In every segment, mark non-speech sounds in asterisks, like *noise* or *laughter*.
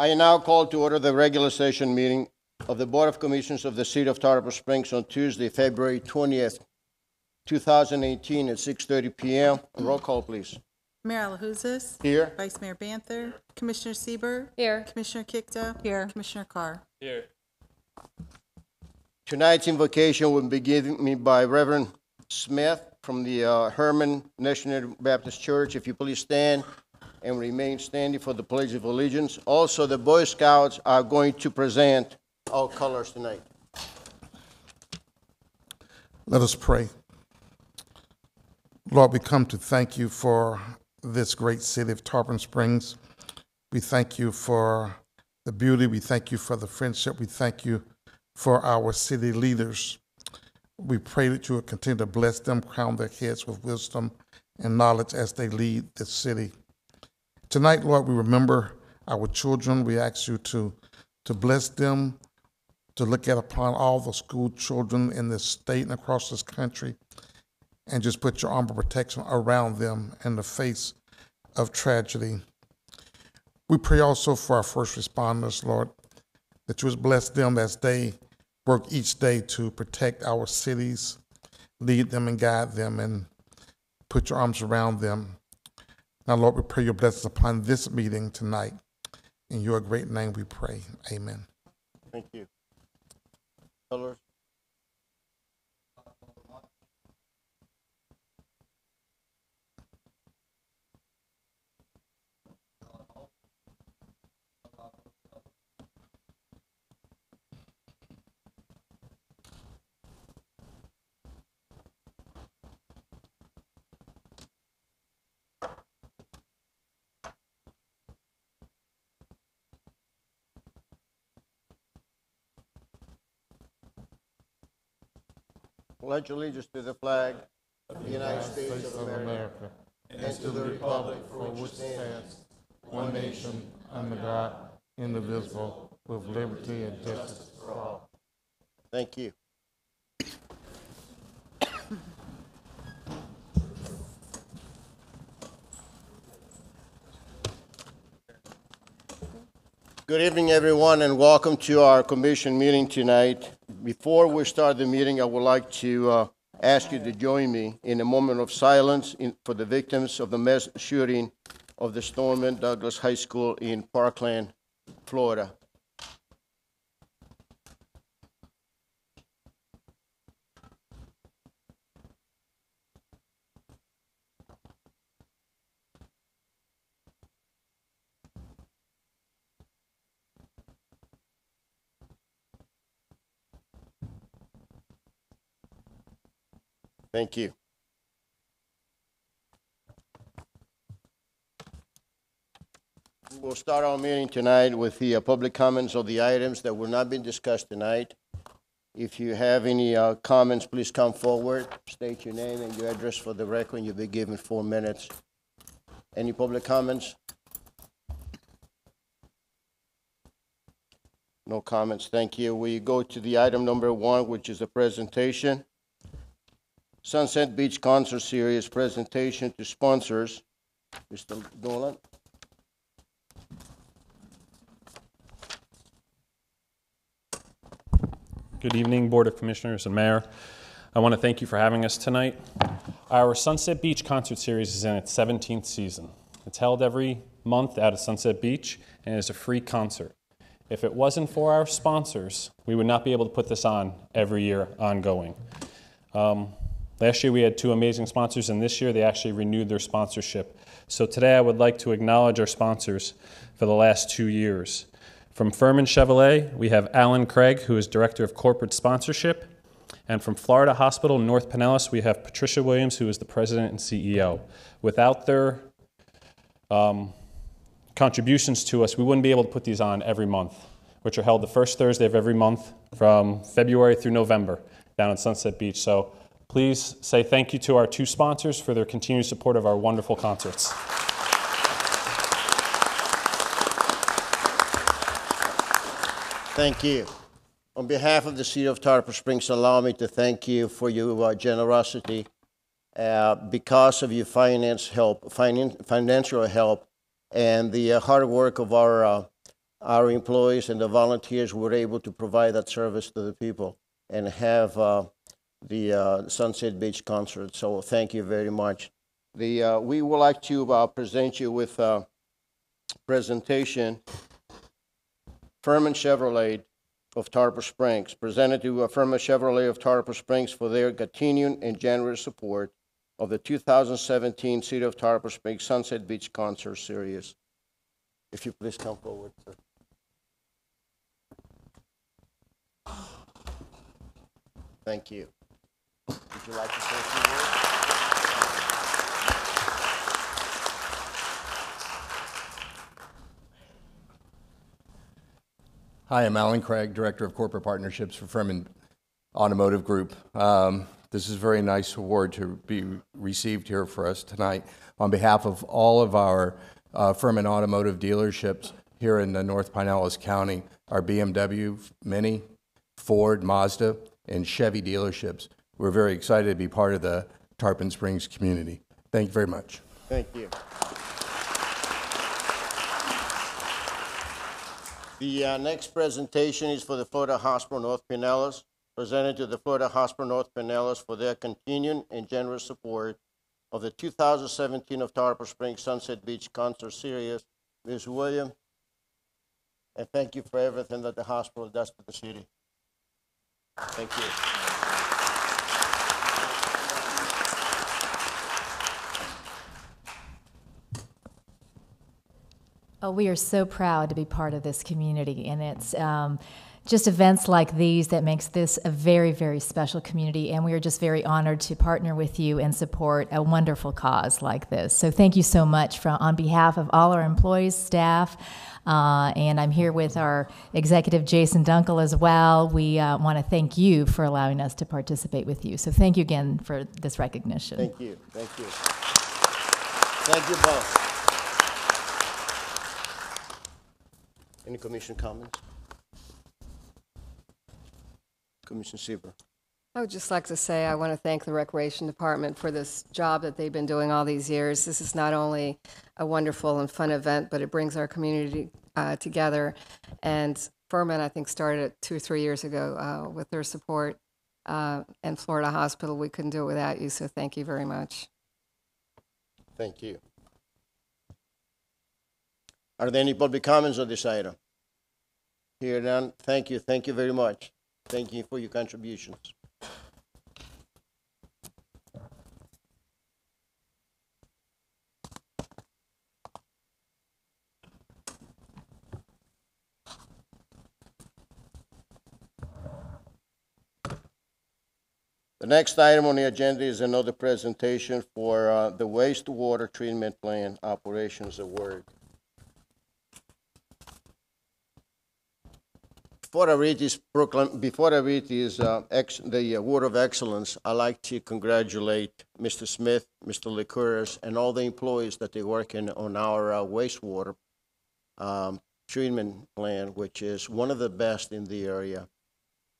I now call to order the regular session meeting of the Board of Commissioners of the City of Tarpon Springs on Tuesday, February 20th, 2018 at 6:30 PM. Roll call, please. Mayor Alahouzos? Here. Vice Mayor Banther? Commissioner Sieber, Here. Commissioner Kikta? Here. Commissioner Karr? Here. Tonight's invocation will be given me by Reverend Smith from the uh, Herman National Baptist Church. If you please stand and remain standing for the Pledge of Allegiance. Also, the Boy Scouts are going to present our colors tonight. Let us pray. Lord, we come to thank you for this great city of Tarpon Springs. We thank you for the beauty. We thank you for the friendship. We thank you for our city leaders. We pray that you will continue to bless them, crown their heads with wisdom and knowledge as they lead the city. Tonight, Lord, we remember our children. We ask you to, to bless them, to look at upon all the school children in this state and across this country, and just put your arm of protection around them in the face of tragedy. We pray also for our first responders, Lord, that you would bless them as they work each day to protect our cities, lead them and guide them, and put your arms around them. Now, Lord, we pray your blessings upon this meeting tonight. In your great name we pray. Amen. Thank you. Colors. Pledge allegiance to the flag of the United States of America and to the republic for which it stands one nation under God, indivisible, with liberty and justice for all. Thank you. Good evening, everyone, and welcome to our commission meeting tonight. Before we start the meeting, I would like to uh, ask you to join me in a moment of silence in- for the victims of the mass shooting of the Stoneman Douglas High School in Parkland, Florida. Thank you. We'll start our meeting tonight with the uh, public comments of the items that will not be discussed tonight. If you have any uh, comments, please come forward, state your name and your address for the record, and you'll be given four minutes. Any public comments? No comments, thank you. We go to the item number one, which is a presentation. Sunset Beach Concert Series presentation to sponsors. Mr. Dolan? Good evening, Board of Commissioners and Mayor. I want to thank you for having us tonight. Our Sunset Beach Concert Series is in its 17th season. It's held every month out at Sunset Beach and is a free concert. If it wasn't for our sponsors, we would not be able to put this on every year ongoing. Um, last year we had two amazing sponsors, and this year they actually renewed their sponsorship. So today I would like to acknowledge our sponsors for the last two years. From Ferman Chevrolet, we have Alan Craig, who is Director of Corporate Sponsorship. And from Florida Hospital North Pinellas, we have Patricia Williams, who is the President and CEO. Without their um, contributions to us, we wouldn't be able to put these on every month, which are held the first Thursday of every month from February through November down at Sunset Beach. So please say thank you to our two sponsors for their continued support of our wonderful concerts. Thank you. On behalf of the City of Tarpon Springs, allow me to thank you for your uh, generosity. Uh, Because of your finance help, finan- financial help, and the uh, hard work of our uh, our employees and the volunteers we were able to provide that service to the people and have uh, the uh, Sunset Beach concert. So thank you very much. The, uh, we would like to uh, present you with a presentation Ferman Chevrolet of Tarpon Springs, presented to uh, Ferman Chevrolet of Tarpon Springs for their continued and generous support of the 2017 City of Tarpon Springs Sunset Beach Concert Series. If you please come forward, sir. Thank you. Would you like to say a few words? Hi, I'm Alan Craig, Director of Corporate Partnerships for Ferman Automotive Group. Um, This is a very nice award to be received here for us tonight. On behalf of all of our uh, Ferman Automotive dealerships here in the North Pinellas County, our BMW, Mini, Ford, Mazda, and Chevy dealerships, we're very excited to be part of the Tarpon Springs community. Thank you very much. Thank you. The uh, next presentation is for the Florida Hospital North Pinellas, presented to the Florida Hospital North Pinellas for their continued and generous support of the 2017 of Tarpon Springs Sunset Beach Concert Series. Ms. William, and thank you for everything that the hospital does to the city. Thank you. Oh, we are so proud to be part of this community, and it's um, just events like these that makes this a very, very special community. And we are just very honored to partner with you and support a wonderful cause like this. So, thank you so much from on behalf of all our employees, staff, uh, and I'm here with our executive Jason Dunkel as well. We uh, want to thank you for allowing us to participate with you. So, thank you again for this recognition. Thank you, thank you. Thank you both. Any commission comments? Commissioner Sieber. I would just like to say I want to thank the Recreation Department for this job that they've been doing all these years. This is not only a wonderful and fun event, but it brings our community uh, together. And Ferman, I think, started it two or three years ago uh, with their support. Uh, and Florida Hospital, we couldn't do it without you, so thank you very much. Thank you. Are there any public comments on this item? Here none, thank you, thank you very much. Thank you for your contributions. The next item on the agenda is another presentation for uh, the wastewater treatment plant operations award. Before I read this proclam, before uh, ex, the award of excellence, I'd like to congratulate Mr. Smith, Mr. Licouris, and all the employees that they working on our uh, wastewater um, treatment plant, which is one of the best in the area.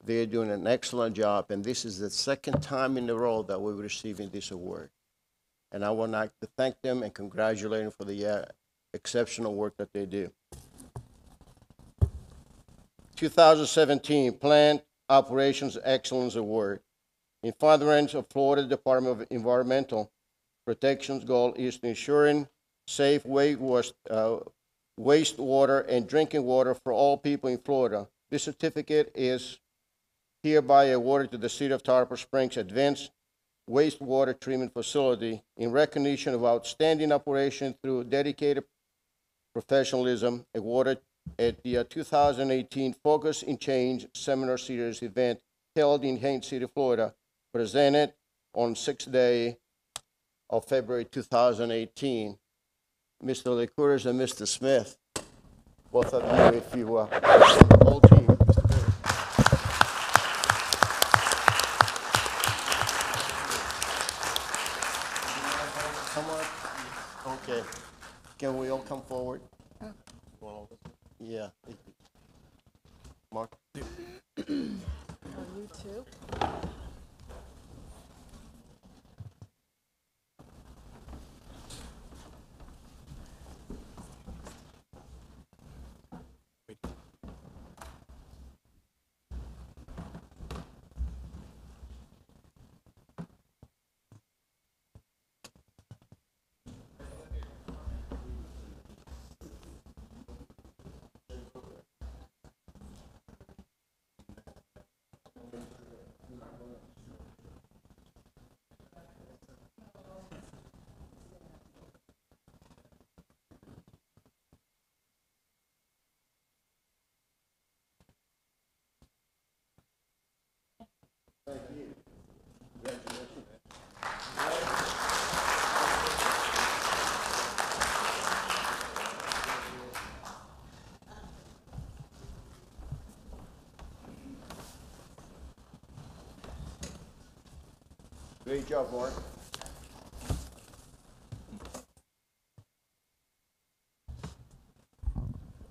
They're doing an excellent job, and this is the second time in a row that we're receiving this award. And I would like to thank them and congratulate them for the uh, exceptional work that they do. 2017 Plant Operations Excellence Award. In furtherance of Florida Department of Environmental Protection's goal is to ensuring safe waste, uh, wastewater and drinking water for all people in Florida. This certificate is hereby awarded to the City of Tarpon Springs Advanced Wastewater Treatment Facility in recognition of outstanding operation through dedicated professionalism awarded at the uh, 2018 Focus in Change Seminar Series event held in Haines City, Florida, presented on sixth day of February 2018. Mr. Licouris and Mr. Smith, both of you, if you, uh, whole team. Okay. Can we all come forward? Yeah. Mark? *clears throat* Great job, Mark.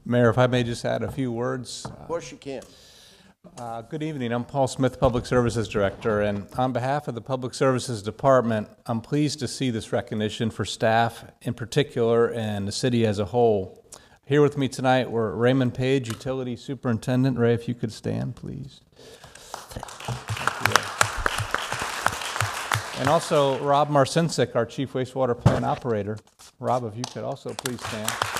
Mayor, if I may just add a few words. Of course you can. Uh, Good evening, I'm Paul Smith, Public Services Director, and on behalf of the Public Services Department, I'm pleased to see this recognition for staff in particular and the city as a whole. Here with me tonight were Raymond Page, Utility Superintendent. Ray, if you could stand, please. And also Rob Marcincic, our Chief Wastewater Plant Operator. Rob, if you could also please stand.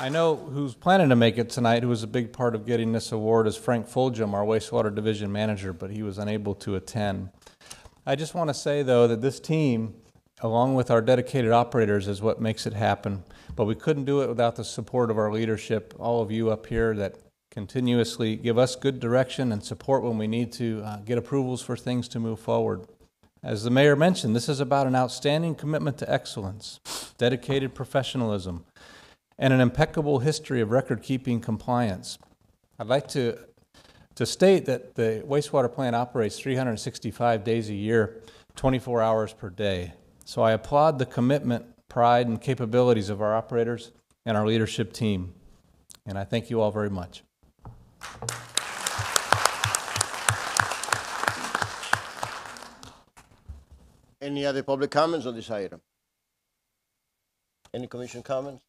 I know who's planning to make it tonight, who was a big part of getting this award, is Frank Fulgham, our wastewater division manager, but he was unable to attend. I just want to say, though, that this team, along with our dedicated operators, is what makes it happen. But we couldn't do it without the support of our leadership, all of you up here that continuously give us good direction and support when we need to uh, get approvals for things to move forward. As the mayor mentioned, this is about an outstanding commitment to excellence, dedicated professionalism, and an impeccable history of record keeping compliance. I'd like to, to state that the wastewater plant operates 365 days a year, 24 hours per day. So I applaud the commitment, pride, and capabilities of our operators and our leadership team. And I thank you all very much. Any other public comments on this item? Any commission comments?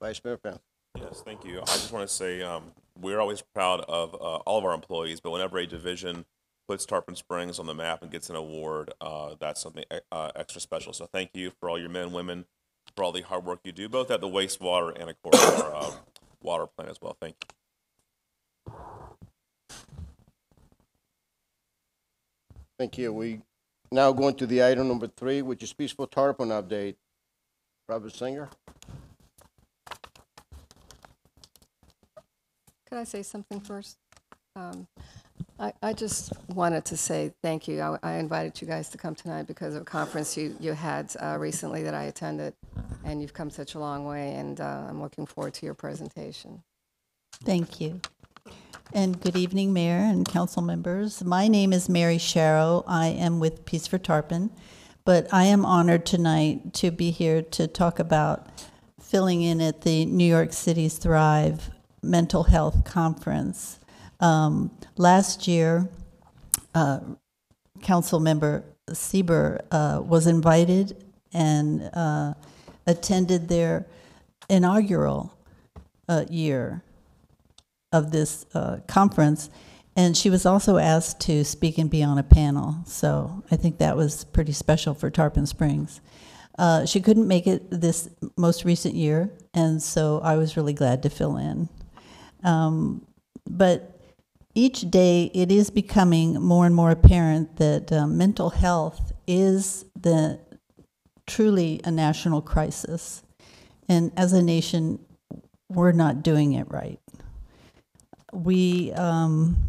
Vice Mayor Pam. Yes, thank you. I just want to say um, we're always proud of uh, all of our employees, but whenever a division puts Tarpon Springs on the map and gets an award, uh, that's something uh, extra special. So thank you for all your men and women for all the hard work you do, both at the wastewater and, of course, our uh, water plant as well. Thank you. Thank you. We now going to the item number three, which is Peaceful Tarpon update. Robert Singer? Could I say something first? Um, I, I just wanted to say thank you. I, I invited you guys to come tonight because of a conference you, you had uh, recently that I attended, and you've come such a long way, and uh, I'm looking forward to your presentation. Thank you. And good evening, Mayor and council members. My name is Mary Sharrow. I am with Peace for Tarpon, but I am honored tonight to be here to talk about filling in at the New York City's Thrive Mental Health Conference. Um, last year, uh, council member Sieber uh, was invited and uh, attended their inaugural uh, year of this uh, conference, and she was also asked to speak and be on a panel. So I think that was pretty special for Tarpon Springs. Uh, she couldn't make it this most recent year, and so I was really glad to fill in. Um, but each day it is becoming more and more apparent that uh, mental health is the truly a national crisis, and as a nation, we're not doing it right. We um,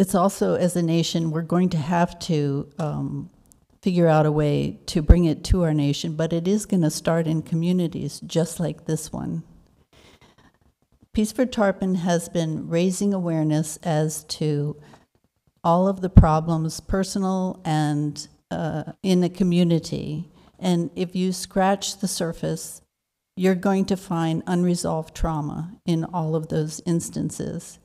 it's also as a nation we're going to have to um, figure out a way to bring it to our nation but it is going to start in communities just like this one peace for tarpon has been raising awareness as to all of the problems personal and uh, in the community and if you scratch the surface you're going to find unresolved trauma in all of those instances.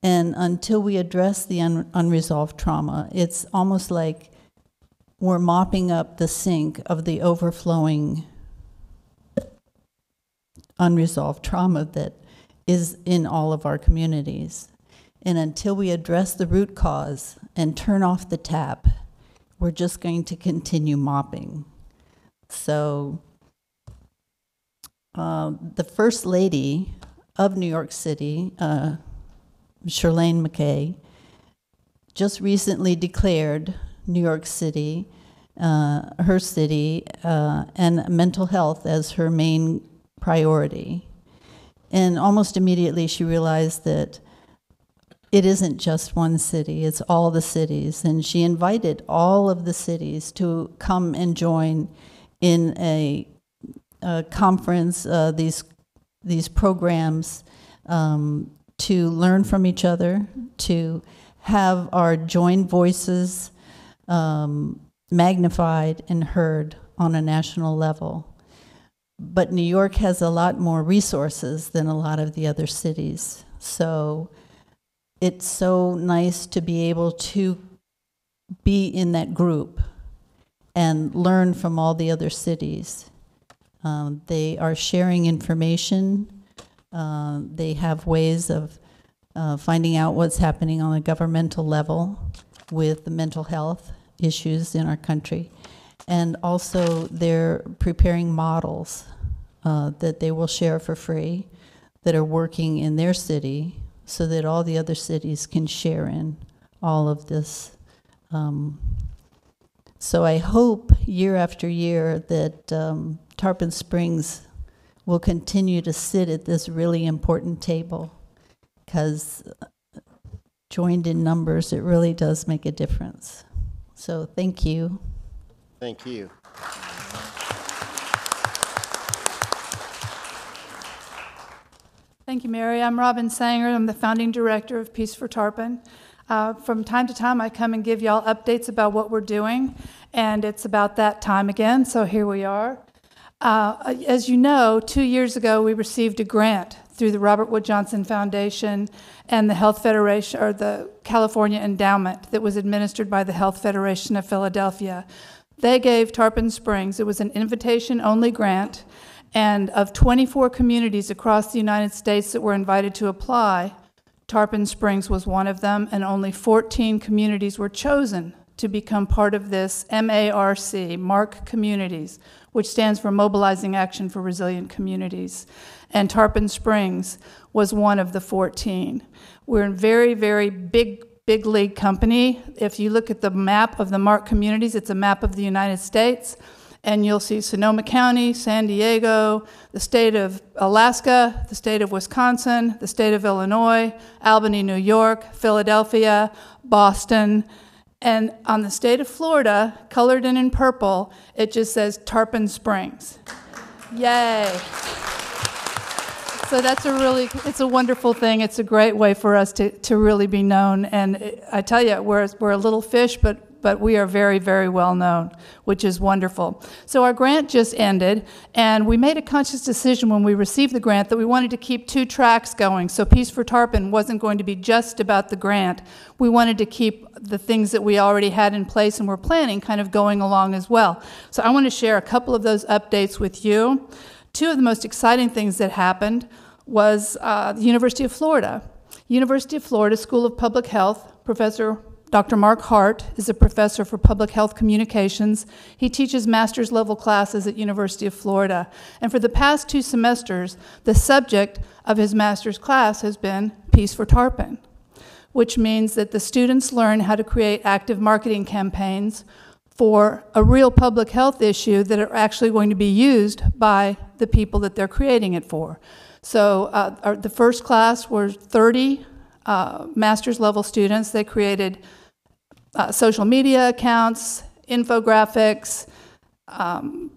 And until we address the un- unresolved trauma, it's almost like we're mopping up the sink of the overflowing unresolved trauma that is in all of our communities. And until we address the root cause and turn off the tap, we're just going to continue mopping. So, uh, the First Lady of New York City, uh, McCray, just recently declared New York City, uh, her city, uh, and mental health as her main priority. And almost immediately she realized that it isn't just one city, it's all the cities. And she invited all of the cities to come and join in a uh, conference, uh, these these programs um, to learn from each other, to have our joined voices um, magnified and heard on a national level. But New York has a lot more resources than a lot of the other cities. So it's so nice to be able to be in that group and learn from all the other cities. Um, they are sharing information. Uh, they have ways of uh, finding out what's happening on a governmental level with the mental health issues in our country. And also, they're preparing models uh, that they will share for free that are working in their city so that all the other cities can share in all of this. Um, so I hope year after year that um, Tarpon Springs will continue to sit at this really important table because joined in numbers, it really does make a difference. So thank you. Thank you. Thank you, Mary. I'm Robin Sanger. I'm the founding director of Peace for Tarpon. Uh, from time to time, I come and give y'all updates about what we're doing, and it's about that time again, so here we are. Uh, as you know, two years ago, we received a grant through the Robert Wood Johnson Foundation and the Health Federation, or the California Endowment, that was administered by the Health Federation of Philadelphia. They gave Tarpon Springs, it was an invitation only grant, and of 24 communities across the United States that were invited to apply, Tarpon Springs was one of them, and only 14 communities were chosen to become part of this MARC, MARC Communities, which stands for Mobilizing Action for Resilient Communities. And Tarpon Springs was one of the 14. We're in very, very big, big league company. If you look at the map of the MARC communities, it's a map of the United States and you'll see Sonoma County, San Diego, the state of Alaska, the state of Wisconsin, the state of Illinois, Albany, New York, Philadelphia, Boston, and on the state of Florida, colored in in purple, it just says Tarpon Springs. Yay. So that's a really, it's a wonderful thing. It's a great way for us to, to really be known. And I tell you, we're, we're a little fish, but, but we are very, very well known, which is wonderful. So our grant just ended, and we made a conscious decision when we received the grant that we wanted to keep two tracks going. So Peace for Tarpon wasn't going to be just about the grant. We wanted to keep the things that we already had in place and were planning kind of going along as well. So I want to share a couple of those updates with you. Two of the most exciting things that happened was uh, the University of Florida. University of Florida School of Public Health, Professor Dr. Mark Hart is a professor for public health communications. He teaches master's level classes at University of Florida. And for the past two semesters, the subject of his master's class has been Peace for Tarpon, which means that the students learn how to create active marketing campaigns for a real public health issue that are actually going to be used by the people that they're creating it for. So uh, our, the first class were 30 uh, master's level students. They created uh, social media accounts, infographics, um,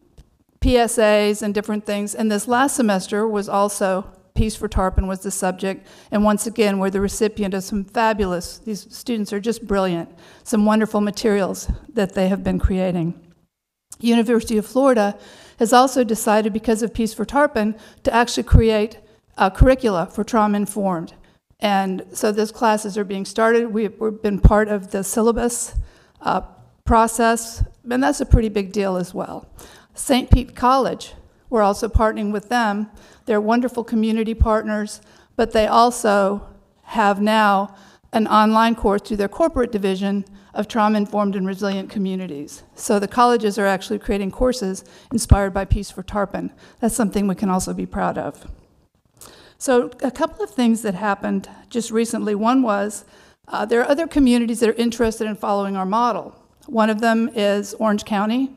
PSAs, and different things. And this last semester was also Peace for Tarpon was the subject. And once again, we're the recipient of some fabulous, these students are just brilliant, some wonderful materials that they have been creating. University of Florida has also decided, because of Peace for Tarpon, to actually create a curricula for trauma informed. And so those classes are being started. We've, we've been part of the syllabus uh, process, and that's a pretty big deal as well. St. Pete College, we're also partnering with them. They're wonderful community partners, but they also have now an online course through their corporate division of trauma informed and resilient communities. So the colleges are actually creating courses inspired by Peace for Tarpon. That's something we can also be proud of. So, a couple of things that happened just recently. One was uh, there are other communities that are interested in following our model. One of them is Orange County.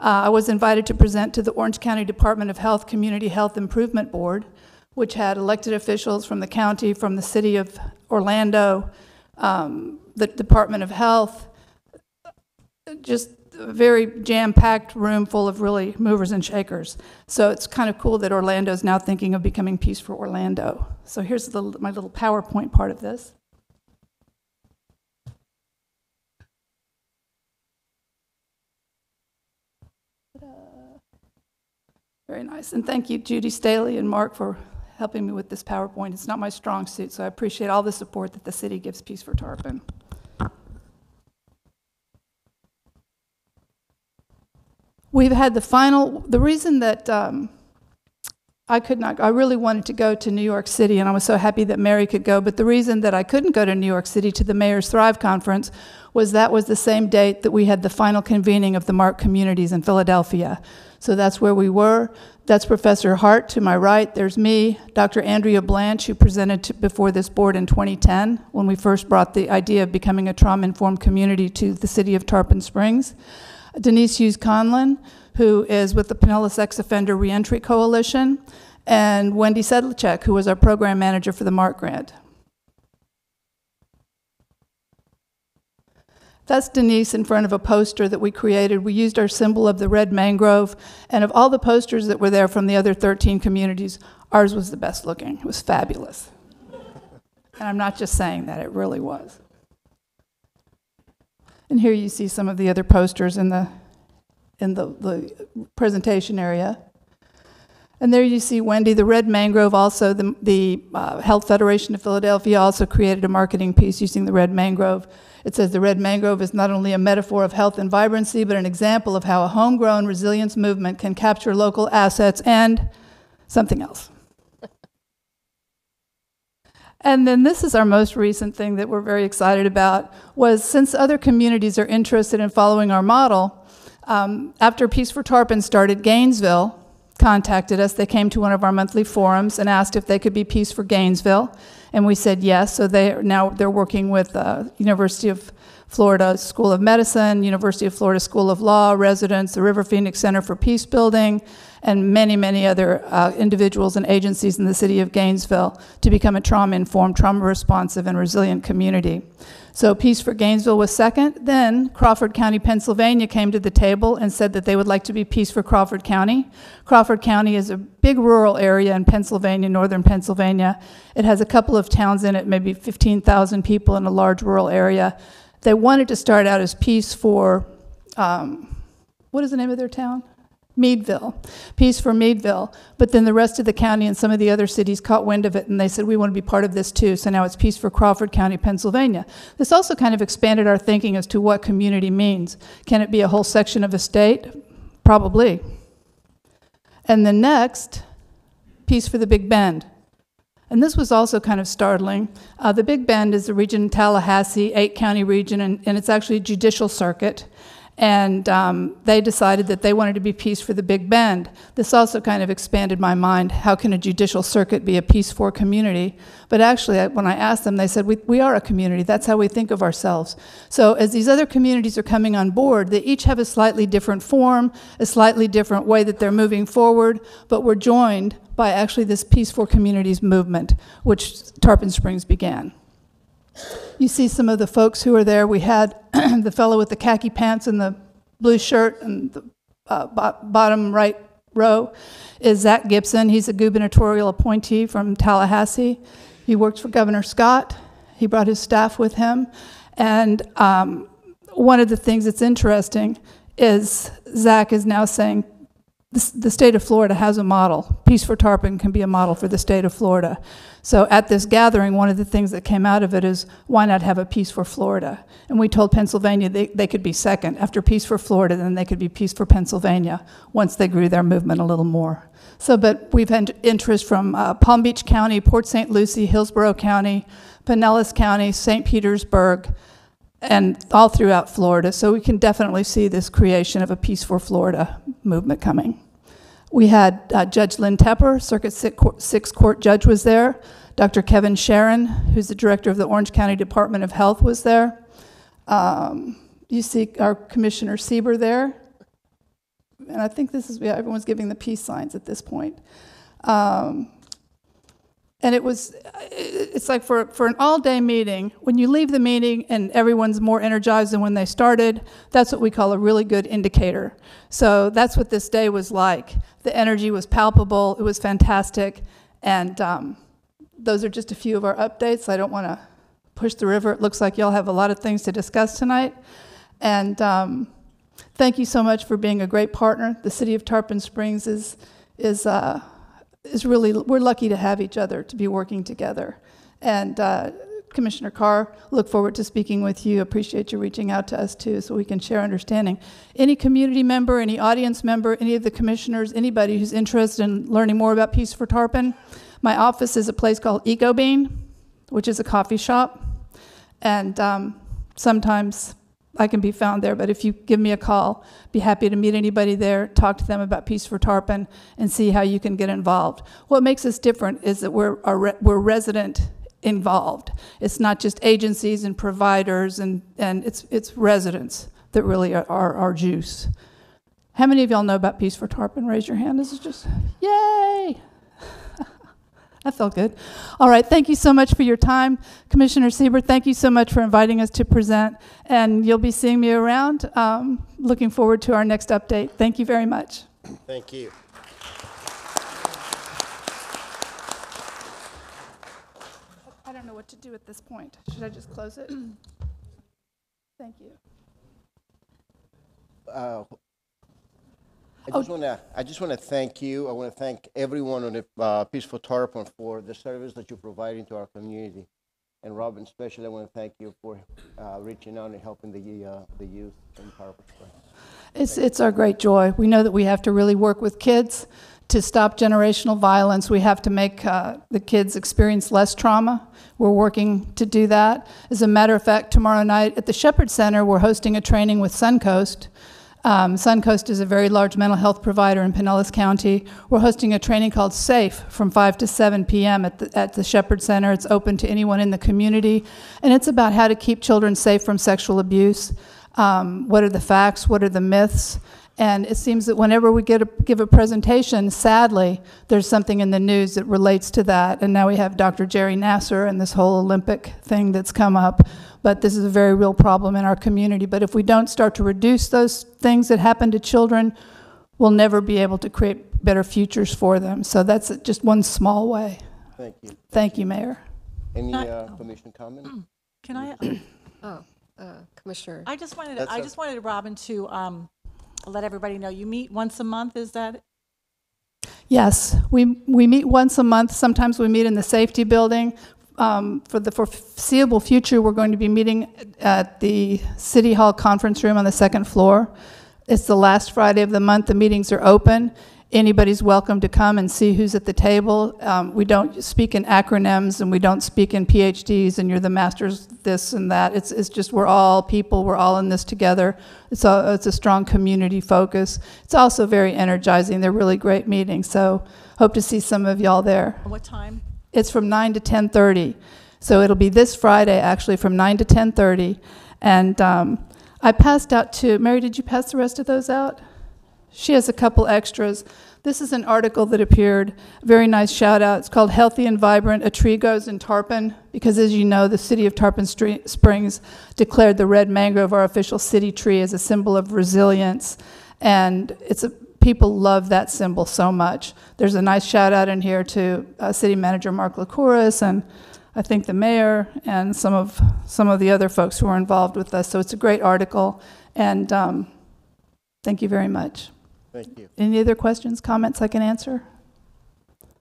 Uh, I was invited to present to the Orange County Department of Health Community Health Improvement Board, which had elected officials from the county, from the city of Orlando, um, the Department of Health, just a very jam-packed room full of really movers and shakers. So it's kind of cool that Orlando is now thinking of becoming Peace for Orlando. So here's the, my little PowerPoint part of this. Very nice. And thank you, Judy Staley and Mark, for helping me with this PowerPoint. It's not my strong suit, so I appreciate all the support that the city gives Peace for Tarpon. We've had the final, the reason that um, I could not, I really wanted to go to New York City, and I was so happy that Mary could go, but the reason that I couldn't go to New York City to the Mayor's Thrive Conference was that was the same date that we had the final convening of the MARC communities in Philadelphia. So that's where we were. That's Professor Hart to my right. There's me, Dr. Andrea Blanche, who presented to, before this board in 2010 when we first brought the idea of becoming a trauma informed community to the city of Tarpon Springs. Denise Hughes Conlin, who is with the Pinellas Sex Offender Reentry Coalition, and Wendy Sedlacek, who was our program manager for the MARC grant. That's Denise in front of a poster that we created. We used our symbol of the red mangrove, and of all the posters that were there from the other 13 communities, ours was the best looking. It was fabulous. and I'm not just saying that, it really was. And here you see some of the other posters in the, in the, the presentation area. And there you see Wendy, the Red Mangrove, also the, the uh, Health Federation of Philadelphia also created a marketing piece using the red mangrove. It says the red mangrove is not only a metaphor of health and vibrancy, but an example of how a homegrown resilience movement can capture local assets and something else. *laughs* And then this is our most recent thing that we're very excited about was since other communities are interested in following our model, um, after Peace for Tarpon started, Gainesville contacted us. They came to one of our monthly forums and asked if they could be Peace for Gainesville, and we said yes. So they now they're working with uh, University of Florida School of Medicine, University of Florida School of Law residents, the River Phoenix Center for Peace Building, and many, many other uh, individuals and agencies in the city of Gainesville to become a trauma informed, trauma responsive, and resilient community. So, Peace for Gainesville was second. Then, Crawford County, Pennsylvania came to the table and said that they would like to be Peace for Crawford County. Crawford County is a big rural area in Pennsylvania, northern Pennsylvania. It has a couple of towns in it, maybe 15,000 people in a large rural area. They wanted to start out as Peace for, um, what is the name of their town? Meadville, Peace for Meadville. But then the rest of the county and some of the other cities caught wind of it and they said, we want to be part of this too. So now it's Peace for Crawford County, Pennsylvania. This also kind of expanded our thinking as to what community means. Can it be a whole section of a state? Probably. And then next, Peace for the Big Bend. And this was also kind of startling. Uh, the Big Bend is a region in Tallahassee, eight county region, and, and it's actually a judicial circuit and um, they decided that they wanted to be peace for the Big Bend. This also kind of expanded my mind. How can a judicial circuit be a peace for community? But actually, when I asked them, they said, we, we are a community. That's how we think of ourselves. So as these other communities are coming on board, they each have a slightly different form, a slightly different way that they're moving forward, but we're joined by actually this Peace for Communities movement, which Tarpon Springs began. You see some of the folks who are there. We had *clears throat* the fellow with the khaki pants and the blue shirt, and the uh, bottom right row is Zach Gibson. He's a gubernatorial appointee from Tallahassee. He worked for Governor Scott. He brought his staff with him. And um, one of the things that's interesting is Zach is now saying the, the state of Florida has a model. Peace for Tarpon can be a model for the state of Florida. So at this gathering, one of the things that came out of it is why not have a Peace for Florida? And we told Pennsylvania they, they could be second. After Peace for Florida, then they could be Peace for Pennsylvania once they grew their movement a little more. So, but we've had interest from uh, Palm Beach County, Port St. Lucie, Hillsborough County, Pinellas County, St. Petersburg, and all throughout Florida. So we can definitely see this creation of a Peace for Florida movement coming. We had uh, Judge Lynn Tepper, Circuit Six Court Judge, was there. Dr. Kevin Sherin, who's the director of the Orange County Department of Health, was there. Um, you see our Commissioner Sieber there. And I think this is, yeah, everyone's giving the peace signs at this point. Um, And it was, it's like for, for an all-day meeting, when you leave the meeting and everyone's more energized than when they started, that's what we call a really good indicator. So that's what this day was like. The energy was palpable, it was fantastic, and um, those are just a few of our updates. I don't want to push the river. It looks like y'all have a lot of things to discuss tonight. And um, thank you so much for being a great partner. The city of Tarpon Springs is, is, uh, is really, we're lucky to have each other, to be working together. And uh, Commissioner Karr, look forward to speaking with you. Appreciate you reaching out to us too so we can share understanding. Any community member, any audience member, any of the commissioners, anybody who's interested in learning more about Peace for Tarpon, my office is a place called Eco Bean, which is a coffee shop. And um, sometimes I can be found there, but if you give me a call, be happy to meet anybody there, talk to them about Peace for Tarpon, and see how you can get involved. What makes us different is that we're, re- we're resident involved. It's not just agencies and providers, and, and it's, it's residents that really are, are our juice. How many of y'all know about Peace for Tarpon? Raise your hand. This is just, yay! That felt good. All right, thank you so much for your time. Commissioner Sieber, thank you so much for inviting us to present, and you'll be seeing me around. Um, looking forward to our next update. Thank you very much. Thank you. I don't know what to do at this point. Should I just close it? *clears throat* Thank you. Uh, I just want to, I just want to thank you. I want to thank everyone on the uh, Peaceful Tarpon for the service that you're providing to our community. And Robin, especially, I want to thank you for uh, reaching out and helping the, uh, the youth in Tarpon Springs. It's, it's our great joy. We know that we have to really work with kids to stop generational violence. We have to make uh, the kids experience less trauma. We're working to do that. As a matter of fact, tomorrow night at the Shepherd Center, we're hosting a training with Suncoast. Um, Suncoast is a very large mental health provider in Pinellas County. We're hosting a training called SAFE from 5 to 7 p.m. at the, at the Shepherd Center. It's open to anyone in the community, and it's about how to keep children safe from sexual abuse. Um, what are the facts? What are the myths? And it seems that whenever we get a, give a presentation, sadly, there's something in the news that relates to that. And now we have Dr. Jerry Nassar and this whole Olympic thing that's come up. But this is a very real problem in our community. But if we don't start to reduce those things that happen to children, we'll never be able to create better futures for them. So that's just one small way. Thank you. Thank you, Mayor. Any Not- uh, commission comment? Can I, *clears throat* Oh, uh, Commissioner, I just wanted, That's I a- just wanted Robin to um, let everybody know, you meet once a month, is that? Yes, we, we meet once a month. Sometimes we meet in the safety building. Um, for the foreseeable future, we're going to be meeting at the City Hall conference room on the second floor. It's the last Friday of the month. The meetings are open. Anybody's welcome to come and see who's at the table. Um, we don't speak in acronyms and we don't speak in PhDs and you're the masters this and that. It's, it's just we're all people. We're all in this together. It's a, it's a strong community focus. It's also very energizing. They're really great meetings. So hope to see some of y'all there. What time? It's from 9 to 10:30. So it'll be this Friday, actually, from 9 to 10:30. And um, I passed out to Mary. Did you pass the rest of those out? She has a couple extras. This is an article that appeared. Very nice shout out. It's called "Healthy and Vibrant: A Tree Grows in Tarpon." Because as you know, the city of Tarpon Stre- Springs declared the red mangrove our official city tree as a symbol of resilience, and it's a people love that symbol so much. There's a nice shout out in here to uh, City Manager Mark LeCouris and I think the mayor and some of some of the other folks who are involved with us. So it's a great article, and um, thank you very much. Thank you. Any other questions, comments I can answer?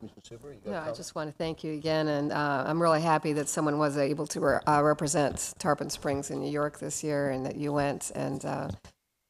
Mr. Super, you got a no, I comment? just want to thank you again, and uh, I'm really happy that someone was able to re- uh, represent Tarpon Springs in New York this year, and that you went, and uh,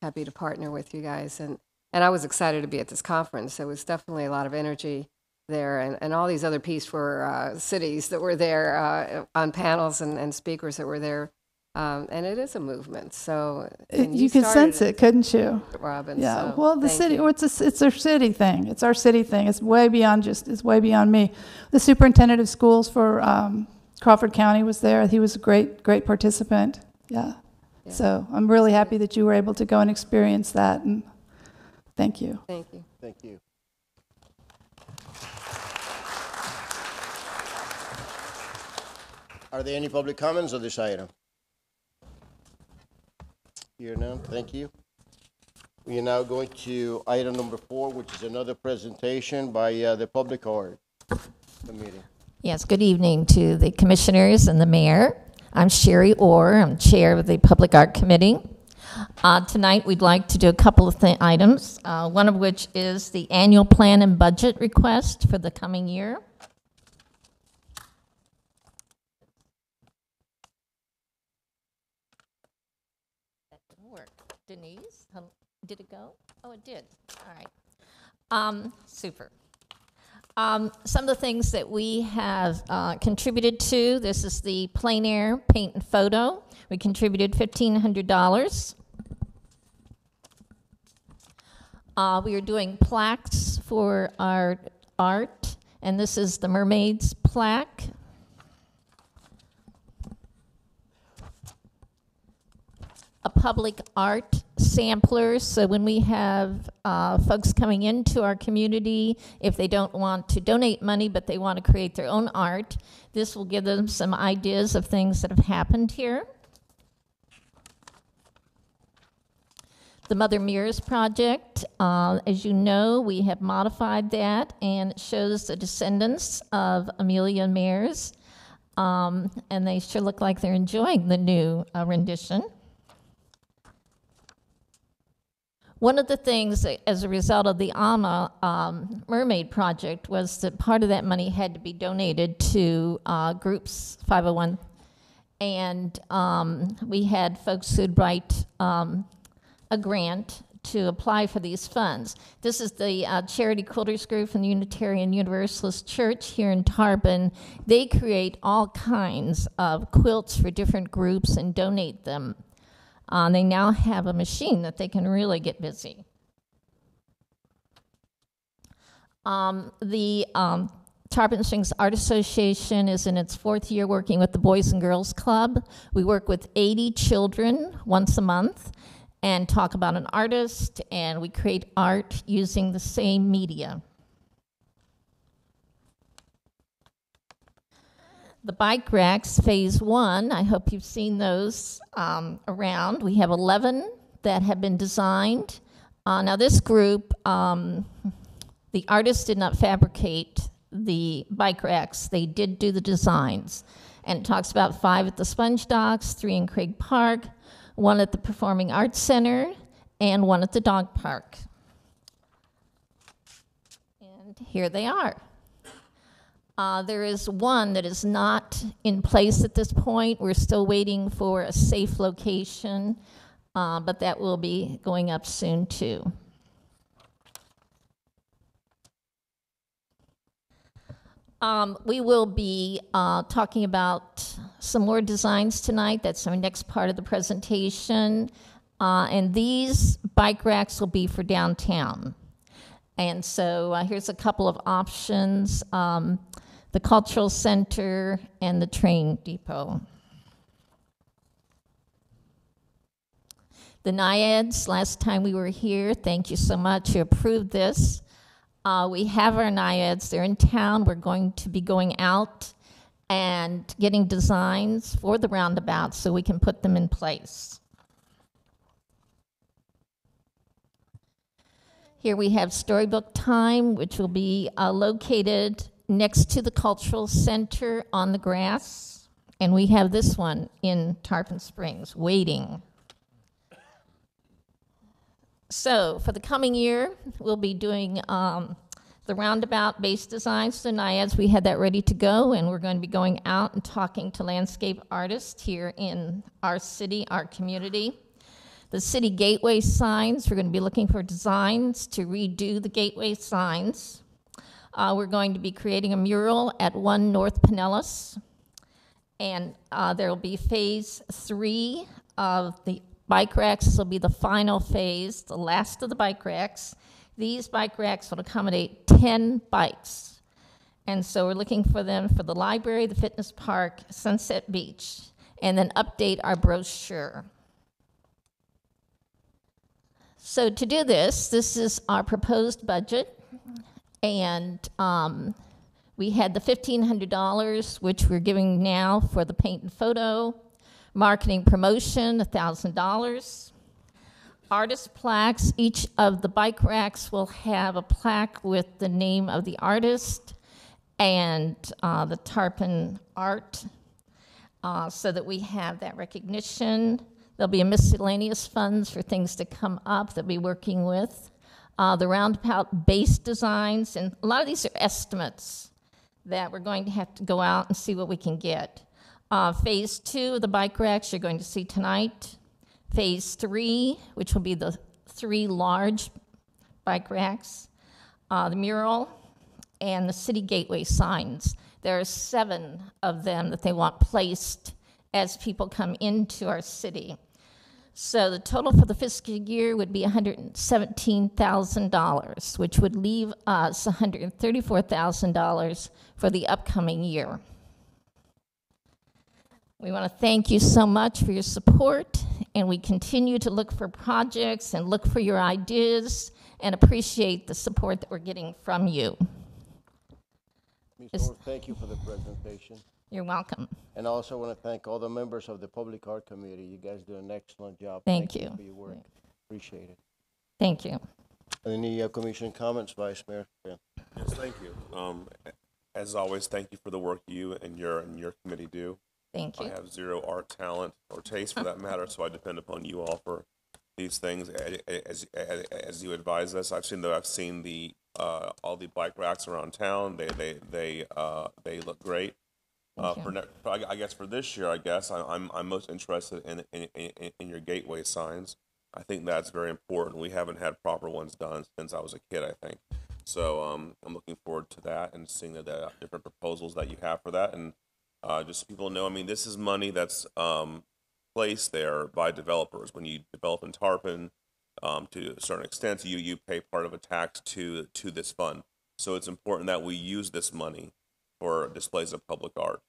happy to partner with you guys. And, and I was excited to be at this conference. There was definitely a lot of energy there, and, and all these other Peace for uh, cities that were there uh, on panels and, and speakers that were there. Um, and it is a movement. So and you could started sense it, couldn't you? Robin. Yeah. so well, the city. you. Well, it's a, it's our city thing. It's our city thing. It's way beyond just. It's way beyond me. The superintendent of schools for um, Crawford County was there. He was a great great participant. Yeah. Yeah. So I'm really happy that you were able to go and experience that. And thank you. Thank you. Thank you. Are there any public comments on this item? Here none, thank you. We are now going to item number four, which is another presentation by uh, the Public Art Committee. Yes, good evening to the commissioners and the mayor. I'm Sherry Orr, I'm chair of the Public Art Committee. Uh, Tonight, we'd like to do a couple of items, uh, one of which is the annual plan and budget request for the coming year. That didn't work. Denise, hel- did it go? Oh, it did, all right. Um, Super. Um, some of the things that we have uh, contributed to this is the plein air paint and photo. We contributed $1,500. Uh, we are doing plaques for our art, and this is the Mermaids plaque. a public art sampler. So when we have uh, folks coming into our community, if they don't want to donate money but they want to create their own art, this will give them some ideas of things that have happened here. The Mother Mirrors Project, uh, as you know, we have modified that and it shows the descendants of Amelia Mears. Um, and they sure look like they're enjoying the new uh, rendition. One of the things as a result of the AMA um, Mermaid Project was that part of that money had to be donated to uh, groups 501. And um, we had folks who'd write um, a grant to apply for these funds. This is the uh, Charity Quilters Group from the Unitarian Universalist Church here in Tarpon. They create all kinds of quilts for different groups and donate them. Uh, they now have a machine that they can really get busy. Um, the um, Tarpon Springs Art Association is in its fourth year working with the Boys and Girls Club. We work with 80 children once a month and talk about an artist, and we create art using the same media. The bike racks, phase one, I hope you've seen those um, around. We have 11 that have been designed. Uh, now, this group, um, the artists did not fabricate the bike racks, they did do the designs. And it talks about five at the Sponge Docks, three in Craig Park, one at the Performing Arts Center, and one at the dog park. And here they are. Uh, there is one that is not in place at this point. We're still waiting for a safe location, uh, but that will be going up soon too. Um, we will be uh, talking about some more designs tonight. That's our next part of the presentation. Uh, and these bike racks will be for downtown. And so uh, here's a couple of options um, the Cultural Center and the train depot. The Naiads, last time we were here, thank you so much. You approved this. Uh, we have our Naiads, they're in town. We're going to be going out and getting designs for the roundabout so we can put them in place. Here we have Storybook Time, which will be uh, located next to the Cultural Center on the grass. And we have this one in Tarpon Springs, waiting. So, for the coming year, we'll be doing um, the roundabout base designs for the Naiads. We had that ready to go, and we're going to be going out and talking to landscape artists here in our city, our community. The city gateway signs, we're going to be looking for designs to redo the gateway signs. Uh, we're going to be creating a mural at 1 North Pinellas. And uh, there will be phase three of the bike racks. This will be the final phase, the last of the bike racks. These bike racks will accommodate 10 bikes. And so we're looking for them for the library, the fitness park, Sunset Beach, and then update our brochure. So to do this, this is our proposed budget, and um, We had the $1,500, which we're giving now for the paint and photo. Marketing promotion, $1,000. Artist plaques, each of the bike racks will have a plaque with the name of the artist and uh, the tarpon art uh, so that we have that recognition. There'll be a miscellaneous funds for things to come up that we're working with. Uh, the roundabout base designs, and a lot of these are estimates that we're going to have to go out and see what we can get. Uh, phase two of the bike racks you're going to see tonight. Phase three, which will be the three large bike racks, uh, the mural, and the city gateway signs. There are seven of them that they want placed as people come into our city. So the total for the fiscal year would be $117,000, which would leave us $134,000 for the upcoming year. We want to thank you so much for your support, and we continue to look for projects and look for your ideas and appreciate the support that we're getting from you. Ms. Thank you for the presentation. You're welcome. And I also want to thank all the members of the Public Art Committee. You guys do an excellent job. Thank you. for your work. Appreciate it. Thank you. Any uh, commission comments, Vice Mayor? Yeah. Yes, thank you. Um, as always, thank you for the work you and your and your committee do. Thank you. I have zero art talent or taste for that *laughs* matter, so I depend upon you all for these things A- a- as, as, as you advise us. I've seen the I've seen the uh, all the bike racks around town. They they they uh, they look great. Uh, for ne- I guess for this year, I guess I, I'm I'm most interested in in, in in your gateway signs. I think that's very important. We haven't had proper ones done since I was a kid. I think so. Um, I'm looking forward to that and seeing the, the different proposals that you have for that and uh, just so people know, I mean, this is money that's um, placed there by developers. When you develop in Tarpon, um, to a certain extent, you you pay part of a tax to to this fund. So it's important that we use this money for displays of public art.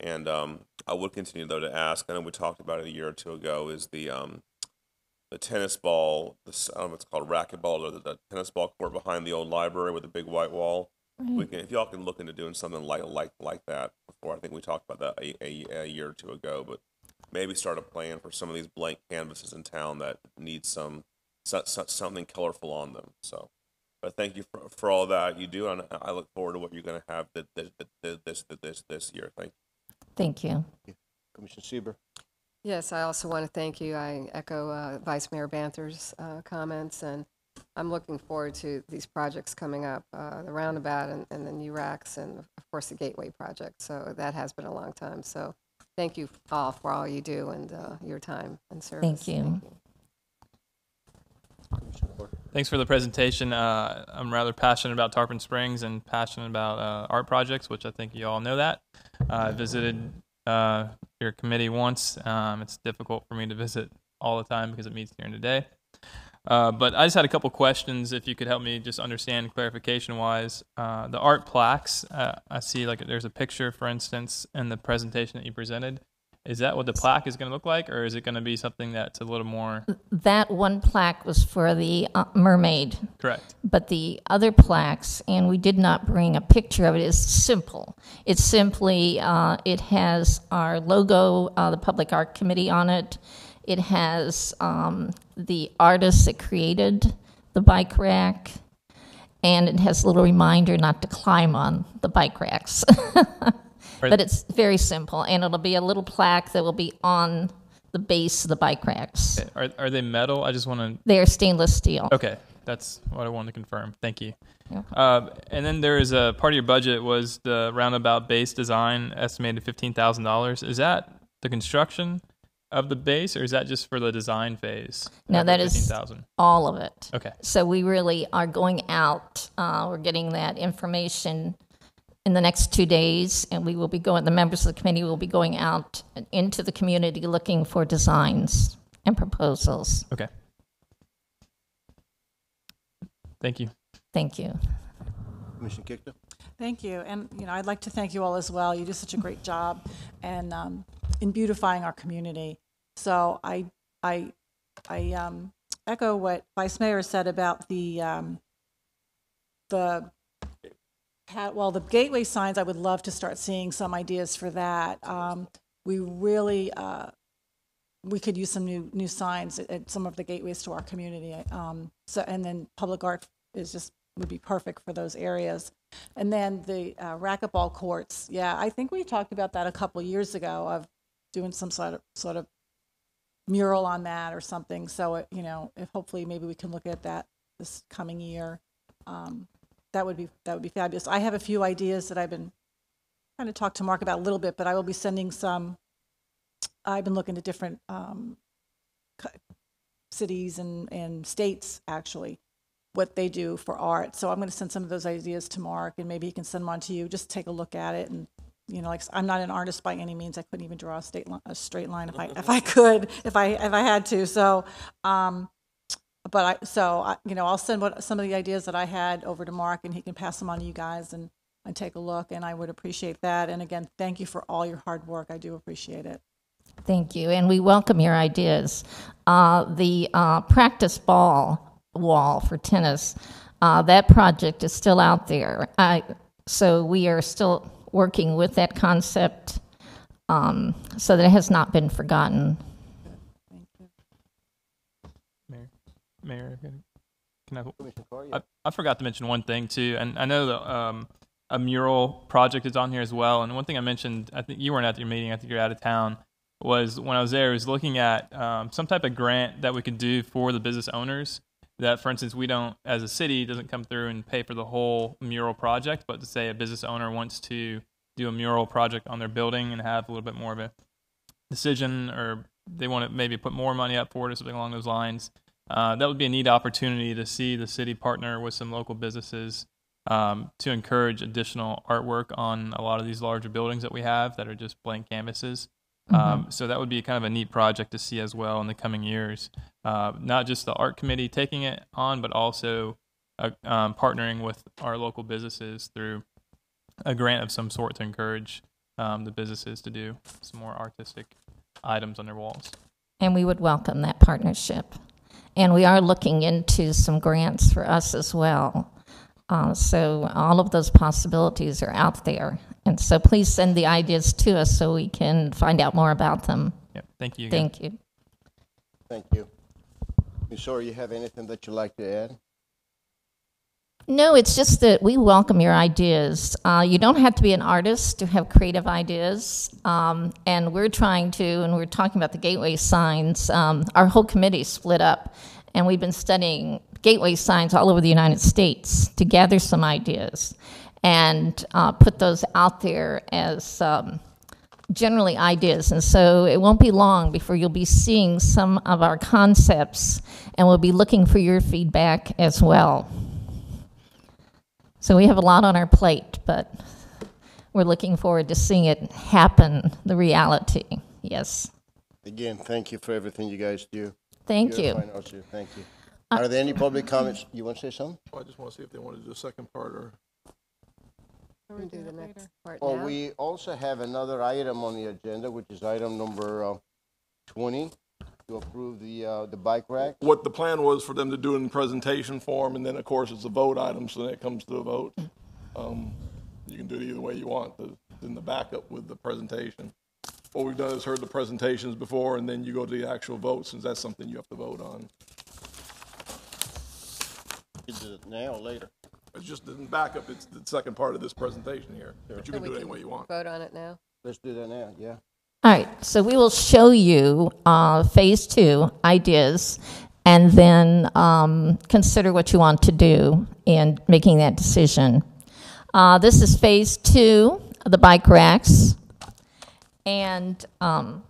And um, I would continue though to ask. I know we talked about it a year or two ago. Is the um, the tennis ball? The, s- I don't know if it's called racquetball or the, the tennis ball court behind the old library with the big white wall we can if y'all can look into doing something like like like that before i think we talked about that a, a, a year or two ago but maybe start a plan for some of these blank canvases in town that need some, so, so, something colorful on them so but thank you for, for all that you do and i look forward to what you're going to have this this this this this year thank you Thank you. Commissioner Sieber. Yes, I also want to thank you. I echo uh, Vice Mayor Banther's uh, comments, and I'm looking forward to these projects coming up, uh, the roundabout and and the new racks, and of course, the Gateway project. So that has been a long time. So thank you all for all you do and uh, your time and service. Thank you. Thanks for the presentation. Uh, I'm rather passionate about Tarpon Springs and passionate about uh, art projects, which I think you all know that. Uh, I visited uh, your committee once. Um, it's difficult for me to visit all the time because it meets during the day. Uh, but I just had a couple questions. If you could help me just understand clarification wise, uh, the art plaques. Uh, I see like there's a picture, for instance, in the presentation that you presented. Is that what the plaque is going to look like, or is it going to be something that's a little more That one plaque was for the uh, mermaid, correct? but the other plaques, and we did not bring a picture of it, is simple. It's simply, uh, it has our logo, uh, the Public Art Committee on it. It has um, the artist that created the bike rack, and it has a little reminder not to climb on the bike racks. *laughs* But it's very simple, and it'll be a little plaque that will be on the base of the bike racks. Are, are they metal? I just want to They are stainless steel. Okay, that's what I wanted to confirm. Thank you. Uh, and then there is a part of your budget was the roundabout base design, estimated fifteen thousand dollars. Is that the construction of the base, or is that just for the design phase? No, that fifteen is thousand. all of it. Okay. So we really are going out, uh, we're getting that information in the next two days, and we will be going, the members of the committee will be going out into the community looking for designs and proposals. Okay. Thank you. Thank you. Commissioner Kikta? Thank you, and, you know, I'd like to thank you all as well. You do such a great job and, um, in beautifying our community. So I, I, I, um, echo what Vice Mayor said about the, um, the Pat, well, the gateway signs, I would love to start seeing some ideas for that. Um, we really, uh, we could use some new, new signs at, at some of the gateways to our community. Um, so, and then public art is just, would be perfect for those areas. And then the uh, racquetball courts, yeah, I think we talked about that a couple years ago of doing some sort of, sort of mural on that or something. So, it- you know, if hopefully maybe we can look at that this coming year. Um, that would be, that would be fabulous. I have a few ideas that I've been trying to talk to Mark about a little bit, but I will be sending some, I've been looking at different, um, cities and, and states, actually, what they do for art. So I'm going to send some of those ideas to Mark, and maybe he can send them on to you. Just take a look at it, and you know, like I'm not an artist by any means. I couldn't even draw a state li- a straight line if I if I could, if I if I had to. So, um, but I so I, you know, I'll send what some of the ideas that I had over to Mark, and he can pass them on to you guys and and take a look. And I would appreciate that. And again, thank you for all your hard work. I do appreciate it. Thank you, and we welcome your ideas. Uh, the uh, practice ball wall for tennis, uh, that project is still out there. I, so we are still working with that concept um, so that it has not been forgotten. Mayor, Mayor, can I, I, I forgot to mention one thing too, and I know that um, a mural project is on here as well. And one thing I mentioned, I think you weren't at your meeting, I think you're out of town, was when I was there, I was looking at um, some type of grant that we could do for the business owners. That, for instance, we don't, as a city, doesn't come through and pay for the whole mural project, but to say a business owner wants to do a mural project on their building and have a little bit more of a decision, or they want to maybe put more money up for it or something along those lines. Uh, that would be a neat opportunity to see the city partner with some local businesses um, to encourage additional artwork on a lot of these larger buildings that we have that are just blank canvases. Um, so that would be kind of a neat project to see as well in the coming years. Uh, not just the art committee taking it on, but also uh, um, partnering with our local businesses through a grant of some sort to encourage um, the businesses to do some more artistic items on their walls. And we would welcome that partnership. And we are looking into some grants for us as well. Uh, so all of those possibilities are out there. And so please send the ideas to us so we can find out more about them. Yeah, thank you. Again. Thank you. Thank you. Ms. Sawyer, you have anything that you'd like to add? No, it's just that we welcome your ideas. Uh, you don't have to be an artist to have creative ideas. Um, and we're trying to, and we're talking about the gateway signs. Um, our whole committee split up, and we've been studying gateway signs all over the United States to gather some ideas and uh, put those out there as um, generally ideas. And so it won't be long before you'll be seeing some of our concepts, and we'll be looking for your feedback as well. So we have a lot on our plate, but we're looking forward to seeing it happen, the reality. Yes. Again, thank you for everything you guys do. Thank You're you. fine. Thank you. Are there any public comments? You want to say something? I just want to see if they want to do a second part or. We're do the next part Oh, now. we also have another item on the agenda, which is item number uh, 20, to approve the, uh, the bike rack. What the plan was for them to do in presentation form, and then, of course, it's a vote item, so then it comes to a vote. Um, You can do it either way you want, the- then the backup with the presentation. What we've done is heard the presentations before, and then you go to the actual vote, since that's something you have to vote on. Is it now or later? It's just the backup, it's the second part of this presentation here, but you So can do it any way you want. Vote on it now? Let's do that now, yeah. All right, so we will show you uh, phase two ideas and then um, consider what you want to do in making that decision. Uh, this is phase two of the bike racks. And um,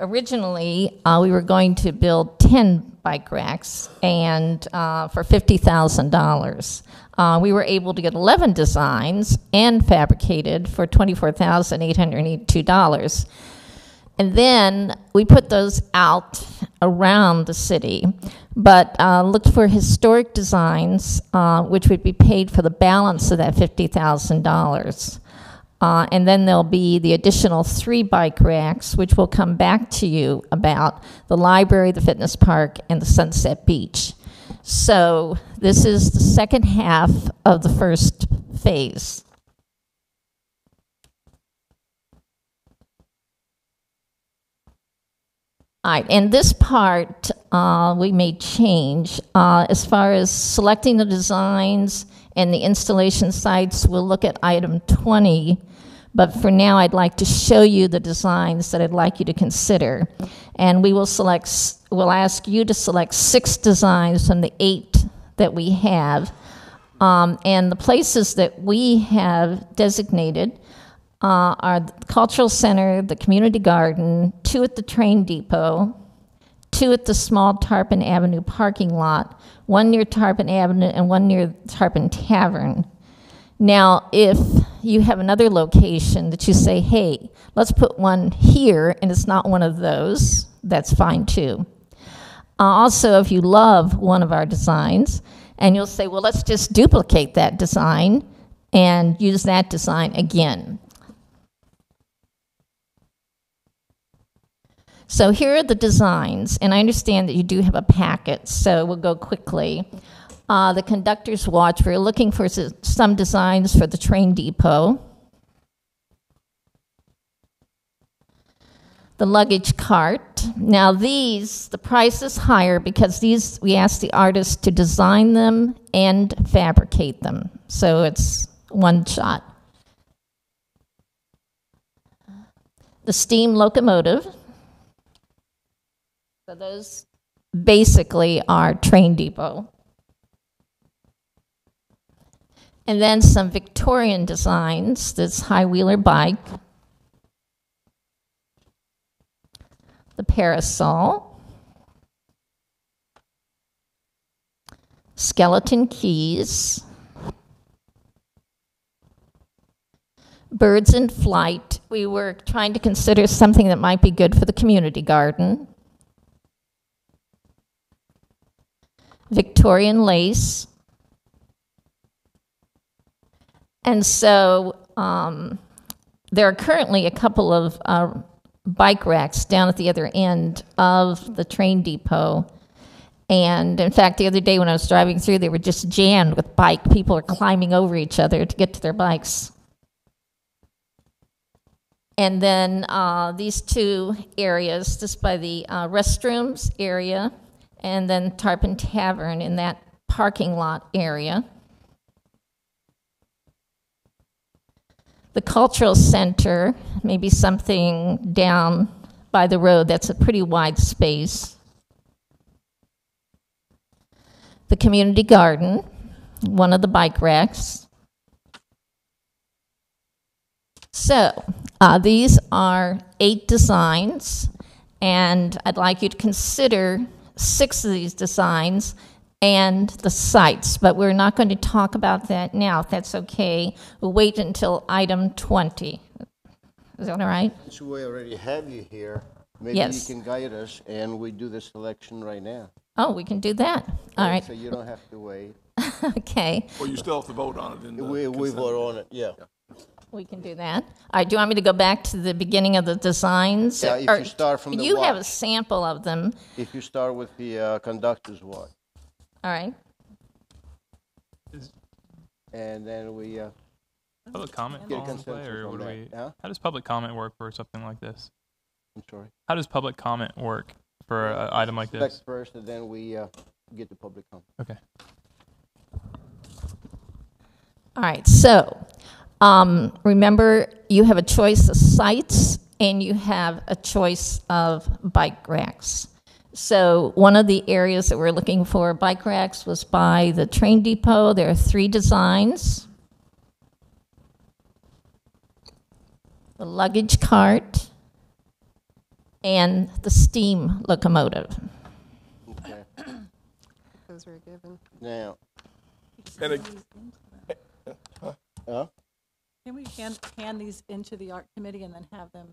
originally, uh, we were going to build 10 bike racks and uh, for $50,000. Uh, we were able to get 11 designs and fabricated for $24,882. And then we put those out around the city, but uh, looked for historic designs, uh, which would be paid for the balance of that $50,000. Uh, and then there'll be the additional three bike racks, which we'll come back to you about the library, the fitness park, and the Sunset Beach. So this is the second half of the first phase. All right, and this part uh, we may change uh, as far as selecting the designs and the installation sites. We'll look at item 20, but for now, I'd like to show you the designs that I'd like you to consider, and we will select. We'll ask you to select six designs from the eight that we have, um, and the places that we have designated uh, are the Cultural Center, the Community Garden, two at the train depot, two at the small Tarpon Avenue parking lot, one near Tarpon Avenue, and one near Tarpon Tavern. Now, if you have another location that you say, hey, let's put one here, and it's not one of those, that's fine too. Uh, also, if you love one of our designs, and you'll say, well, let's just duplicate that design and use that design again. So here are the designs, and I understand that you do have a packet, so we'll go quickly. Uh, the conductor's watch, we're looking for some designs for the train depot. The luggage cart. Now these, the price is higher because these, we asked the artist to design them and fabricate them. So it's one shot. The steam locomotive. So those basically are train depot. And then some Victorian designs, this high wheeler bike, the parasol, skeleton keys, birds in flight. We were trying to consider something that might be good for the community garden. Victorian lace. And so um, there are currently a couple of uh, bike racks down at the other end of the train depot. And in fact, the other day when I was driving through, they were just jammed with bike. People are climbing over each other to get to their bikes. And then uh, these two areas, just by the uh, restrooms area, and then Tarpon Tavern in that parking lot area. The cultural center, maybe something down by the road, that's a pretty wide space. The community garden, one of the bike racks. So, uh, these are eight designs, and I'd like you to consider six of these designs and the sites, but we're not going to talk about that now, if that's okay. We'll wait until item 20. Is that all right? Since we already have you here, maybe you can guide us and we do the selection right now. Oh, we can do that. All Okay, right. So you don't have to wait. *laughs* Okay, Well, you still have to vote on it in We, we vote on it, yeah. we can do that. All right, do you want me to go back to the beginning of the designs? Yeah, if Or- you start from the You have a sample of them, If you start with the uh, conductor's watch, all right? and then we, uh, Public comment Get a fall into play, consensus or on what do that, we? yeah? How does public comment work for something like this? I'm sorry. How does public comment work for an item like Select this? first, and then we uh, get the public comment. Okay. All right, so um, remember, you have a choice of sites and you have a choice of bike racks. So one of the areas that we're looking for bike racks was by the train depot. There are three designs. The luggage cart and the steam locomotive. Okay. *coughs* Those were given. Now, And it- huh? Can we hand, hand these into the art committee and then have them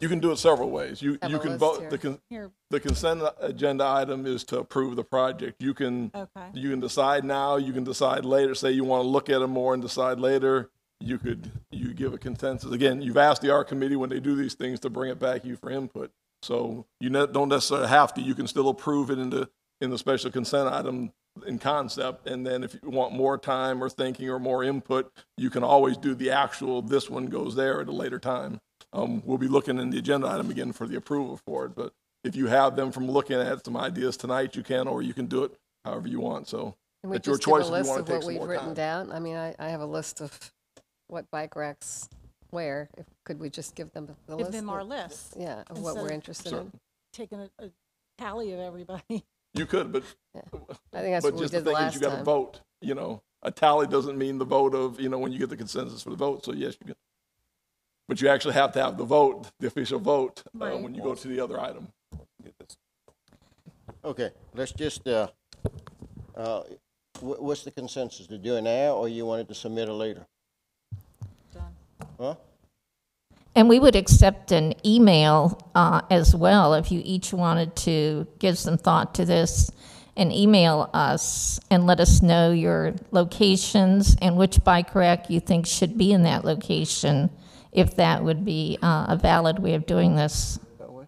You can do it several ways. You, you can vote, here. the, con- here? the consent agenda item is to approve the project. You can, Okay. you can decide now, you can decide later, say you want to look at it more and decide later. You could, you give a consensus. Again, you've asked the art committee when they do these things to bring it back to you for input. So you ne- don't necessarily have to, you can still approve it in the in the special consent item in concept, and then if you want more time or thinking or more input, you can always do the actual, this one goes there at a later time. Um, we'll be looking in the agenda item again for the approval for it, but if you have them from looking at some ideas tonight, you can, or you can do it however you want, so. Can we It's your just give a choice if you list wanna of take what some we've more written time. down? I mean, I, I have a list of what bike racks where. If- Could we just give them the list? Give them our of- list. Yeah, of what instead we're of interested Sure. in. Taking a, a tally of everybody. *laughs* You could, but. I think that's But what we just the did the thing is, last you gotta time. vote, you know, a tally doesn't mean the vote of, you know, when you get the consensus for the vote, so yes, you can. But you actually have to have the vote, the official vote, uh, when you go to the other item. Okay, let's just, uh, uh, wha- what's the consensus? To do it now, or you wanted to submit it later? Huh? And we would accept an email uh, as well if you each wanted to give some thought to this and email us and let us know your locations and which bike rack you think should be in that location, if that would be uh, a valid way of doing this. That way?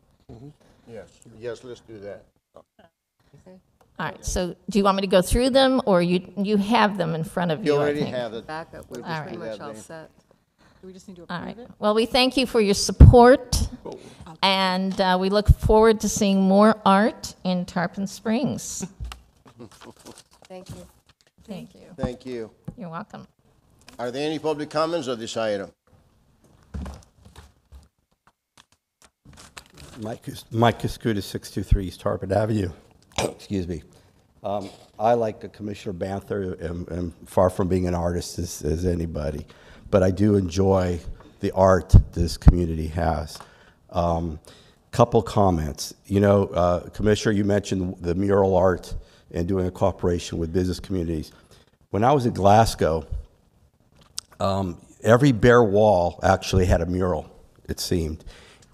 Yes, yes, let's do that. All right, so do you want me to go through them, or you, you have them in front of you? You I already think? have it. Backup, we're We'll just just pretty do much all set. Do we just need to All right. approve it? Well, we thank you for your support, and uh, we look forward to seeing more art in Tarpon Springs. *laughs* Thank you. Thank you. Thank you. You're welcome. Are there any public comments on this item? Mike, Mike Kiskuda, 623 East Avenue. Excuse me. Um, I, like Commissioner Banther, am, am far from being an artist as, as anybody, but I do enjoy the art this community has. Um, couple comments. You know, uh, Commissioner, you mentioned the mural art and doing a cooperation with business communities. When I was in Glasgow, um, every bare wall actually had a mural, it seemed.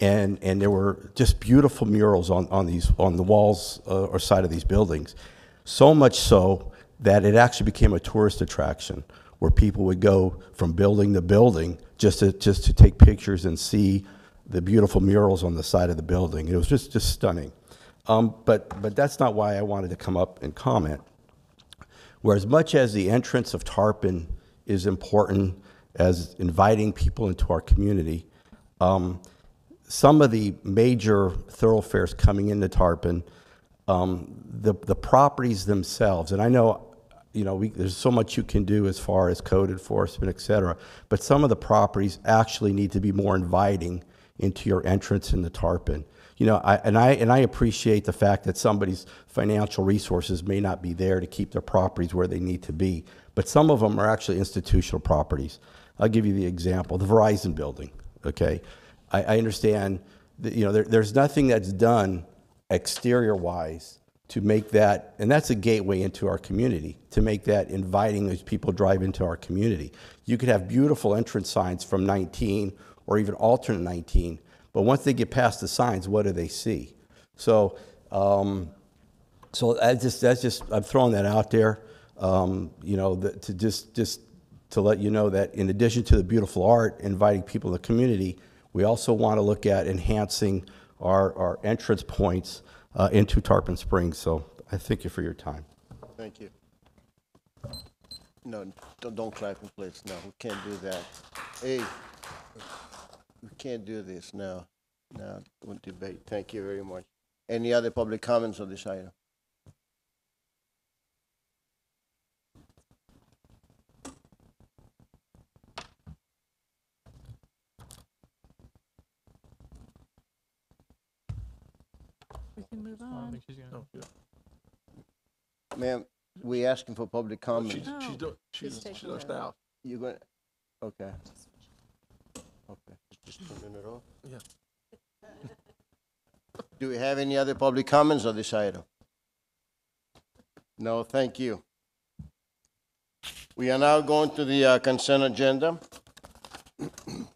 And, and there were just beautiful murals on, on, these, on the walls uh, or side of these buildings. So much so that it actually became a tourist attraction where people would go from building to building just to, just to take pictures and see the beautiful murals on the side of the building. It was just, just stunning. Um, but, but that's not why I wanted to come up and comment. Where as much as the entrance of Tarpon is important as inviting people into our community, um, some of the major thoroughfares coming into Tarpon, um, the, the properties themselves, and I know, you know, we, there's so much you can do as far as code enforcement, et cetera, but some of the properties actually need to be more inviting into your entrance into Tarpon. You know, I, and I and I appreciate the fact that somebody's financial resources may not be there to keep their properties where they need to be, but some of them are actually institutional properties. I'll give you the example: the Verizon building. Okay, I, I understand that you know there, there's nothing that's done exterior-wise to make that, and that's a gateway into our community, to make that inviting as people drive into our community. You could have beautiful entrance signs from 19 or even alternate 19, but once they get past the signs, what do they see? So, um, so I just, that's just, I'm throwing that out there, um, you know, that, to just, just to let you know that in addition to the beautiful art, inviting people in the community, we also want to look at enhancing our, our entrance points uh, into Tarpon Springs. So I thank you for your time. Thank you. No, don't, don't clap in place, no, we can't do that. Hey, we can't do this, no, no, don't debate, thank you very much. Any other public comments on this item? Can move I don't on. think she's gonna. Ma'am, we asking for public comment. She's, she's, doing- She's she's, taking she's our it staff. You going, okay. Okay, just turning it off? Yeah. *laughs* Do we have any other public comments on this item? No, thank you. We are now going to the uh, consent agenda. *clears throat*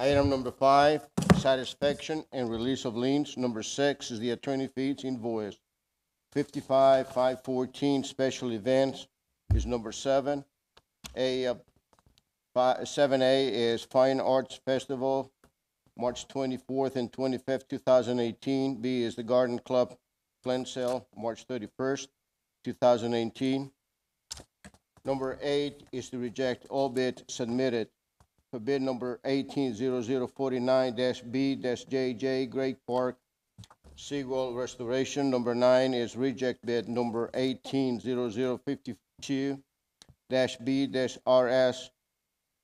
Item number five, satisfaction and release of liens. Number six is the attorney fees invoice. Fifty-five, five fourteen, special events is number seven. A, uh, seven A is Fine Arts Festival, March twenty-fourth and twenty-fifth, two thousand eighteen. B is the Garden Club Flint sale, March thirty-first, two thousand eighteen. Number eight is to reject all bids submitted for bid number eighteen zero zero forty-nine dash B dash JJ Craig Park Seawall Restoration. Number nine is reject bid number eighteen zero zero fifty-two dash B dash RS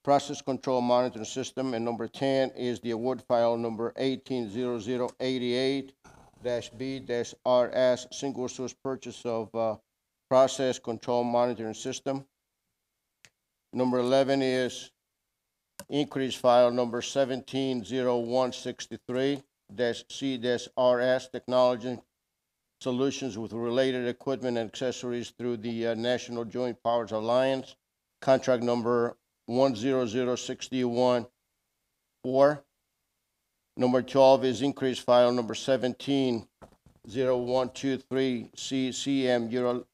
Process Control Monitoring System. And number ten is the award file number eighteen zero zero eighty-eight dash B dash RS Single Source Purchase of, uh, Process Control Monitoring System. Number eleven is increase file number seventeen zero one sixty-three dash C dash RS Technology Solutions with related equipment and accessories through the uh, National Joint Powers Alliance, contract number one zero zero sixty-one four. Number twelve is increase file number seventeen zero one two three CCM Euro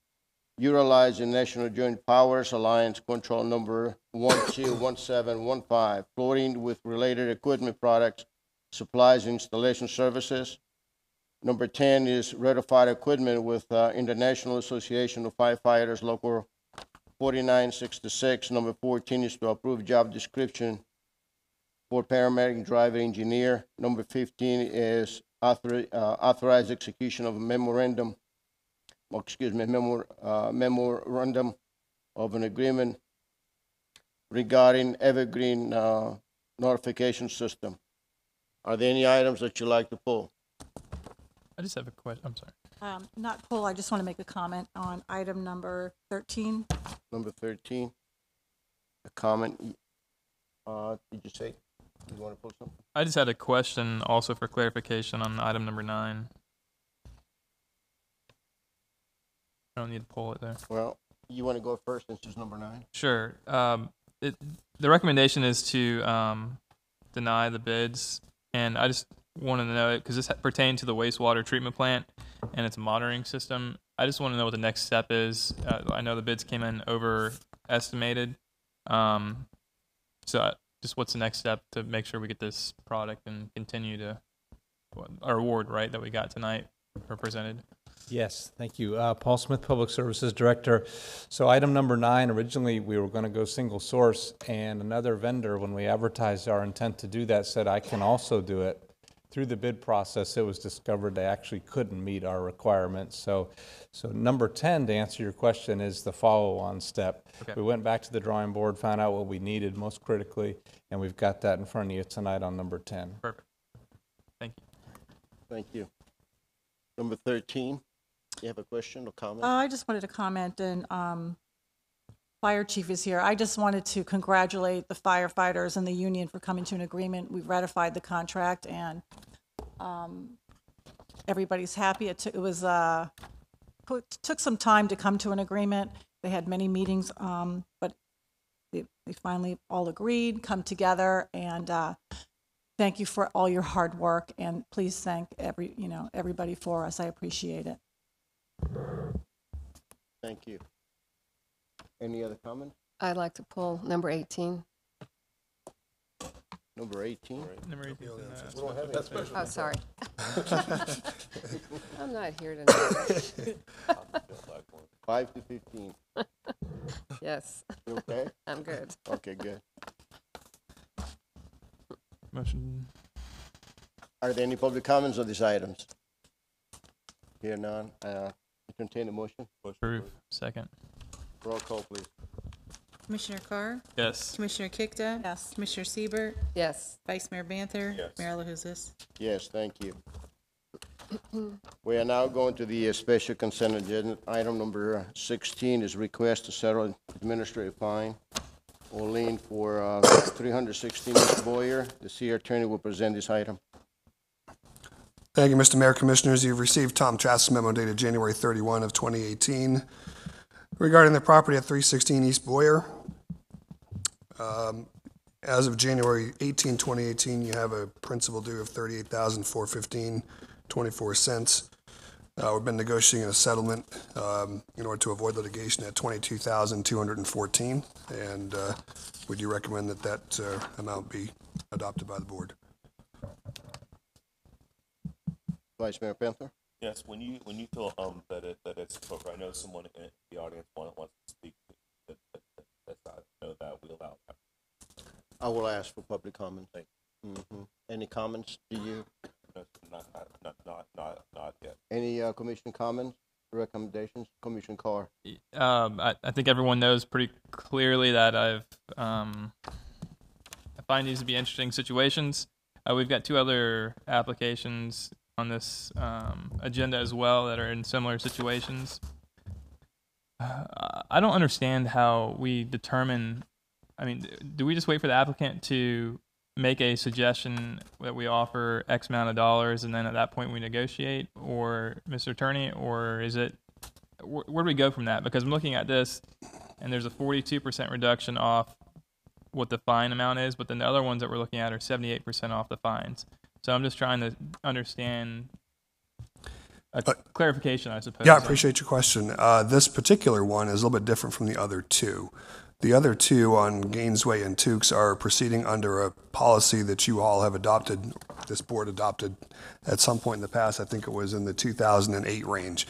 utilize the National Joint Powers Alliance Control Number one two one seven one five, floating with related equipment products, supplies, installation services. Number ten is ratified equipment with uh, International Association of Firefighters Local forty-nine sixty-six. Number fourteen is to approve job description for paramedic driver engineer. Number fifteen is author, uh, authorized execution of a memorandum excuse me, memor, uh, memorandum of an agreement regarding Everbridge, uh, notification system. Are there any items that you'd like to pull? I just have a question. I'm sorry. Um, not pull, I just want to make a comment on item number thirteen. Number thirteen, a comment, uh, did you say, you wanna pull something? I just had a question also for clarification on item number nine. I don't need to pull it there. Well, you wanna go first since it's number nine? Sure. Um, it, the recommendation is to um, deny the bids, and I just wanted to know it because this pertains to the wastewater treatment plant and its monitoring system. I just want to know what the next step is. Uh, I know the bids came in overestimated, um, so I, just what's the next step to make sure we get this product and continue to our award right that we got tonight represented. Yes, thank you. Uh, Paul Smith, Public Services Director. So item number nine, originally, we were going to go single source, and another vendor, when we advertised our intent to do that, said, I can also do it. Through the bid process, it was discovered they actually couldn't meet our requirements. So, so number 10, to answer your question, is the follow-on step. Okay. We went back to the drawing board, found out what we needed most critically, and we've got that in front of you tonight on number 10. Perfect. Thank you. Thank you. Number thirteen, you have a question or comment? Uh, I just wanted to comment, and um, Fire Chief is here. I just wanted to congratulate the firefighters and the union for coming to an agreement. We've ratified the contract, and um, everybody's happy. It took, it was, uh, took some time to come to an agreement. They had many meetings, um, but they, they finally all agreed, come together, and uh, thank you for all your hard work, and please thank every, you know, everybody for us. I appreciate it. Thank you. Any other comment? I'd like to pull number 18. Number eighteen? Number 18 's in there. We don't have anything. Oh, sorry. *laughs* I'm not here tonight. *laughs* Five to fifteen, Yes, You okay? *laughs* I'm good. Okay, good. Motion. Are there any public comments on these items? Here none, uh, entertain a motion, Approve. Second. roll call please. Commissioner Karr? Yes. Commissioner Kikta? Yes. Commissioner Sieber? Yes, Vice Mayor Banther? Yes. Mayor Alahouzos? Yes, thank you. *clears throat* We are now going to the uh, special consent agenda. Item number uh, sixteen is request to settle administrative fine. Orlean for, uh, three hundred sixteen East Boyer. The city attorney will present this item. Thank you, Mr. Mayor, Commissioners. You've received Tom Trask's memo dated January 31 of 2018 regarding the property at 316 East Boyer. Um, As of January 18, 2018, you have a principal due of $38,415.24. Uh, We've been negotiating a settlement um, in order to avoid litigation at 22,214, and uh, we do recommend that that uh, amount be adopted by the board. Vice Mayor Banther? Yes, when you, when you feel, um, that it, that it's appropriate, I know someone in the audience want- wants to speak, that, that, that, that's, I know that we allow that. I will ask for public comment. Mhm. Any comments, do you? No, Not, not, not, not, not, not yet. Any, uh, commission comments, recommendations? Commission Karr? Um, I, I think everyone knows pretty clearly that I've um, I find these to be interesting situations. Uh, we've got two other applications on this um, agenda as well that are in similar situations. Uh, I don't understand how we determine. I mean, do we just wait for the applicant to make a suggestion that we offer X amount of dollars, and then at that point we negotiate, or Mr. Attorney, or is it where, where do we go from that? Because I'm looking at this, and there's a 42% reduction off what the fine amount is, but then the other ones that we're looking at are 78% off the fines. So I'm just trying to understand a clarification, I suppose. Yeah, I appreciate your question. Uh, this particular one is a little bit different from the other two. The other two on Gainesway and Tukes are proceeding under a policy that you all have adopted, this board adopted at some point in the past. I think it was in the 2008 range.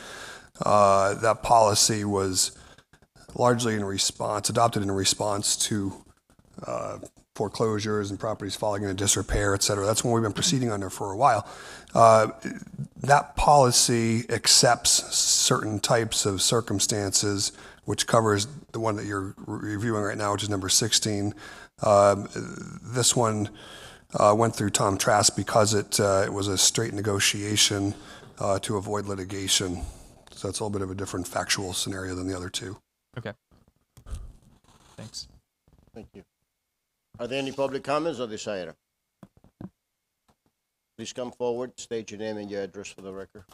Uh, that policy was largely in response, adopted in response to uh, foreclosures and properties falling into disrepair, et cetera. That's one we've been proceeding under for a while. Uh, that policy accepts certain types of circumstances, which covers the one that you're reviewing right now, which is number 16. Um, this one uh, went through Tom Trask because it, uh, it was a straight negotiation uh, to avoid litigation. So it's a little bit of a different factual scenario than the other two. Okay. Thanks. Thank you. Are there any public comments on this item? Please come forward, state your name and your address for the record.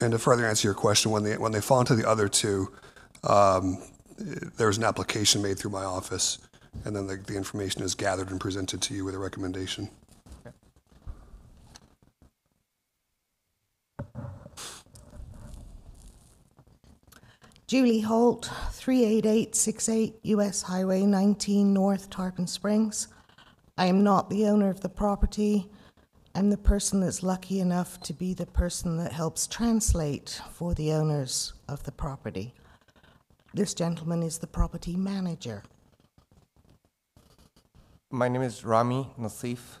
And to further answer your question, when they, when they fall into the other two, um, there's an application made through my office, and then the, the information is gathered and presented to you with a recommendation. Julie Holt, 38868 US Highway 19 North Tarpon Springs. I am not the owner of the property. I'm the person that's lucky enough to be the person that helps translate for the owners of the property. This gentleman is the property manager. My name is Rami Nassif.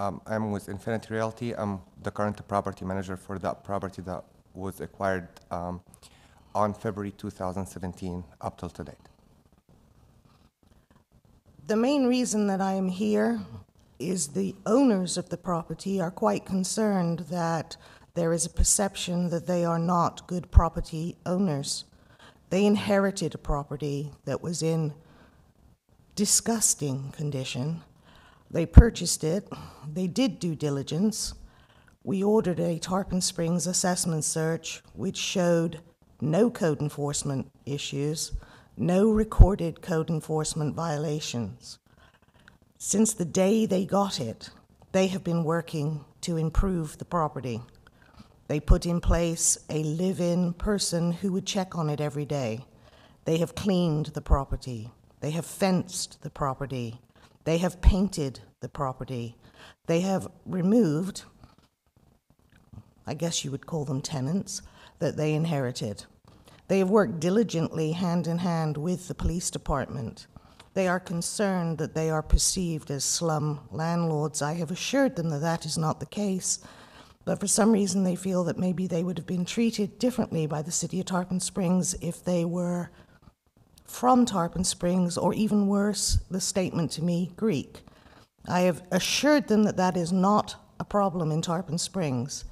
Um, I'm with Infinity Realty. I'm the current property manager for that property that was acquired um, on February 2017 up till today. The main reason that I am here is the owners of the property are quite concerned that there is a perception that they are not good property owners. They inherited a property that was in disgusting condition. They purchased it, they did due diligence. We ordered a Tarpon Springs assessment search, which showed no code enforcement issues, no recorded code enforcement violations. Since the day they got it, they have been working to improve the property. They put in place a live in person who would check on it every day. They have cleaned the property. They have fenced the property. They have painted the property. They have removed, I guess you would call them tenants, that they inherited. They have worked diligently hand in hand with the police department. They are concerned that they are perceived as slum landlords. I have assured them that that is not the case, but for some reason they feel that maybe they would have been treated differently by the city of Tarpon Springs if they were from Tarpon Springs, or even worse, the statement to me, Greek. I have assured them that that is not a problem in Tarpon Springs.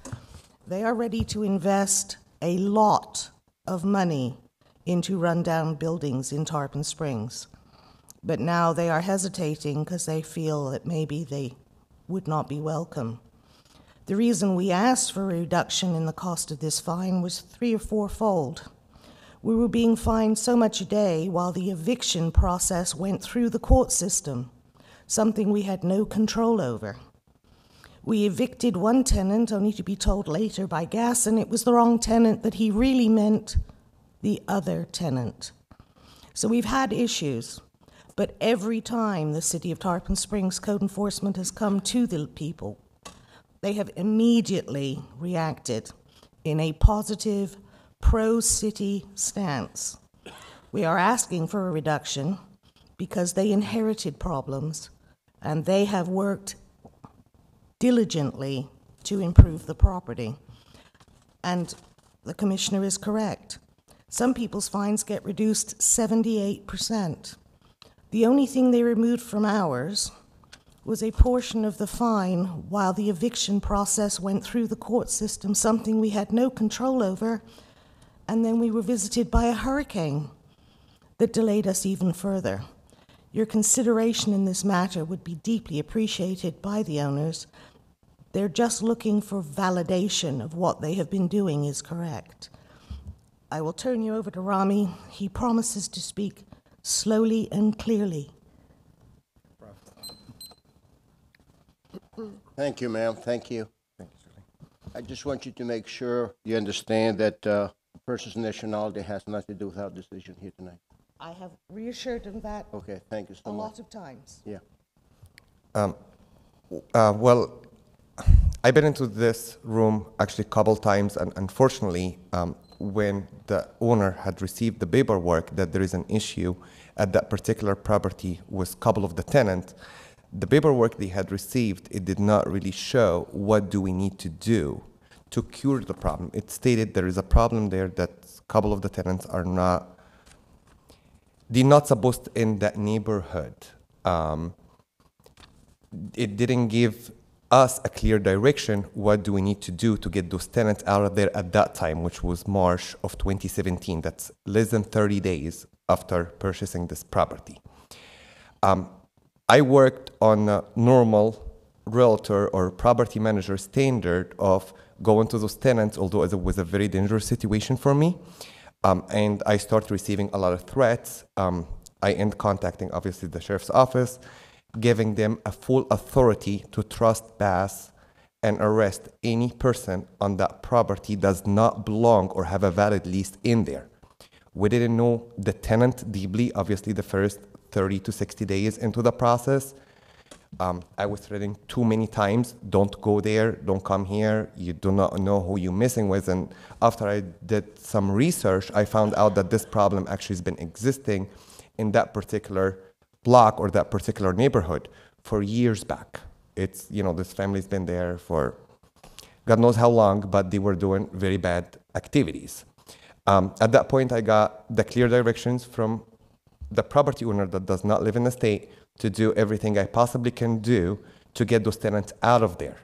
They are ready to invest a lot of money into rundown buildings in Tarpon Springs. But now they are hesitating because they feel that maybe they would not be welcome. The reason we asked for a reduction in the cost of this fine was three or fourfold. We were being fined so much a day while the eviction process went through the court system, something we had no control over. We evicted one tenant only to be told later by Gasson it was the wrong tenant, that he really meant the other tenant. So we've had issues, but every time the City of Tarpon Springs Code Enforcement has come to the people, they have immediately reacted. in a positive, pro city stance. We are asking for a reduction because they inherited problems and they have worked diligently to improve the property. And the commissioner is correct. Some people's fines get reduced 78%. The only thing they removed from ours was a portion of the fine while the eviction process went through the court system, something we had no control over, and then we were visited by a hurricane that delayed us even further. Your consideration in this matter would be deeply appreciated by the owners. They're just looking for validation of what they have been doing is correct. I will turn you over to Rami. He promises to speak slowly and clearly. Thank you, ma'am. Thank you. I just want you to make sure you understand that uh, person's nationality has nothing to do with our decision here tonight. I have reassured them that Okay, thank you so a much. lot of times. Yeah. Um, uh, well, I've been into this room actually a couple times, and unfortunately, um, when the owner had received the paperwork that there is an issue at that particular property with a couple of the tenants, the paperwork they had received it did not really show what do we need to do to cure the problem. It stated there is a problem there that a couple of the tenants are not they're not supposed in that neighborhood. Um, it didn't give us a clear direction what do we need to do to get those tenants out of there at that time which was march of 2017 that's less than 30 days after purchasing this property. Um, i worked on a normal realtor or property manager standard of going to those tenants although it was a very dangerous situation for me. Um, and i started receiving a lot of threats. Um, i end contacting obviously the sheriff's office giving them a full authority to trust trespass and arrest any person on that property does not belong or have a valid lease in there. We didn't know the tenant deeply, obviously, the first 30 to 60 days into the process. Um, I was threatened too many times don't go there, don't come here, you do not know who you're messing with. And after I did some research, I found out that this problem actually has been existing in that particular block or that particular neighborhood for years back. It's, you know, this family's been there for God knows how long, but they were doing very bad activities. Um, at that point, I got the clear directions from the property owner that does not live in the state to do everything I possibly can do to get those tenants out of there.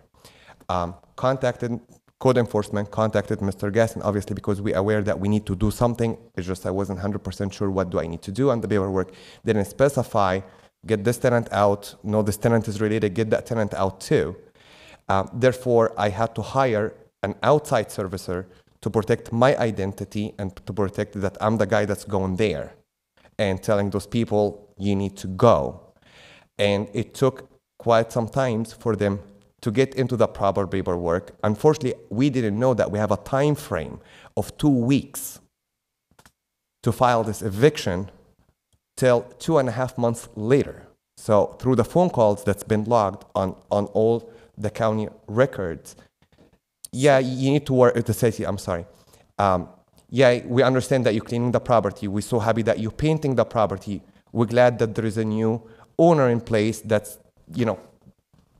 Um, contacted code enforcement, contacted Mr. Gasson, obviously because we are aware that we need to do something. It's just I wasn't 100% sure what do I need to do, and the paperwork didn't specify get this tenant out. No, this tenant is related. Get that tenant out too. Uh, therefore, I had to hire an outside servicer to protect my identity and to protect that I'm the guy that's going there and telling those people you need to go. And it took quite some time for them to get into the proper paperwork. Unfortunately, we didn't know that we have a time frame of two weeks to file this eviction till two and a half months later. So through the phone calls that's been logged on, on all the county records, yeah, you need to work with the city, I'm sorry. Um, yeah, we understand that you're cleaning the property. We're so happy that you're painting the property. We're glad that there is a new owner in place that's, you know,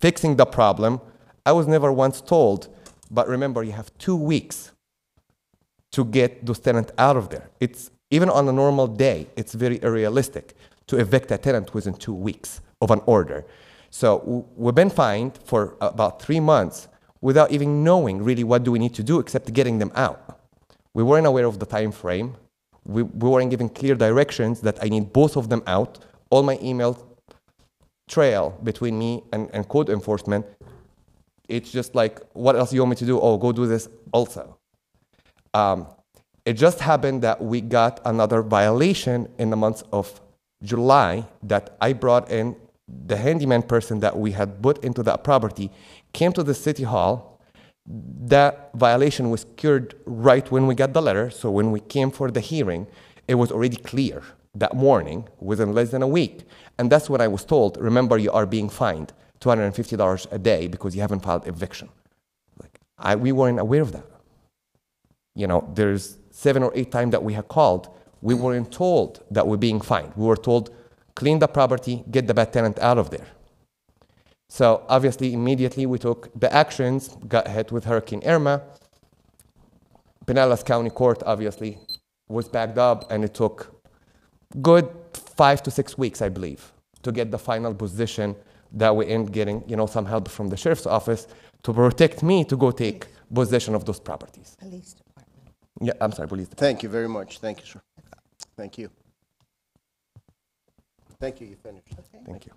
fixing the problem. I was never once told, but remember, you have two weeks to get those tenants out of there. It's even on a normal day, it's very unrealistic to evict a tenant within two weeks of an order. So we've been fined for about three months without even knowing really what do we need to do except getting them out. We weren't aware of the time frame. We, we weren't given clear directions that I need both of them out. All my email trail between me and, and code enforcement, it's just like, what else do you want me to do? Oh, go do this also. Um, it just happened that we got another violation in the month of July that I brought in the handyman person that we had put into that property came to the city hall. That violation was cured right when we got the letter. So when we came for the hearing, it was already clear that morning within less than a week. And that's what I was told. Remember, you are being fined $250 a day because you haven't filed eviction. Like, I, we weren't aware of that. You know, there's seven or eight times that we had called. We weren't told that we're being fined. We were told, clean the property, get the bad tenant out of there. So obviously, immediately we took the actions, got hit with Hurricane Irma. Pinellas County Court obviously was backed up, and it took good five to six weeks, I believe, to get the final position that we end getting, you know, some help from the sheriff's office to protect me to go take possession of those properties. Police department. Yeah, I'm sorry, police. Thank you very much. Thank you, sir. Thank you. Thank you, you finished. Thank you.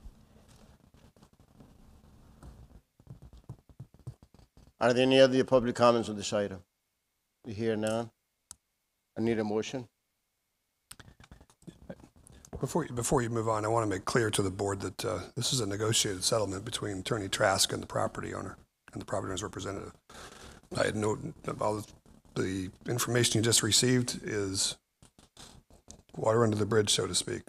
Are there any other public comments on this item? You hear none? I need a motion. Before, you- before you move on, I want to make clear to the board that uh, this is a negotiated settlement between Attorney Trask and the property owner and the property owner's representative. I had no, all the information you just received is water under the bridge, so to speak.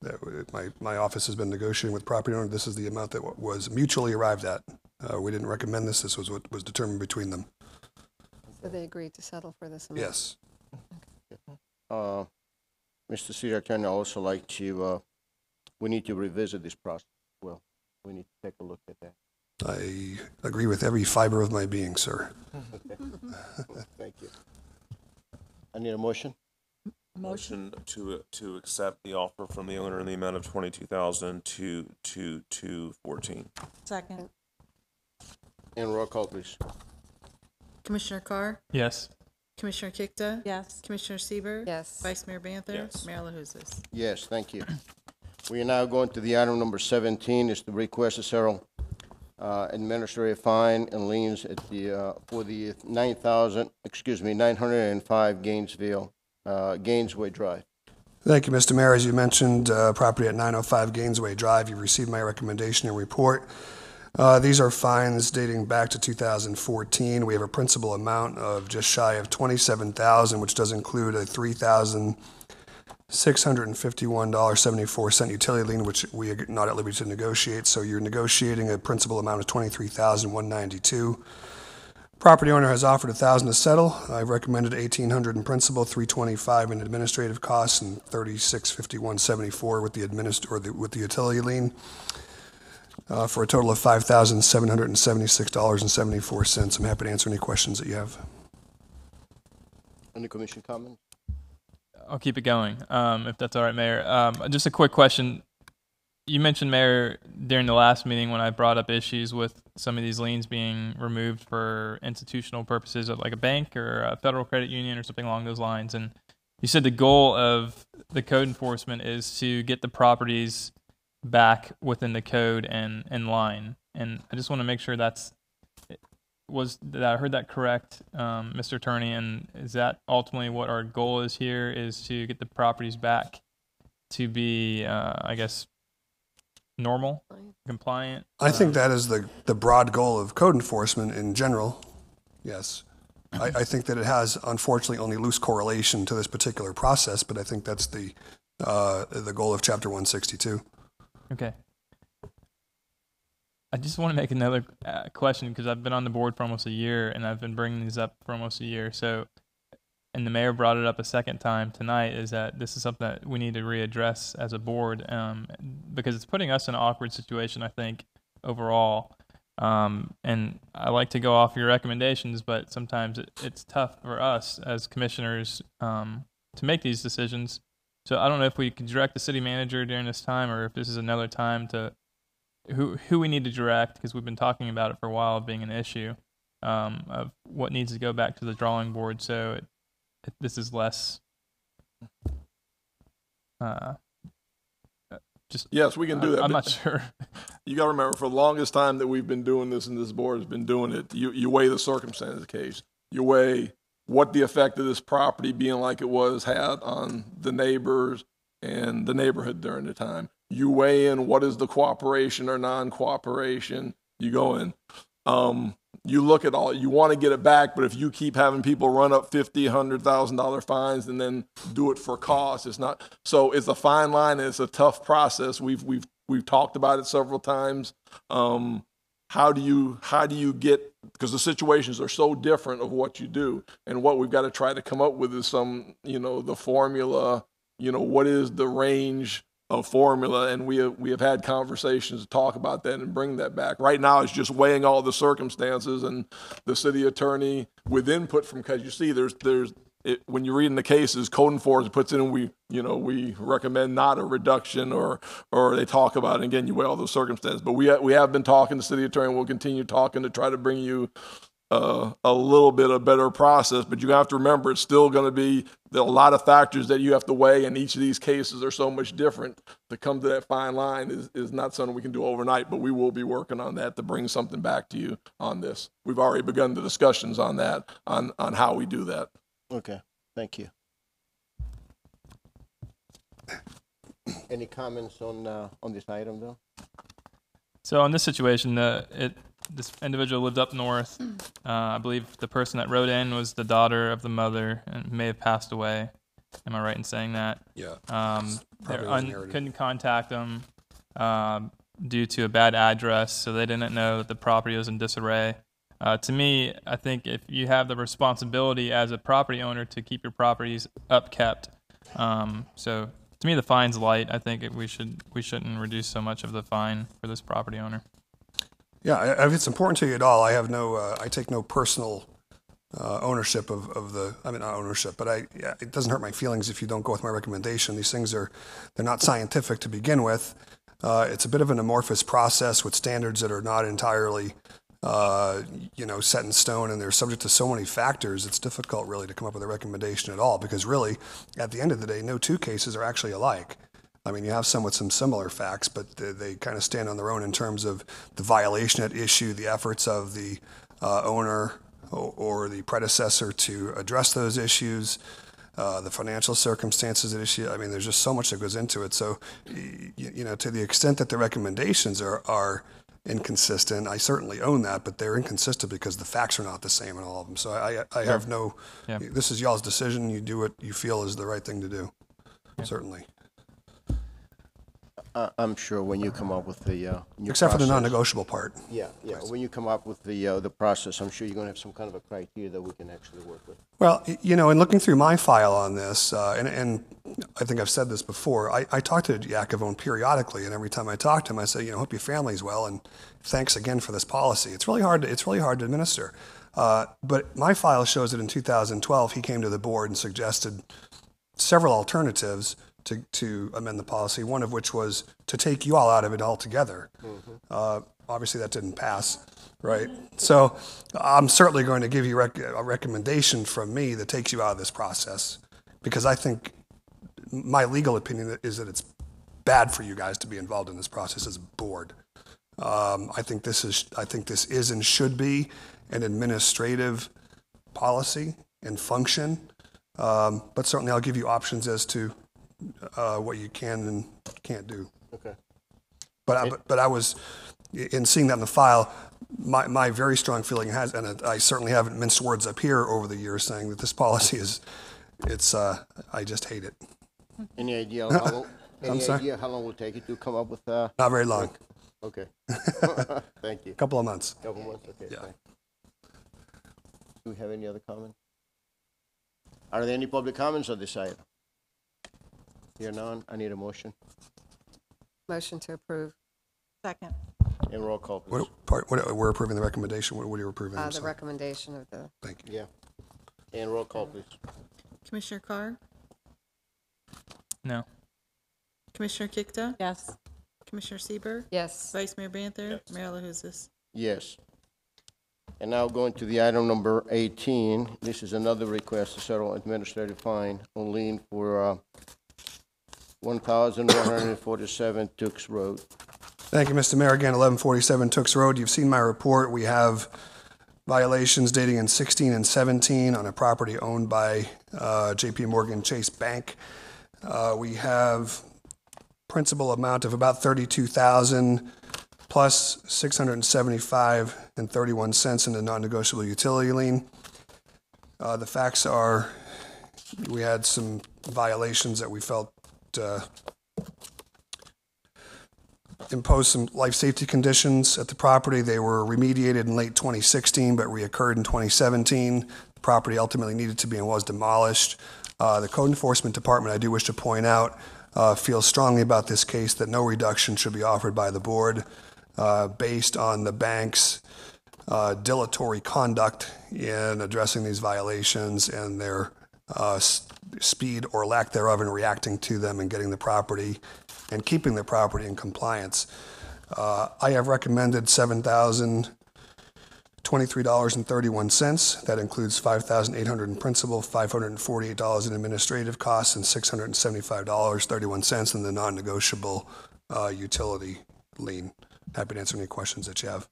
That My, my office has been negotiating with property owner. This is the amount that was mutually arrived at. Uh, We didn't recommend this. This was what was determined between them. So they agreed to settle for this amount? Yes. Uh, Mr. City Attorney, I also like to, uh, we need to revisit this process. Well, we need to take a look at that. I agree with every fiber of my being, sir. *laughs* Thank you. I need a motion. Motion. To, to accept the offer from the owner in the amount of twenty-two thousand to, to, to fourteen. Second. And roll call, please. Commissioner Karr? Yes. Commissioner Kikta? Yes. Commissioner Sieber, Yes. Vice Mayor Banther? Yes. Mayor Alahouzos? Yes, thank you. We are now going to the item number 17, is the request to settle uh, administrative fine and liens at the, uh, for the 9,000, excuse me, 905 Gainesville, uh, Gainesway Drive. Thank you, Mr. Mayor. As you mentioned, uh, property at 905 Gainesway Drive, you received my recommendation and report. Uh, These are fines dating back to 2014. We have a principal amount of just shy of 27,000, which does include a $3,651.74 utility lien, which we are not at liberty to negotiate. So you're negotiating a principal amount of 23,192. Property owner has offered a thousand to settle. I've recommended eighteen hundred in principal, three twenty-five in administrative costs, and thirty-six fifty-one seventy-four with the administ, or the, with the utility lien, for a total of five thousand seven hundred and seventy-six dollars and seventy-four cents. I'm happy to answer any questions that you have. Any commission comments? I'll keep it going, um, if that's all right, Mayor. Um, just a quick question. You mentioned, Mayor, during the last meeting when I brought up issues with some of these liens being removed for institutional purposes, of like a bank or a federal credit union or something along those lines. And you said the goal of the code enforcement is to get the properties back within the code and in line. And I just want to make sure that's was that I heard that correct, um, Mr. Attorney? And is that ultimately what our goal is here? Is to get the properties back to be, uh, I guess, normal, compliant? I think that is the, the broad goal of code enforcement in general, yes. I, I think that it has unfortunately only loose correlation to this particular process, but I think that's the, uh, the goal of chapter one sixty-two. Okay. I just want to make another uh, question because I've been on the board for almost a year and I've been bringing these up for almost a year. So, and the mayor brought it up a second time tonight is that this is something that we need to readdress as a board um, because it's putting us in an awkward situation, I think, overall. Um, and I like to go off your recommendations, but sometimes it, it's tough for us as commissioners um, to make these decisions. So I don't know if we can direct the city manager during this time, or if this is another time to who who we need to direct because we've been talking about it for a while being an issue um, of what needs to go back to the drawing board. So it, it, this is less. Uh, just Yes, we can do I- that. I'm not sure. You got to remember, for the longest time that we've been doing this, and this board has been doing it, you, you weigh the circumstances of the case. You weigh what the effect of this property being like it was had on the neighbors and the neighborhood during the time. You weigh in what is the cooperation or non-cooperation. You go in. Um, you look at all. You want to get it back, but if you keep having people run up fifty, hundred thousand dollar fines and then do it for cost, it's not. So it's a fine line. And it's a tough process. We've we've we've talked about it several times. Um, how do you how do you get because the situations are so different of what you do and what we've got to try to come up with is some you know the formula you know what is the range of formula? And we have we have had conversations to talk about that and bring that back. Right now it's just weighing all the circumstances and the city attorney with input from because you see there's there's it, when you're reading the cases, code enforcement puts in, we, you know, we recommend not a reduction or, or they talk about, it. again, you weigh all those circumstances. But we, ha- we have been talking to city attorney we'll continue talking to try to bring you uh, a little bit of better process. But you have to remember, it's still going to be a lot of factors that you have to weigh, and each of these cases are so much different. To come to that fine line is, is not something we can do overnight, but we will be working on that to bring something back to you on this. We've already begun the discussions on that, on, on how we do that. Okay, thank you. Any comments on, uh, on this item, though? So on this situation, the it this individual lived up north. Uh, I believe the person that wrote in was the daughter of the mother and may have passed away. Am I right in saying that? Yeah. Um, they un- couldn't contact them um, due to a bad address, so they didn't know that the property was in disarray. Uh, to me, I think if you have the responsibility as a property owner to keep your properties upkept, um, so to me the fine's light. I think we should we shouldn't reduce so much of the fine for this property owner. Yeah, if it's important to you at all, I have no, uh, I take no personal uh, ownership of, of the, I mean, not ownership, but I, yeah, it doesn't hurt my feelings if you don't go with my recommendation. These things are, they're not scientific to begin with. Uh, It's a bit of an amorphous process with standards that are not entirely, uh, you know, set in stone, and they're subject to so many factors, it's difficult really to come up with a recommendation at all, because really, at the end of the day, no two cases are actually alike. I mean, you have some with some similar facts, but they, they kind of stand on their own in terms of the violation at issue, the efforts of the uh, owner or, or the predecessor to address those issues, uh, the financial circumstances at issue. I mean, there's just so much that goes into it. So, y- y- you know, to the extent that the recommendations are, are inconsistent, I certainly own that, but they're inconsistent because the facts are not the same in all of them. So I, I have no, Yeah. this is y'all's decision. You do what you feel is the right thing to do, certainly. I, I'm sure when you come up with the, uh. new Except for the process- non-negotiable part. Yeah, yeah, when you come up with the, uh, the process, I'm sure you're gonna have some kind of a criteria that we can actually work with. Well, y- you know, in looking through my file on this, uh, and, and I think I've said this before, I, I talk to Yakavone periodically, and every time I talk to him, I say, you know, hope your family's well, and thanks again for this policy. It's really hard. To, it's really hard to administer. Uh, but my file shows that in 2012, he came to the board and suggested several alternatives to, to amend the policy. One of which was to take you all out of it altogether. Uh, obviously, that didn't pass, right? So I'm certainly going to give you rec- a recommendation from me that takes you out of this process because I think my legal opinion is that it's bad for you guys to be involved in this process as a board. Um, I think this is I think this is and should be an administrative policy and function, um, but certainly I'll give you options as to uh, what you can and can't do. Okay. But I, but, but I was, in seeing that in the file, my, my very strong feeling has, and I certainly haven't minced words up here over the years saying that this *laughs* policy is, it's, uh, I just hate it. Any idea *laughs* how long, any sorry? idea how long will it take you to come up with, uh? Not very long. Okay. *laughs* Thank you. A couple of months. Couple months, okay. Yeah. fine. Do we have any other comment? Are there any public comments on this item? Here none, I need a motion Motion to approve. Second. and roll call, please. What, part, what, we're approving the recommendation, what, what are you approving? Uh, I'm the sorry. recommendation of the, Thank you. Yeah. And roll call, please. Commissioner Karr? No. Commissioner Kikta? Yes. Commissioner Sieber, yes. Vice Mayor Banther? Mayor Alahouzos? Yes. And now going to the item number 18. This is another request to settle administrative fine on lien for uh, 1,147 Tooks Road. Thank you, Mr. Mayor. Again, 1147 Tooks Road. You've seen my report. We have violations dating in 16 and 17 on a property owned by uh, JP Morgan Chase Bank. Uh, We have principal amount of about 32,000 plus 675 and 31 cents in the non-negotiable utility lien. Uh, The facts are, we had some violations that we felt uh, imposed some life safety conditions at the property. They were remediated in late 2016, but reoccurred in 2017. The property ultimately needed to be and was demolished. Uh, The code enforcement department, I do wish to point out, uh, feels strongly about this case that no reduction should be offered by the board uh, based on the bank's uh, dilatory conduct in addressing these violations and their uh, speed or lack thereof in reacting to them and getting the property and keeping the property in compliance. Uh, I have recommended seven thousand twenty-three dollars and thirty-one cents. That includes five thousand eight hundred in principal, five hundred and forty-eight dollars in administrative costs, and six hundred and seventy-five dollars thirty-one cents in the non-negotiable uh, utility lien. Happy to answer any questions that you have.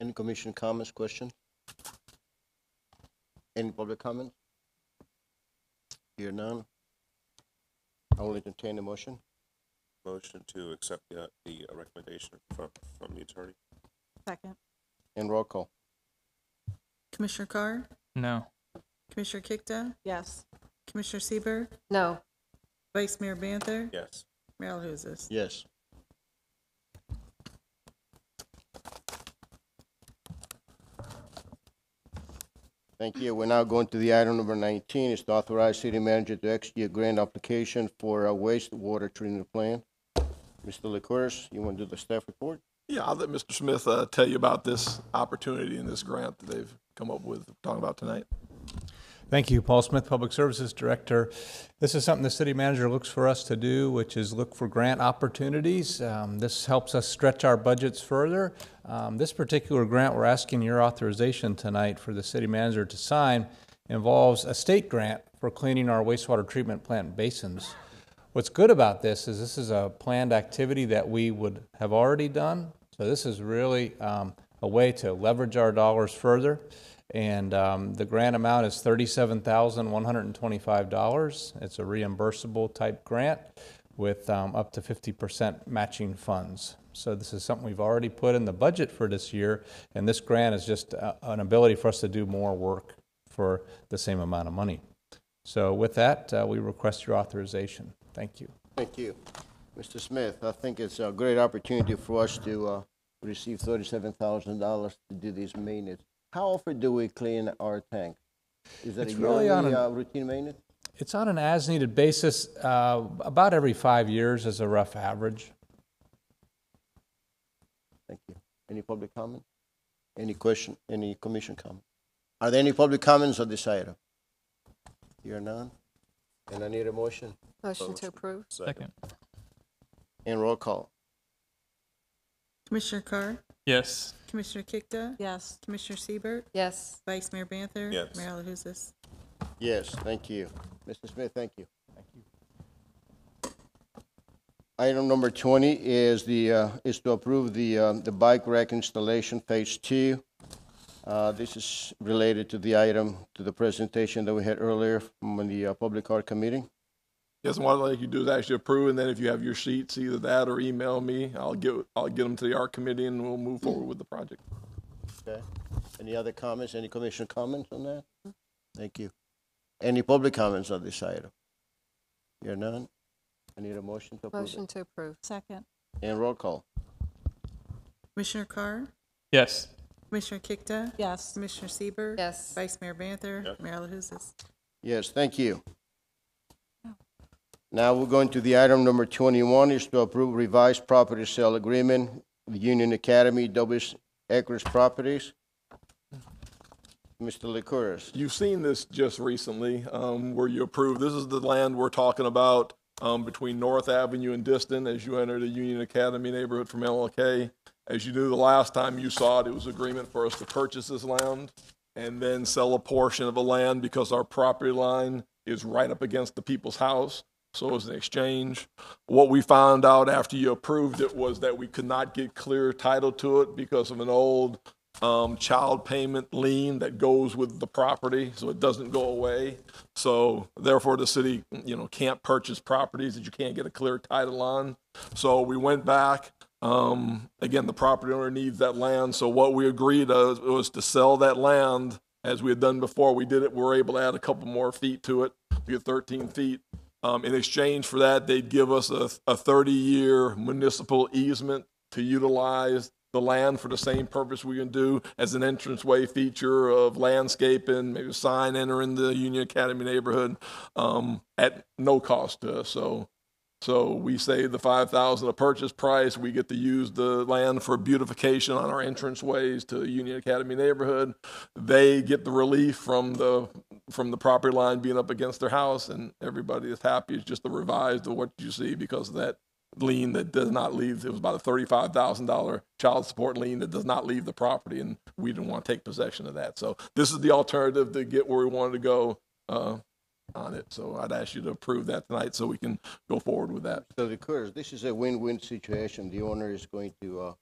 Any commission comments, questions? Any public comments? Hear none? I will entertain a motion. Motion to accept the, the uh, recommendation from, from the attorney. Second. And roll call. Commissioner Karr? No. Commissioner Kikta? Yes. Commissioner Sieber, No. Vice Mayor Banther? Yes. Mayor Alahouzos? Yes. Thank you. We're now going to the item number nineteen, is to authorize city manager to execute a grant application for a wastewater treatment plan. Mr. LeCouris, you want to do the staff report? Yeah, I'll let Mr. Smith uh, tell you about this opportunity and this grant that they've come up with, talking about tonight. Thank you, Paul Smith, Public Services Director. This is something the city manager looks for us to do, which is look for grant opportunities. Um, this helps us stretch our budgets further. Um, this particular grant we're asking your authorization tonight for the city manager to sign involves a state grant for cleaning our wastewater treatment plant basins. What's good about this is this is a planned activity that we would have already done. So this is really um, a way to leverage our dollars further. And um, the grant amount is $37,125. It's a reimbursable type grant with um, up to 50% matching funds. So this is something we've already put in the budget for this year, and this grant is just uh, an ability for us to do more work for the same amount of money. So with that, uh, we request your authorization. Thank you. Thank you. Mr. Smith, I think it's a great opportunity for us to, uh, receive thirty-seven thousand dollars to do these maintenance. How often do we clean our tank? Is that a It's really on yearly, an- uh, routine maintenance? It's on an as-needed basis, uh, about every five years is a rough average. Thank you. Any public comment? Any question, any commission comment? Are there any public comments on this item? Here none? And I need a motion Motion to approve? Second. and roll call. Commissioner Karr? Yes. Commissioner Kikta? Yes. Commissioner Sieber, Yes. Vice Mayor Banther? Yes. Mayor Alahouzos? Yes, thank you. Mr. Smith, thank you. Thank you. Item number twenty is the, uh, is to approve the, um, the bike rack installation phase two. Uh, this is related to the item, to the presentation that we had earlier from the, uh, Public Art Committee. Yes, and what I'd like you to do is actually approve, and then if you have your sheets, either that or email me. I'll get, I'll get them to the art committee and we'll move forward with the project. Okay. Any other comments? Any commission comments on that? Thank you. Any public comments on this item? Hear none? I need a motion to approve Motion it. to approve? Second. And roll call. Commissioner Karr? Yes. Commissioner Kikta? Yes. Commissioner Sieber, Yes. Vice Mayor Banther? Yes. Mayor Alahouzos? Yes, thank you. Now we're going to the item number twenty-one is to approve revised property sale agreement with Union Academy, Dobbs Acres Properties. Mr. LeCouris. You've seen this just recently, um, where you approved, this is the land we're talking about, um, between North Avenue and Disston as you enter the Union Academy neighborhood from MLK. As you knew the last time you saw it, it was agreement for us to purchase this land and then sell a portion of the land because our property line is right up against the people's house. So it was an exchange. What we found out after you approved it was that we could not get clear title to it because of an old um, child payment lien that goes with the property, so it doesn't go away. So therefore, the city, you know, can't purchase properties that you can't get a clear title on. So we went back. Um, again, the property owner needs that land. So what we agreed uh, was to sell that land as we had done before. We did it. We were able to add a couple more feet to it. We get 13 feet. Um, in exchange for that, they'd give us a, a 30-year municipal easement to utilize the land for the same purpose we can do as an entranceway feature of landscaping, maybe a sign entering the Union Academy neighborhood um, at no cost to us. So, so we save the five thousand of purchase price. We get to use the land for beautification on our entranceways to Union Academy neighborhood. They get the relief from the from the property line being up against their house, and everybody is happy. It's just a revised of what you see because of that lien that does not leave. It was about a thirty-five thousand dollar child support lien that does not leave the property, and we didn't want to take possession of that. So this is the alternative to get where we wanted to go uh, on it. So I'd ask you to approve that tonight so we can go forward with that. So the Curtis, this is a win-win situation. The owner is going to, uh,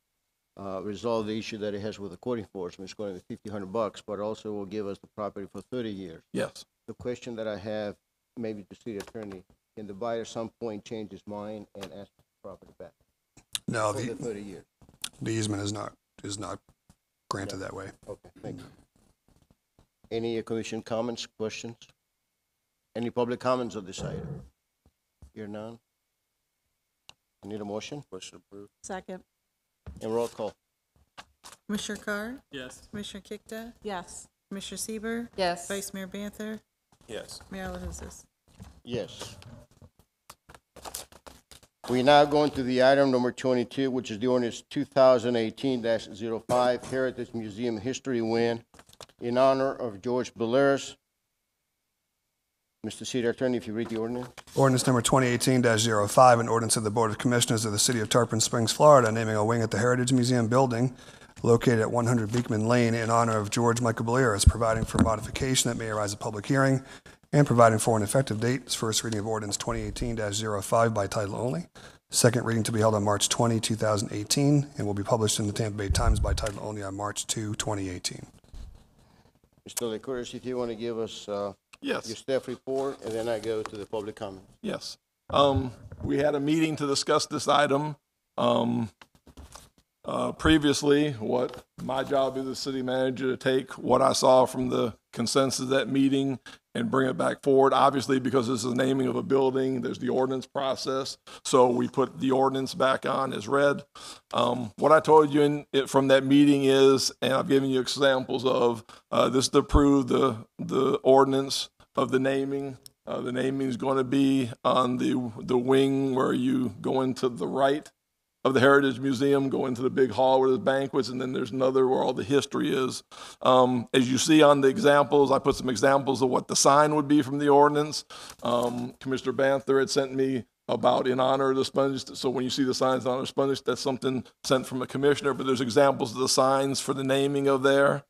uh, resolve the issue that it has with the court enforcement. It's going to be fifty, hundred bucks, but also will give us the property for thirty years. Yes. The question that I have, maybe to city attorney, can the buyer at some point change his mind and ask for the property back? No, For the, the thirty years. the easement is not, is not granted that way. Okay, thank you. Any uh, commission comments, questions? Any public comments on this item? Hear none? Need a motion? Motion approved. Second. And roll call. Commissioner Karr? Yes. Commissioner Kikta? Yes. Commissioner Sieber, Yes. Vice Mayor Banther? Yes. Mayor Alahouzos? Yes. We now go into the item number twenty-two, which is the ordinance two thousand eighteen 5 Heritage Museum History Win in honor of George Billiris. Mr. City Attorney, if you read the ordinance. Ordinance number 2018-05, an ordinance of the Board of Commissioners of the City of Tarpon Springs, Florida, naming a wing at the Heritage Museum Building located at 100 Beekman Lane in honor of George Michael Billiris, providing for modification that may arise at public hearing, and providing for an effective date. This first reading of ordinance 2018-05 by title only. Second reading to be held on March 20, 2018, and will be published in the Tampa Bay Times by title only on March 2, 2018. Mr. LeCouris, if you want to give us, uh, Yes. your staff report, and then I go to the public comment. Yes. Um, we had a meeting to discuss this item. Um, uh, previously, what my job as a city manager to take what I saw from the consensus of that meeting and bring it back forward. Obviously, because this is the naming of a building, there's the ordinance process. So we put the ordinance back on as read. Um, what I told you in, it, from that meeting is, and I've given you examples of, uh, this to approve the, the ordinance of the naming. Uh, the naming is going to be on the, the wing where you go into the right of the Heritage Museum, go into the big hall where there's banquets, and then there's another where all the history is. Um, as you see on the examples, I put some examples of what the sign would be from the ordinance. Um, Commissioner Banther had sent me about in honor of the sponge. So when you see the signs on the sponge, that's something sent from a commissioner, but there's examples of the signs for the naming of there.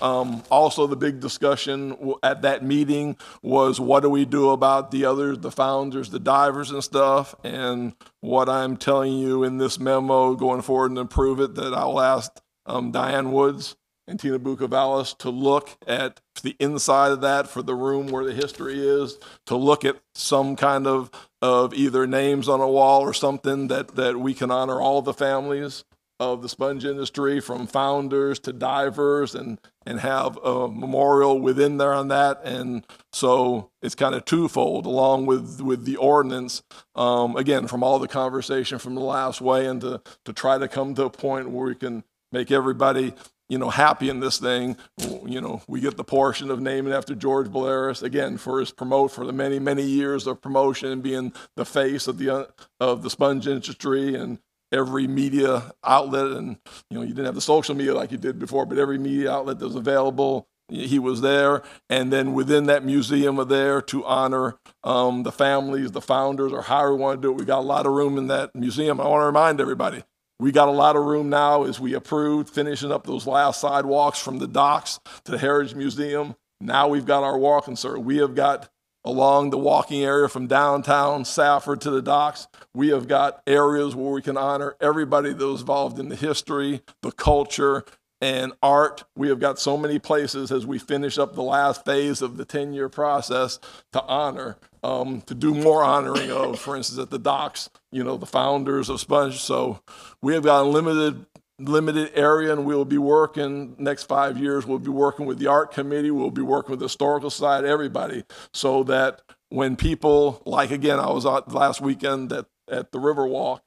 Um, also, the big discussion at that meeting was what do we do about the others, the founders, the divers and stuff? And what I'm telling you in this memo going forward and approve it, that I'll ask um, Diane Woods and Tina Bucuvalas to look at the inside of that for the room where the history is, to look at some kind of, of either names on a wall or something that, that we can honor all the families of the sponge industry from founders to divers and, and have a memorial within there on that. And so it's kind of twofold along with, with the ordinance. Um, again, from all the conversation from the last way and to, to try to come to a point where we can make everybody you know, happy in this thing. You know, we get the portion of naming after George Billiris again for his promote for the many many years of promotion and being the face of the uh, of the sponge industry and every media outlet. And you know you didn't have the social media like you did before but every media outlet that was available he was there. And then within that museum of there to honor um, the families the founders or however we want to do it we got a lot of room in that museum. I want to remind everybody we got a lot of room now as we approved finishing up those last sidewalks from the docks to the Heritage Museum. Now we've got our walking circle. We have got along the walking area from downtown Safford to the docks. We have got areas where we can honor everybody that was involved in the history, the culture, and art. We have got so many places as we finish up the last phase of the 10 year process to honor, um, to do more honoring of, for instance, at the docks, you know, the founders of Sponge. So we have got a limited limited area and we'll be working next five years we'll be working with the art committee we'll be working with the historical side everybody so that when people, like again, I was out last weekend at, at the Riverwalk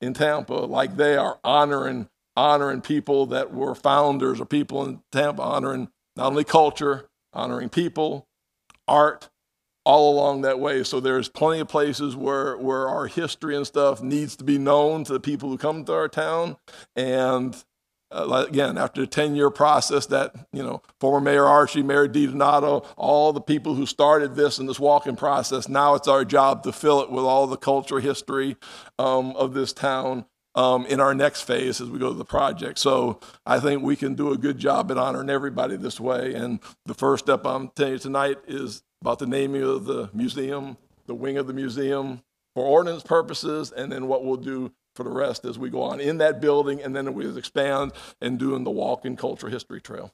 in Tampa, like they are honoring honoring people that were founders or people in Tampa, honoring not only culture, honoring people, art, all along that way. So there's plenty of places where where our history and stuff needs to be known to the people who come to our town. And uh, again, after a 10 year process that, you know, former Mayor Archie, Mayor DiDonato, all the people who started this and this walking process, now it's our job to fill it with all the culture, history um, of this town um, in our next phase as we go to the project. So I think we can do a good job at honoring everybody this way. And the first step I'm telling you tonight is about the naming of the museum, the wing of the museum for ordinance purposes, and then what we'll do for the rest as we go on in that building, and then we expand and doing the walk in culture history trail.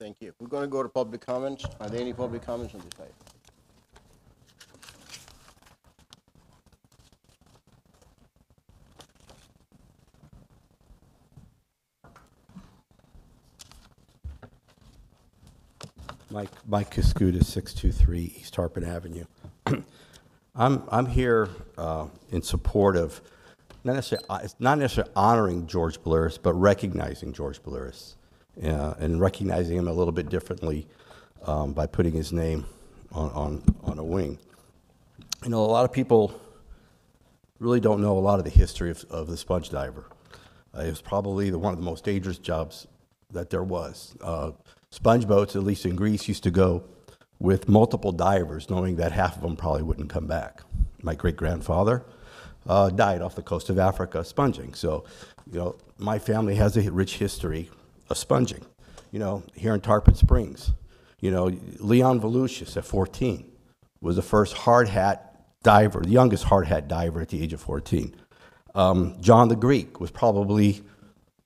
Thank you. We're going to go to public comments. Are there any public comments on this item? Mike, Mike Cascuda, 623 East Tarpon Avenue. *clears throat* I'm, I'm here uh, in support of, not necessarily, uh, it's not necessarily honoring George Billiris, but recognizing George Billiris uh, and recognizing him a little bit differently um, by putting his name on, on, on a wing. You know, a lot of people really don't know a lot of the history of, of the sponge diver. Uh, it was probably the, one of the most dangerous jobs that there was. Uh, sponge boats, at least in Greece, used to go with multiple divers, knowing that half of them probably wouldn't come back. My great grandfather uh, died off the coast of Africa sponging. So, you know, my family has a rich history of sponging. You know, here in Tarpon Springs, you know, Leon Volusius at 14 was the first hard hat diver, the youngest hard hat diver at the age of 14. Um, John the Greek was probably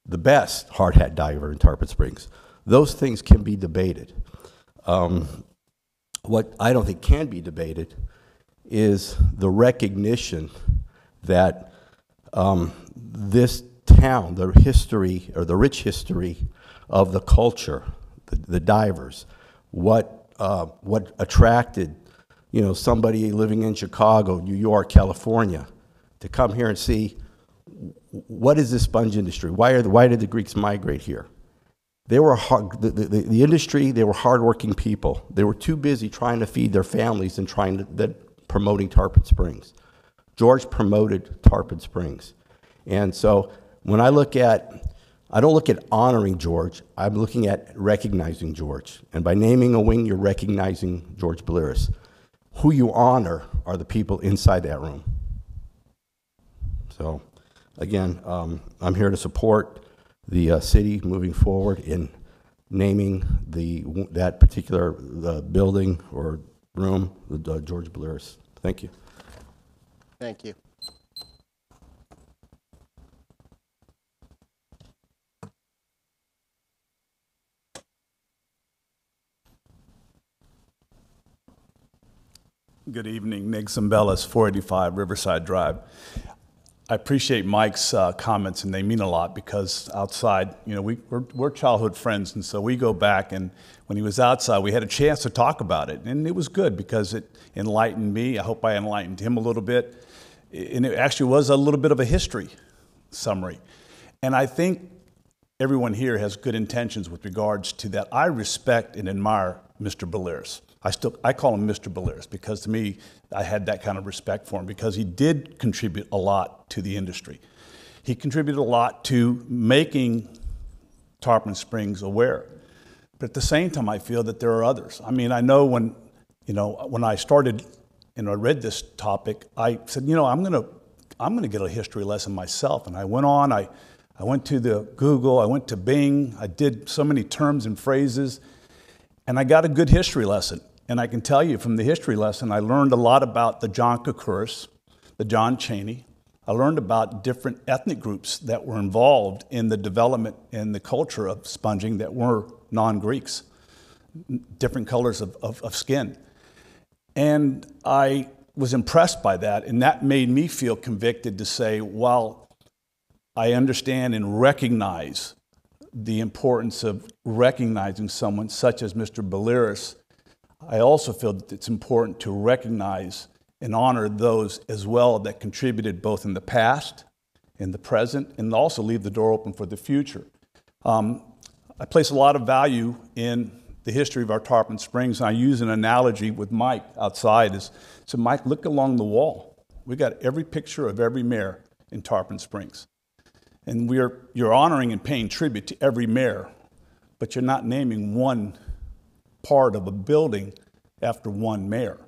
the best hard hat diver in Tarpon Springs. Those things can be debated. Um, what I don't think can be debated is the recognition that um, this town, the history or the rich history of the culture, the, the divers, what uh, what attracted you know somebody living in Chicago, New York, California, to come here and see what is this sponge industry? Why are the, why did the Greeks migrate here? They were hard, the, the, the industry, they were hardworking people. They were too busy trying to feed their families and trying to, that, promoting Tarpon Springs. George promoted Tarpon Springs. And so when I look at, I don't look at honoring George, I'm looking at recognizing George. And by naming a wing, you're recognizing George Billiris. Who you honor are the people inside that room. So, again, um, I'm here to support the uh, city moving forward in naming the, that particular uh, building or room, the uh, George Billiris. Thank you. Thank you. Good evening, Nick Zambellis, 485 Riverside Drive. I appreciate Mike's uh, comments, and they mean a lot because outside, you know, we, we're, we're childhood friends, and so we go back. And when he was outside, we had a chance to talk about it, and it was good because it enlightened me. I hope I enlightened him a little bit, and it actually was a little bit of a history summary. And I think everyone here has good intentions with regards to that. I respect and admire Mr. Billiris. I still I call him Mr. Billiris because to me I had that kind of respect for him because he did contribute a lot to the industry. He contributed a lot to making Tarpon Springs aware. But at the same time, I feel that there are others. I mean, I know when you know when I started and I read this topic, I said, you know, I'm gonna I'm gonna get a history lesson myself, and I went on. I I went to the Google, I went to Bing, I did so many terms and phrases, and I got a good history lesson. And I can tell you from the history lesson, I learned a lot about the John Koukouris, the John Cheney. I learned about different ethnic groups that were involved in the development and the culture of sponging that were non Greeks, different colors of, of, of skin. And I was impressed by that, and that made me feel convicted to say, while I understand and recognize the importance of recognizing someone such as Mr. Billiris, I also feel that it's important to recognize and honor those as well that contributed both in the past, in the present, and also leave the door open for the future. Um, I place a lot of value in the history of our Tarpon Springs, and I use an analogy with Mike outside. Is so, Mike, look along the wall. We got every picture of every mayor in Tarpon Springs, and we're you're honoring and paying tribute to every mayor, but you're not naming one part of a building after one mayor.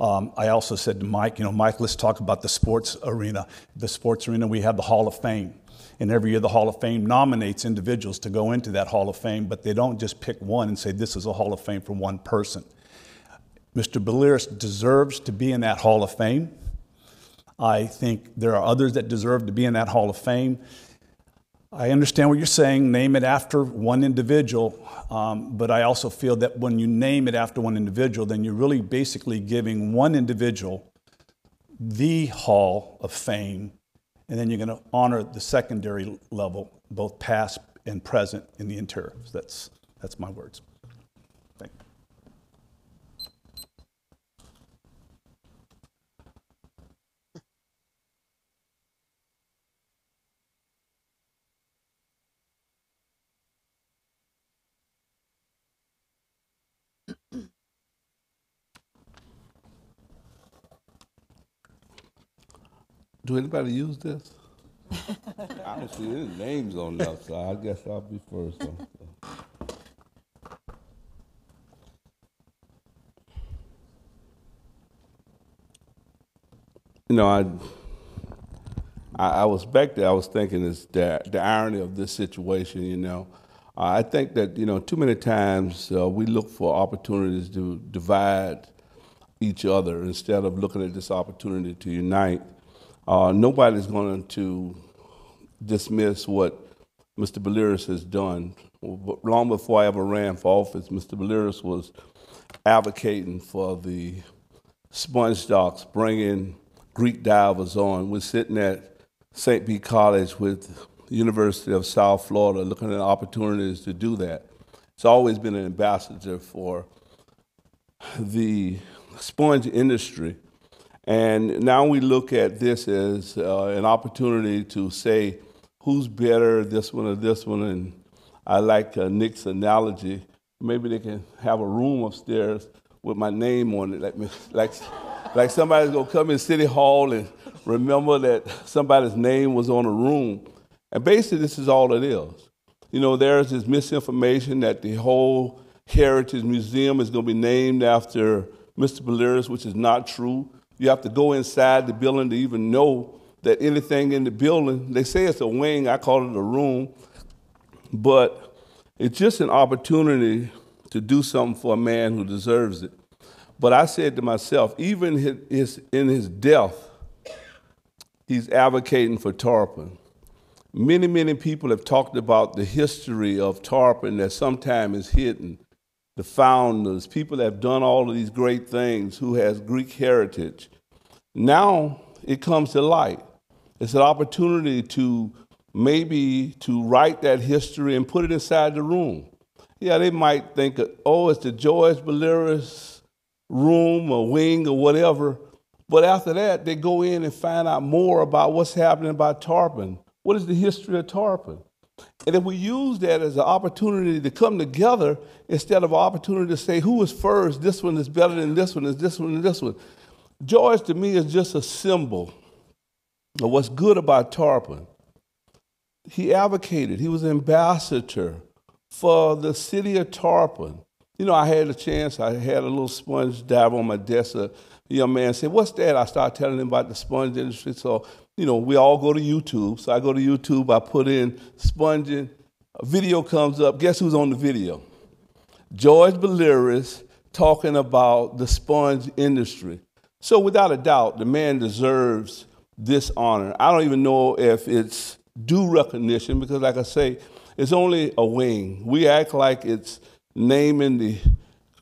Um, I also said to Mike, you know, Mike, let's talk about the sports arena. The sports arena, we have the Hall of Fame. And every year, the Hall of Fame nominates individuals to go into that Hall of Fame, but they don't just pick one and say, this is a Hall of Fame for one person. Mr. Billiris deserves to be in that Hall of Fame. I think there are others that deserve to be in that Hall of Fame. I understand what you're saying, name it after one individual, um, but I also feel that when you name it after one individual, then you're really basically giving one individual the Hall of Fame, and then you're going to honor the secondary level, both past and present in the interior. So that's, that's my words. Do anybody use this? I don't see any names on that, so I guess I'll be first. on that. You know, I, I I was back there. I was thinking is the the irony of this situation. You know, uh, I think that you know too many times uh, we look for opportunities to divide each other instead of looking at this opportunity to unite. Uh, nobody's going to dismiss what Mr. Billiris has done. Long before I ever ran for office, Mr. Billiris was advocating for the sponge docks, bringing Greek divers on. We're sitting at St. Pete College with University of South Florida looking at opportunities to do that. It's always been an ambassador for the sponge industry. And now we look at this as uh, an opportunity to say who's better, this one or this one. And I like uh, Nick's analogy. Maybe they can have a room upstairs with my name on it, like *laughs* like like somebody's gonna come in City Hall and remember that somebody's name was on a room. And basically, this is all it is. You know, there's this misinformation that the whole Heritage Museum is going to be named after Mr. Billiris, which is not true. You have to go inside the building to even know that anything in the building, they say it's a wing, I call it a room, but it's just an opportunity to do something for a man who deserves it. But I said to myself, even his, in his death, he's advocating for Tarpon. Many, many people have talked about the history of Tarpon that sometimes is hidden. The founders, people that have done all of these great things, who has Greek heritage. Now it comes to light. It's an opportunity to maybe to write that history and put it inside the room. Yeah, they might think, oh, it's the George Billiris room or wing or whatever. But after that, they go in and find out more about what's happening about Tarpon. What is the history of Tarpon? And if we use that as an opportunity to come together instead of an opportunity to say who is first, this one is better than this one, is this one and this one. George to me is just a symbol of what's good about Tarpon. He advocated, he was ambassador for the city of Tarpon. You know, I had a chance, I had a little sponge dive on my desk. A young man said, What's that? I started telling him about the sponge industry. So, you know, we all go to YouTube. So I go to YouTube, I put in sponging, a video comes up. Guess who's on the video? George Billiris talking about the sponge industry. So, without a doubt, the man deserves this honor. I don't even know if it's due recognition because, like I say, it's only a wing. We act like it's naming the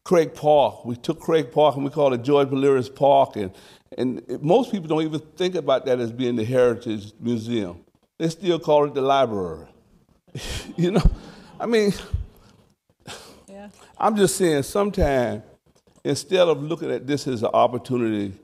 Craig Park. We took Craig Park and we called it George Billiris Park, and and most people don't even think about that as being the Heritage Museum. They still call it the library. *laughs* you know, I mean, Yeah. I'm just saying sometimes instead of looking at this as an opportunity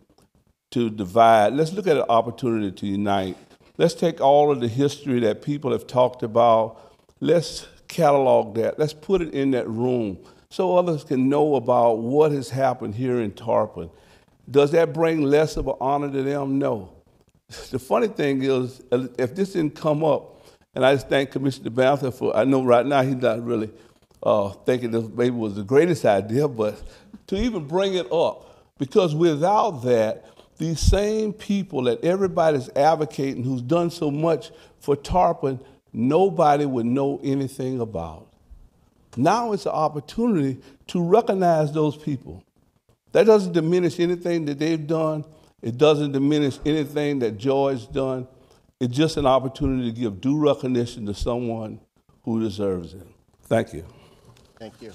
to divide, let's look at an opportunity to unite. Let's take all of the history that people have talked about. Let's catalog that. Let's put it in that room so others can know about what has happened here in Tarpon. Does that bring less of an honor to them? No. The funny thing is, if this didn't come up, and I just thank Commissioner Banther for, I know right now he's not really uh, thinking this maybe was the greatest idea, but to even bring it up, because without that, these same people that everybody's advocating who's done so much for Tarpon, nobody would know anything about. Now it's an opportunity to recognize those people. That doesn't diminish anything that they've done. It doesn't diminish anything that Joy's done. It's just an opportunity to give due recognition to someone who deserves it. Thank you. Thank you.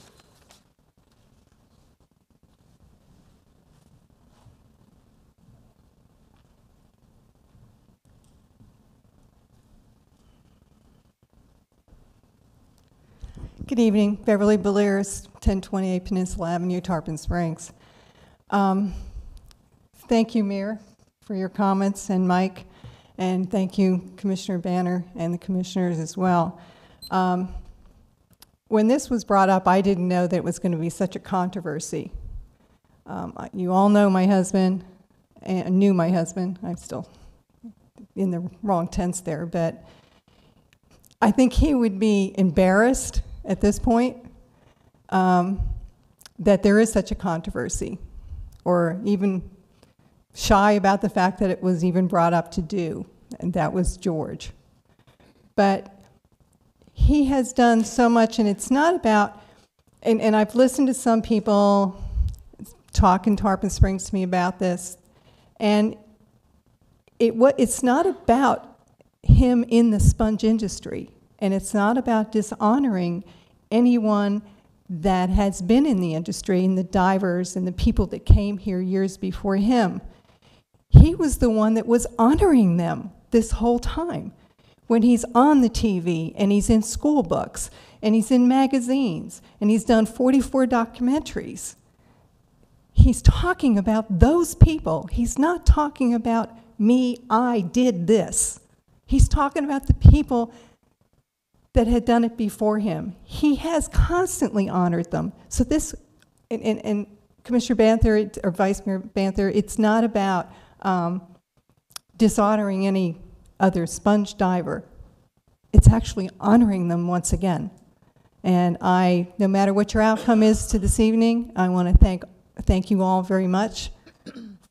Good evening, Beverly Billiris, 1028 Peninsula Avenue, Tarpon Springs. Um, thank you, Mayor, for your comments, and Mike, and thank you, Commissioner Banther, and the commissioners as well. Um, when this was brought up, I didn't know that it was going to be such a controversy. Um, you all know my husband, and knew my husband. I'm still in the wrong tense there, but I think he would be embarrassed at this point um, that there is such a controversy, or even shy about the fact that it was even brought up to do, and that was George. But he has done so much, and it's not about, and, and I've listened to some people talk in Tarpon Springs to me about this, and it, what, it's not about him in the sponge industry, and it's not about dishonoring anyone that has been in the industry and the divers and the people that came here years before him. He was the one that was honoring them this whole time. When he's on the TV and he's in school books and he's in magazines and he's done 44 documentaries, he's talking about those people. He's not talking about me, I did this. He's talking about the people that had done it before him. He has constantly honored them. So this, and, and, and Commissioner Banther, or Vice Mayor Banther, it's not about um, dishonoring any other sponge diver. It's actually honoring them once again. And I, no matter what your outcome is to this evening, I want to thank, thank you all very much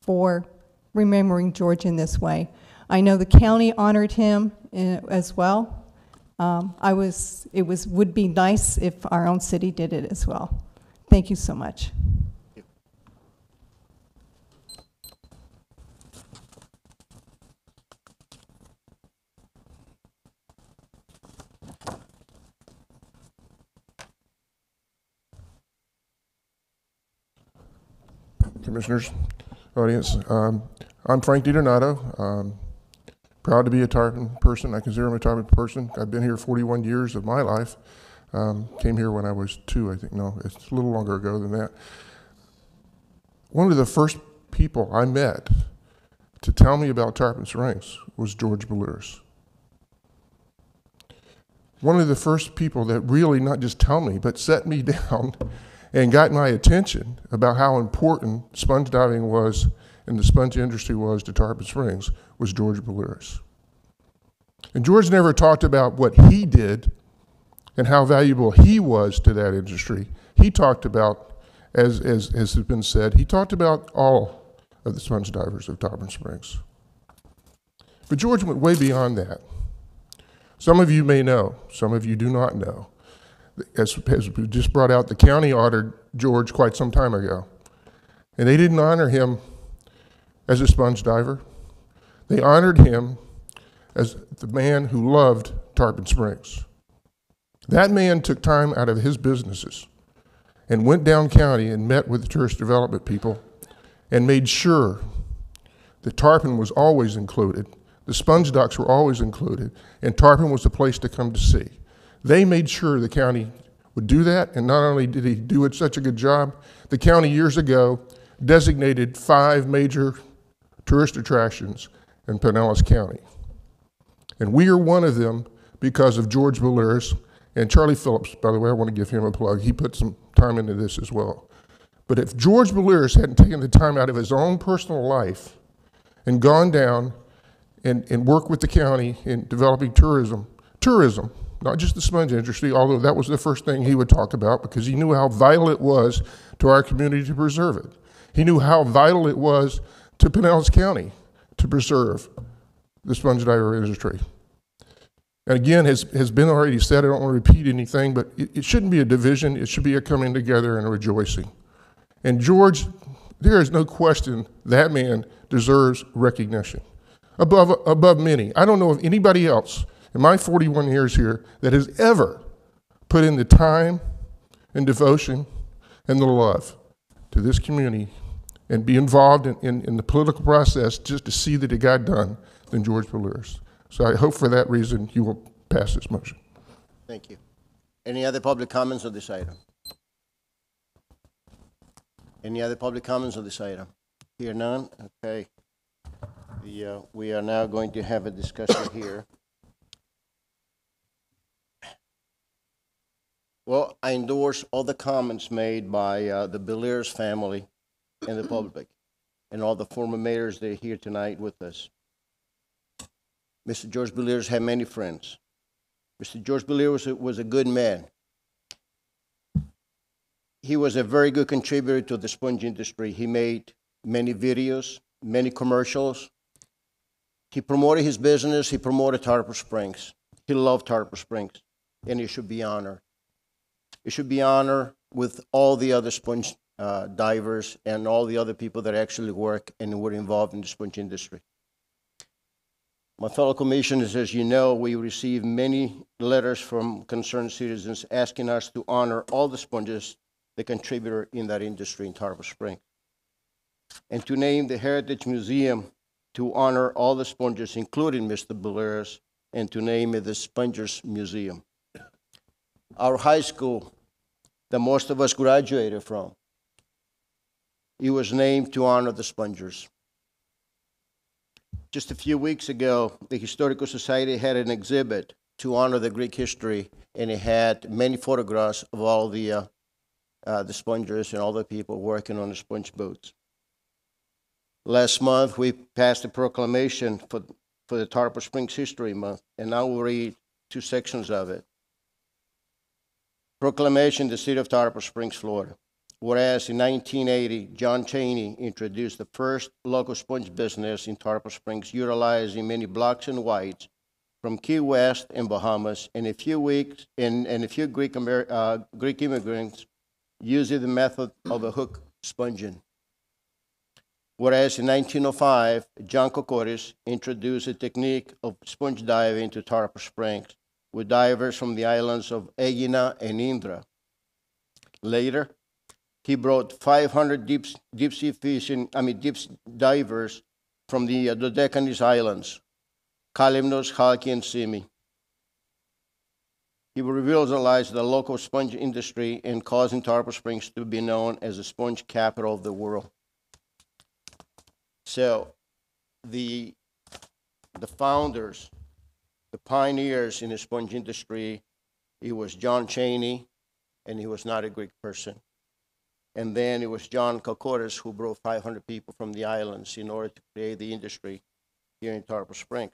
for remembering George in this way. I know the county honored him uh, as well. Um, I was, it was, would be nice if our own city did it as well. Thank you so much. Commissioners, audience. Um, I'm Frank DiDonato. Um, proud to be a Tarpon person. I consider myself a Tarpon person. I've been here 41 years of my life. Um, came here when I was two, I think. No, it's a little longer ago than that. One of the first people I met to tell me about Tarpon Springs was George Billiris. One of the first people that really not just tell me, but set me *laughs* down and got my attention about how important sponge diving was and the sponge industry was to Tarpon Springs was George Billiris. And George never talked about what he did and how valuable he was to that industry. He talked about, as, as, as has been said, he talked about all of the sponge divers of Tarpon Springs. But George went way beyond that. Some of you may know, some of you do not know. As, as we just brought out, the county honored George quite some time ago. And they didn't honor him as a sponge diver. They honored him as the man who loved Tarpon Springs. That man took time out of his businesses and went down county and met with the tourist development people and made sure that Tarpon was always included, the sponge docks were always included, and Tarpon was the place to come to see. They made sure the county would do that. And not only did he do it such a good job, the county years ago designated five major tourist attractions in Pinellas County. And we are one of them because of George Billiris and Charlie Phillips. By the way, I want to give him a plug. He put some time into this as well. But if George Billiris hadn't taken the time out of his own personal life and gone down and, and worked with the county in developing tourism, tourism, not just the sponge industry, although that was the first thing he would talk about because he knew how vital it was to our community to preserve it. He knew how vital it was to Pinellas County to preserve the sponge diver industry. And again, has, has been already said, I don't want to repeat anything, but it, it shouldn't be a division. It should be a coming together and a rejoicing. And George, there is no question that man deserves recognition above, above many. I don't know of anybody else in my 41 years here that has ever put in the time and devotion and the love to this community and be involved in, in, in the political process just to see that it got done than George Billiris. So I hope for that reason you will pass this motion. Thank you. Any other public comments on this item? Any other public comments on this item? Hear none? Okay. The, uh, we are now going to have a discussion *coughs* here. Well, I endorse all the comments made by uh, the Billiris family and the public, and all the former mayors that are here tonight with us. Mr. George Billiris had many friends. Mr. George Billiris was a, was a good man. He was a very good contributor to the sponge industry. He made many videos, many commercials. He promoted his business. He promoted Tarpon Springs. He loved Tarpon Springs, and he should be honored. He should be honored with all the other sponge uh, divers and all the other people that actually work and were involved in the sponge industry. My fellow commissioners, as you know, we received many letters from concerned citizens asking us to honor all the sponges that contributed in that industry in Tarpon Springs, and to name the Heritage Museum to honor all the sponges, including Mr. Billiris, and to name it the Spongers Museum. Our high school, that most of us graduated from, it was named to honor the Spongers. Just a few weeks ago, the Historical Society had an exhibit to honor the Greek history, and it had many photographs of all the uh, uh, the spongers and all the people working on the sponge boats. Last month, we passed a proclamation for for the Tarpon Springs History Month, and I will read two sections of it. Proclamation, the City of Tarpon Springs, Florida. Whereas in 1980, John Cheney introduced the first local sponge business in Tarpon Springs, utilizing many blacks and whites from Key West and Bahamas, and a few weeks and, and a few Greek, Amer- uh, Greek immigrants using the method of a hook sponging. Whereas in 1905, John Kokoris introduced a technique of sponge diving to Tarpon Springs with divers from the islands of Egina and Indra. Later, he brought 500 deep, deep sea fishing, I mean, deep divers from the uh, Dodecanese Islands, Kalymnos, Halki, and Simi. He revitalized the local sponge industry and causing Tarpon Springs to be known as the sponge capital of the world. So, the, the founders, the pioneers in the sponge industry, it was John Cheney, and he was not a Greek person. And then it was John Kokoris who brought 500 people from the islands in order to create the industry here in Tarpon Springs.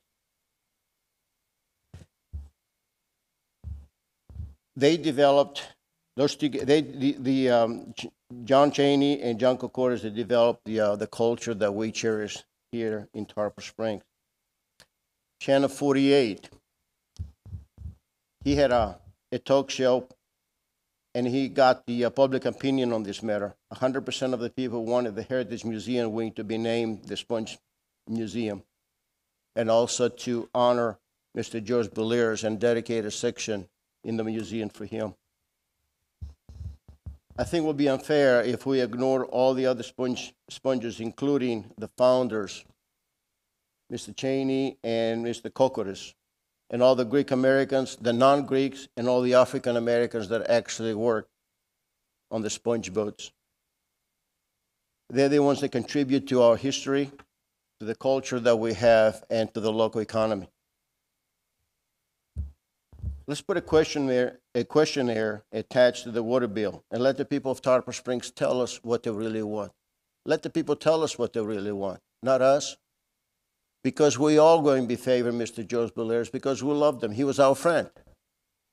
They developed those two. They the, the um, John Cheney and John Kokoris they developed the uh, the culture that we cherish here in Tarpon Springs. Channel 48. He had a, a talk show and he got the uh, public opinion on this matter. 100% of the people wanted the Heritage Museum wing to be named the Sponge Museum, and also to honor Mr. George Billiris and dedicate a section in the museum for him. I think it would be unfair if we ignore all the other sponge, sponges, including the founders, Mr. Cheney and Mr. Kokoris, and all the Greek Americans, the non-Greeks, and all the African Americans that actually work on the sponge boats. They're the ones that contribute to our history, to the culture that we have, and to the local economy. Let's put a questionnaire, a questionnaire attached to the water bill and let the people of Tarpon Springs tell us what they really want. Let the people tell us what they really want, not us. Because we all going to be favoring Mr. George Billiris because we love him. He was our friend.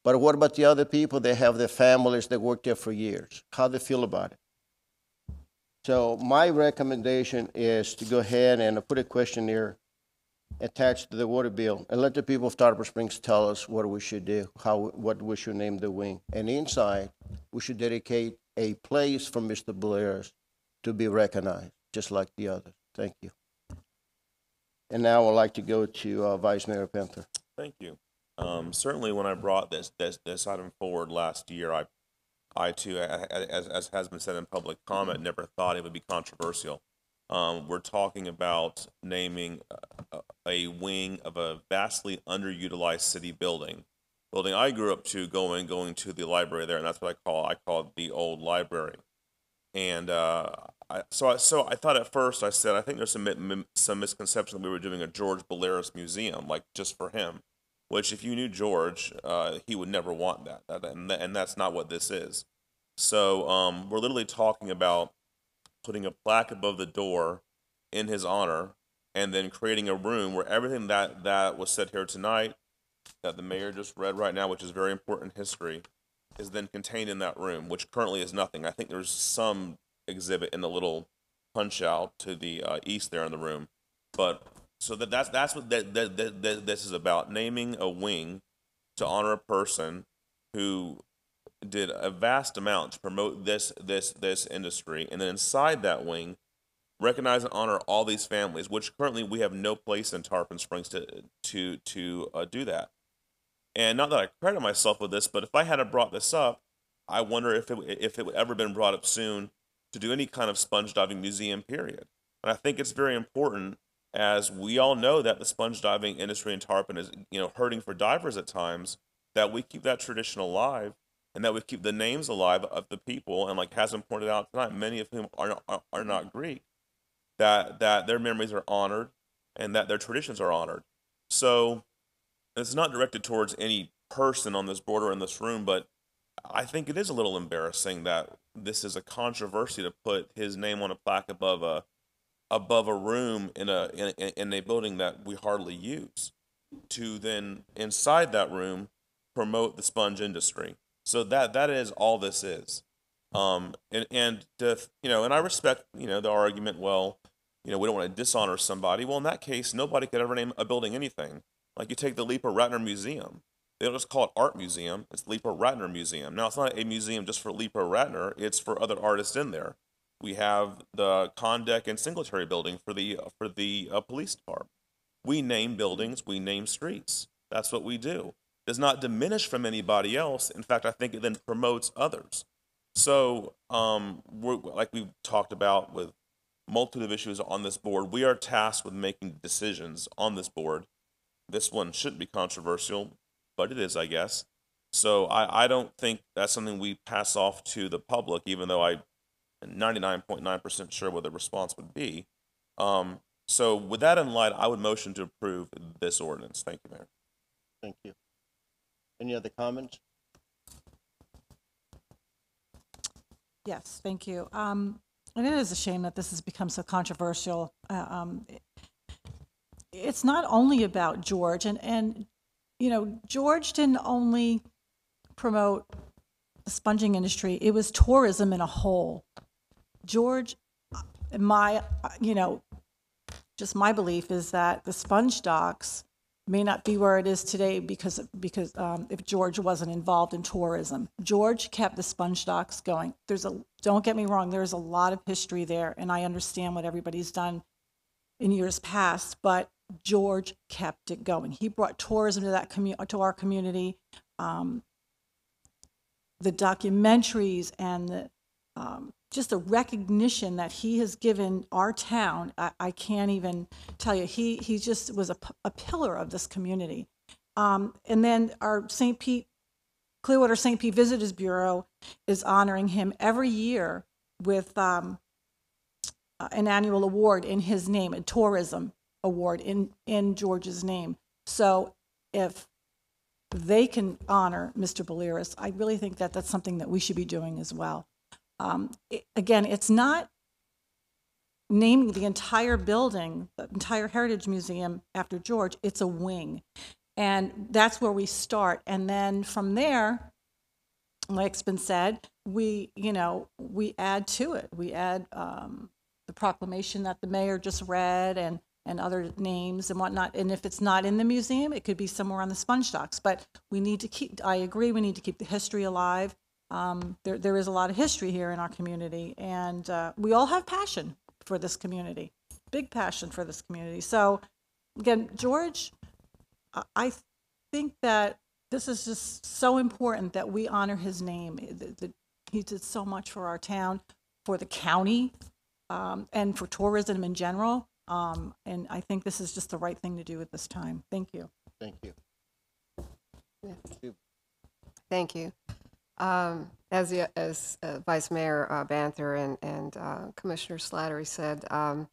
But what about the other people? They have their families that worked there for years. How they feel about it? So my recommendation is to go ahead and put a questionnaire attached to the water bill and let the people of Tarpon Springs tell us what we should do, how, what we should name the wing. And inside, we should dedicate a place for Mr. Billiris to be recognized, just like the others. Thank you. And now I'd like to go to uh, Vice Mayor Banther. Thank you. Um, certainly, when I brought this this this item forward last year, I I too, as as has been said in public comment, never thought it would be controversial. Um, we're talking about naming a, a wing of a vastly underutilized city building. Building I grew up to going going to the library there, and that's what I call I call the old library. And uh, I, so I so I thought at first I said I think there's some some misconception that we were doing a George Billiris museum like just for him, which if you knew George, uh, he would never want that, that and, and that's not what this is. So um, we're literally talking about putting a plaque above the door in his honor, and then creating a room where everything that that was said here tonight, that the mayor just read right now, which is very important history, is then contained in that room, which currently is nothing. I think there's some exhibit in the little punch out to the uh, east there in the room, but so that that's that's what that, that, that, that this is about naming a wing to honor a person who did a vast amount to promote this this this industry, and then inside that wing, recognize and honor all these families, which currently we have no place in Tarpon Springs to to to uh, do that. And not that I credit myself with this, but if I had brought this up, I wonder if it if it would ever been brought up soon to do any kind of sponge diving museum. Period. And I think it's very important, as we all know that the sponge diving industry in Tarpon is you know hurting for divers at times, that we keep that tradition alive and that we keep the names alive of the people. And like has been pointed out tonight, many of whom are are, are not Greek, that that their memories are honored and that their traditions are honored. So it's not directed towards any person on this board or in this room, but I think it is a little embarrassing that this is a controversy to put his name on a plaque above a above a room in a in, a- in a building that we hardly use to then inside that room promote the sponge industry. So that that is all this is. Um, and and to, you know, and I respect you know the argument. Well, you know, we don't want to dishonor somebody. Well, in that case, nobody could ever name a building anything. Like you take the Leepa-Rattner Museum. They don't just call it Art Museum. It's Leepa-Rattner Museum. Now, it's not a museum just for Leepa-Rattner. It's for other artists in there. We have the Condeck and Singletary building for the for the uh, police department. We name buildings. We name streets. That's what we do. Does not diminish from anybody else. In fact, I think it then promotes others. So, um, like we've talked about with multitude of issues on this board, we are tasked with making decisions on this board. This one shouldn't be controversial, but it is, I guess. So I, I don't think that's something we pass off to the public, even though I am 99.9% sure what the response would be. Um, so with that in light, I would motion to approve this ordinance. Thank you, Mayor. Thank you. Any other comments? Yes, thank you. Um, and it is a shame that this has become so controversial. Uh, um, it- it's not only about George, and, and, you know, George didn't only promote the sponging industry, it was tourism in a whole. George, my, you know, just my belief is that the sponge docks may not be where it is today because because um, if George wasn't involved in tourism, George kept the sponge docks going. There's a don't get me wrong, there's a lot of history there, and I understand what everybody's done in years past, but George kept it going. He brought tourism to that commu- to our community. Um, the documentaries and the um, just the recognition that he has given our town, I, I can't even tell you. He he just was a, pillar of this community. Um, and then our St. Pete, Clearwater St. Pete Visitors Bureau is honoring him every year with um, an annual award in his name, in tourism award in, in George's name. So if they can honor Mr. Billiris, I really think that that's something that we should be doing as well. Um, it- again, it's not naming the entire building, the entire Heritage Museum after George, it's a wing. And that's where we start. And then from there, like it's been said, we, you know, we add to it. We add um, the proclamation that the mayor just read and, and other names and whatnot. And if it's not in the museum, it could be somewhere on the sponge docks. But we need to keep, I agree, we need to keep the history alive. Um, there, there is a lot of history here in our community, and uh, we all have passion for this community, big passion for this community. So, again, George, I- think that this is just so important that we honor his name. The- the- He did so much for our town, for the county, um, and for tourism in general. Um, and I think this is just the right thing to do at this time. Thank you. Thank you. Thank you. Um, As, the- as uh, Vice Mayor uh, Banther and, and uh, Commissioner Slattery said, um,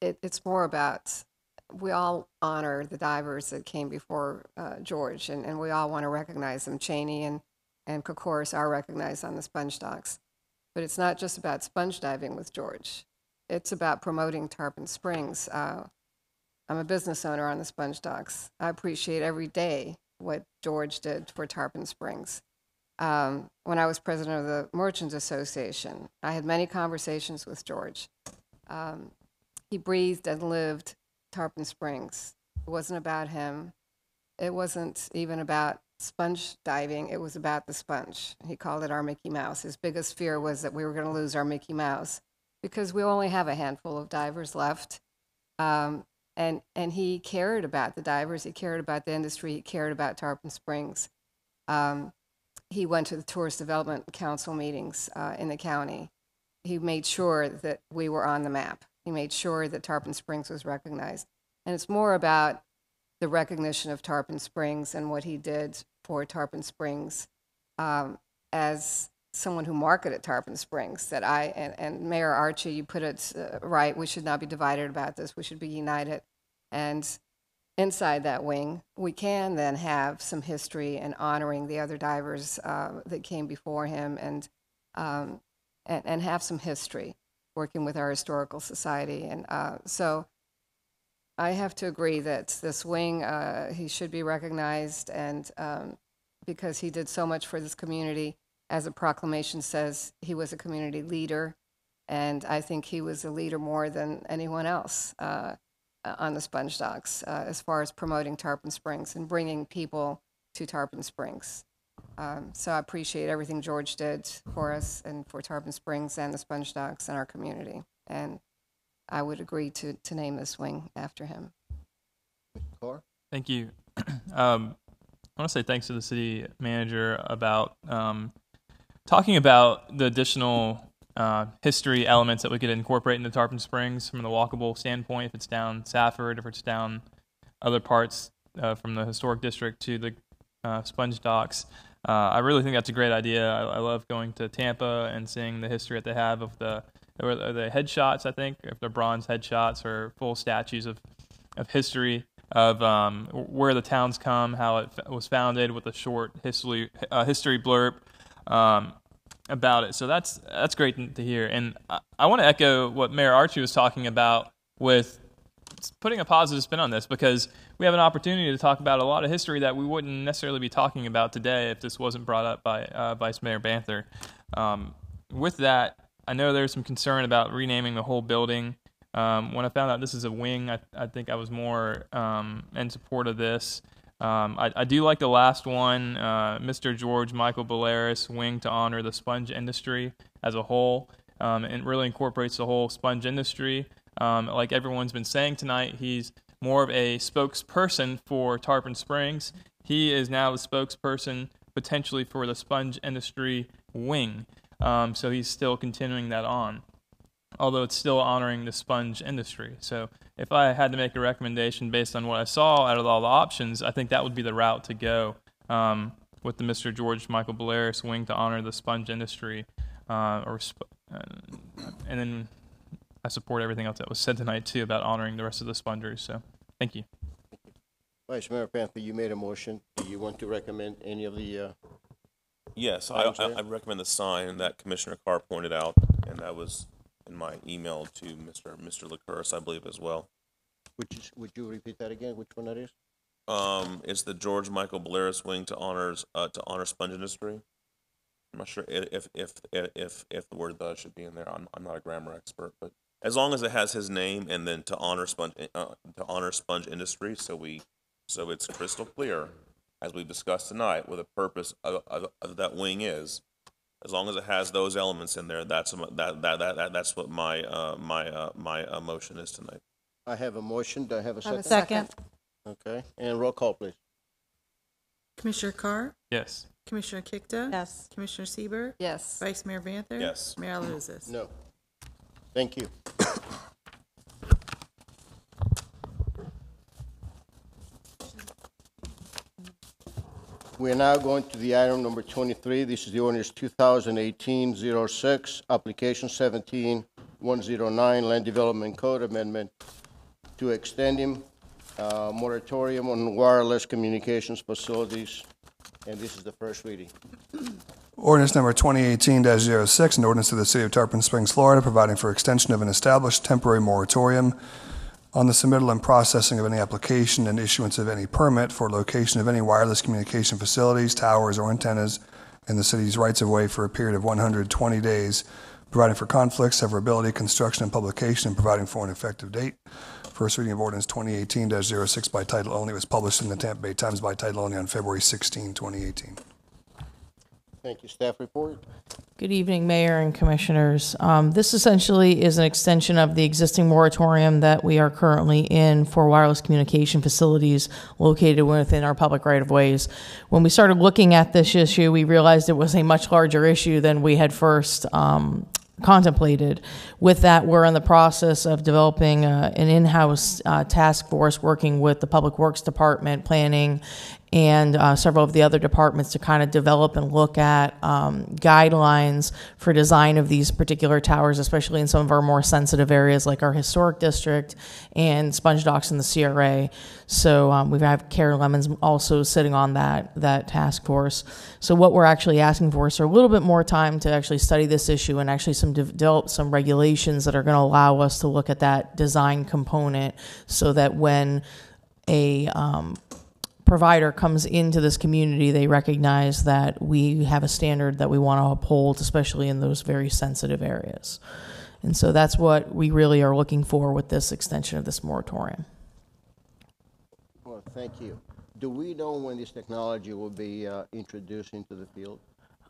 it, it's more about, we all honor the divers that came before uh, George, and, and we all want to recognize them. Cheney and, and Kokoris are recognized on the sponge docks. But it's not just about sponge diving with George. It's about promoting Tarpon Springs. Uh, I'm a business owner on the sponge docks. I appreciate every day what George did for Tarpon Springs. Um, when I was president of the Merchants Association, I had many conversations with George. Um, he breathed and lived Tarpon Springs. It wasn't about him. It wasn't even about sponge diving. It was about the sponge. He called it our Mickey Mouse. His biggest fear was that we were going to lose our Mickey Mouse because we only have a handful of divers left. Um, and and he cared about the divers. He cared about the industry. He cared about Tarpon Springs. Um, he went to the Tourist Development Council meetings uh, in the county. He made sure that we were on the map. He made sure that Tarpon Springs was recognized. And it's more about the recognition of Tarpon Springs and what he did for Tarpon Springs um, as someone who marketed Tarpon Springs. That I and, and Mayor Archie, you put it uh, right. We should not be divided about this. We should be united. And inside that wing, we can then have some history and honoring the other divers uh, that came before him, and, um, and and have some history working with our historical society. And uh, so, I have to agree that this wing uh, he should be recognized, and um, because he did so much for this community, as the proclamation says, he was a community leader, and I think he was a leader more than anyone else. Uh, uh, on the sponge docks uh, as far as promoting Tarpon Springs and bringing people to Tarpon Springs. Um, so I appreciate everything George did for us and for Tarpon Springs and the sponge docks and our community. And I would agree to, to name this wing after him. Karr? Thank you. *clears throat* Um, I want to say thanks to the city manager about um, talking about the additional uh, history elements that we could incorporate into Tarpon Springs from the walkable standpoint. If it's down Safford, if it's down other parts uh, from the historic district to the uh, sponge docks. Uh, I really think that's a great idea. I, I love going to Tampa and seeing the history that they have of the or the headshots. I think if they're bronze headshots or full statues of of history of um, where the towns come, how it was founded, with a short history uh, history blurb um, about it. So that's that's great to hear. And I, I want to echo what Mayor Archie was talking about with putting a positive spin on this because we have an opportunity to talk about a lot of history that we wouldn't necessarily be talking about today if this wasn't brought up by uh, Vice Mayor Banther. Um, with that, I know there's some concern about renaming the whole building. Um, when I found out this is a wing, I, I think I was more um, in support of this. Um, I, I, do like the last one, uh, Mr. George Michael Billiris wing to honor the sponge industry as a whole. Um, and really incorporates the whole sponge industry. Um, like everyone's been saying tonight, he's more of a spokesperson for Tarpon Springs. He is now the spokesperson potentially for the sponge industry wing. Um, so he's still continuing that on. Although it's still honoring the sponge industry. So if I had to make a recommendation based on what I saw out of all the options, I think that would be the route to go um, with the Mr. George Michael Billiris wing to honor the sponge industry, uh, or sp- uh, and then I support everything else that was said tonight too about honoring the rest of the spongers. So thank you. Vice Mayor Banther, you made a motion. Do you want to recommend any of the, uh, Yes, I, I. I recommend the sign that Commissioner Karr pointed out, and that was in my email to Mr. Mr. LeCouris, I believe, as well. which is, would you repeat that again? Which one that is? Um, it's the George Michael Billiris wing to honors, uh, to honor sponge industry. I'm not sure if, if, if, if, if the word the should be in there. I'm, I'm not a grammar expert, but as long as it has his name and then to honor sponge, uh, to honor sponge industry, so we, so it's crystal clear, as we've discussed tonight, what the purpose of, of, of that wing is. As long as it has those elements in there, that's, that, that, that, that- that's what my, uh, my, uh, my, uh, motion is tonight. I have a motion. Do I have a Have a second? second. Okay, and roll call, please. Commissioner Karr? Yes. Commissioner Kikta? Yes. Commissioner Sieber, Yes. Vice Mayor Banther? Yes. Mayor Alahouzos? No. Thank you. We are now going to the item number twenty-three. This is the ordinance 2018-06, application seventeen one zero nine, Land Development Code Amendment to extending uh, moratorium on wireless communications facilities, and this is the first reading. Ordinance number 2018-06, an ordinance of the City of Tarpon Springs, Florida, providing for extension of an established temporary moratorium on the submittal and processing of any application and issuance of any permit for location of any wireless communication facilities, towers, or antennas in the city's rights-of-way for a period of 120 days, providing for conflicts, severability, construction, and publication, and providing for an effective date. First reading of ordinance 2018-06 by title only was published in the Tampa Bay Times by title only on February 16, 2018. Thank you. Staff report? Good evening, Mayor and Commissioners. Um, This essentially is an extension of the existing moratorium that we are currently in for wireless communication facilities located within our public right-of-ways. When we started looking at this issue, we realized it was a much larger issue than we had first um, contemplated. With that, we're in the process of developing uh, an in-house uh, task force working with the Public Works Department, Planning, and uh, several of the other departments to kind of develop and look at um, guidelines for design of these particular towers, especially in some of our more sensitive areas like our historic district and Sponge Docks in the CRA. So um, we have Karen Lemons also sitting on that that task force. So what we're actually asking for is a little bit more time to actually study this issue and actually some de- develop some regulations that are going to allow us to look at that design component, so that when a um, provider comes into this community, they recognize that we have a standard that we want to uphold, especially in those very sensitive areas. And so that's what we really are looking for with this extension of this moratorium. Well, thank you. Do we know when this technology will be uh, introduced into the field?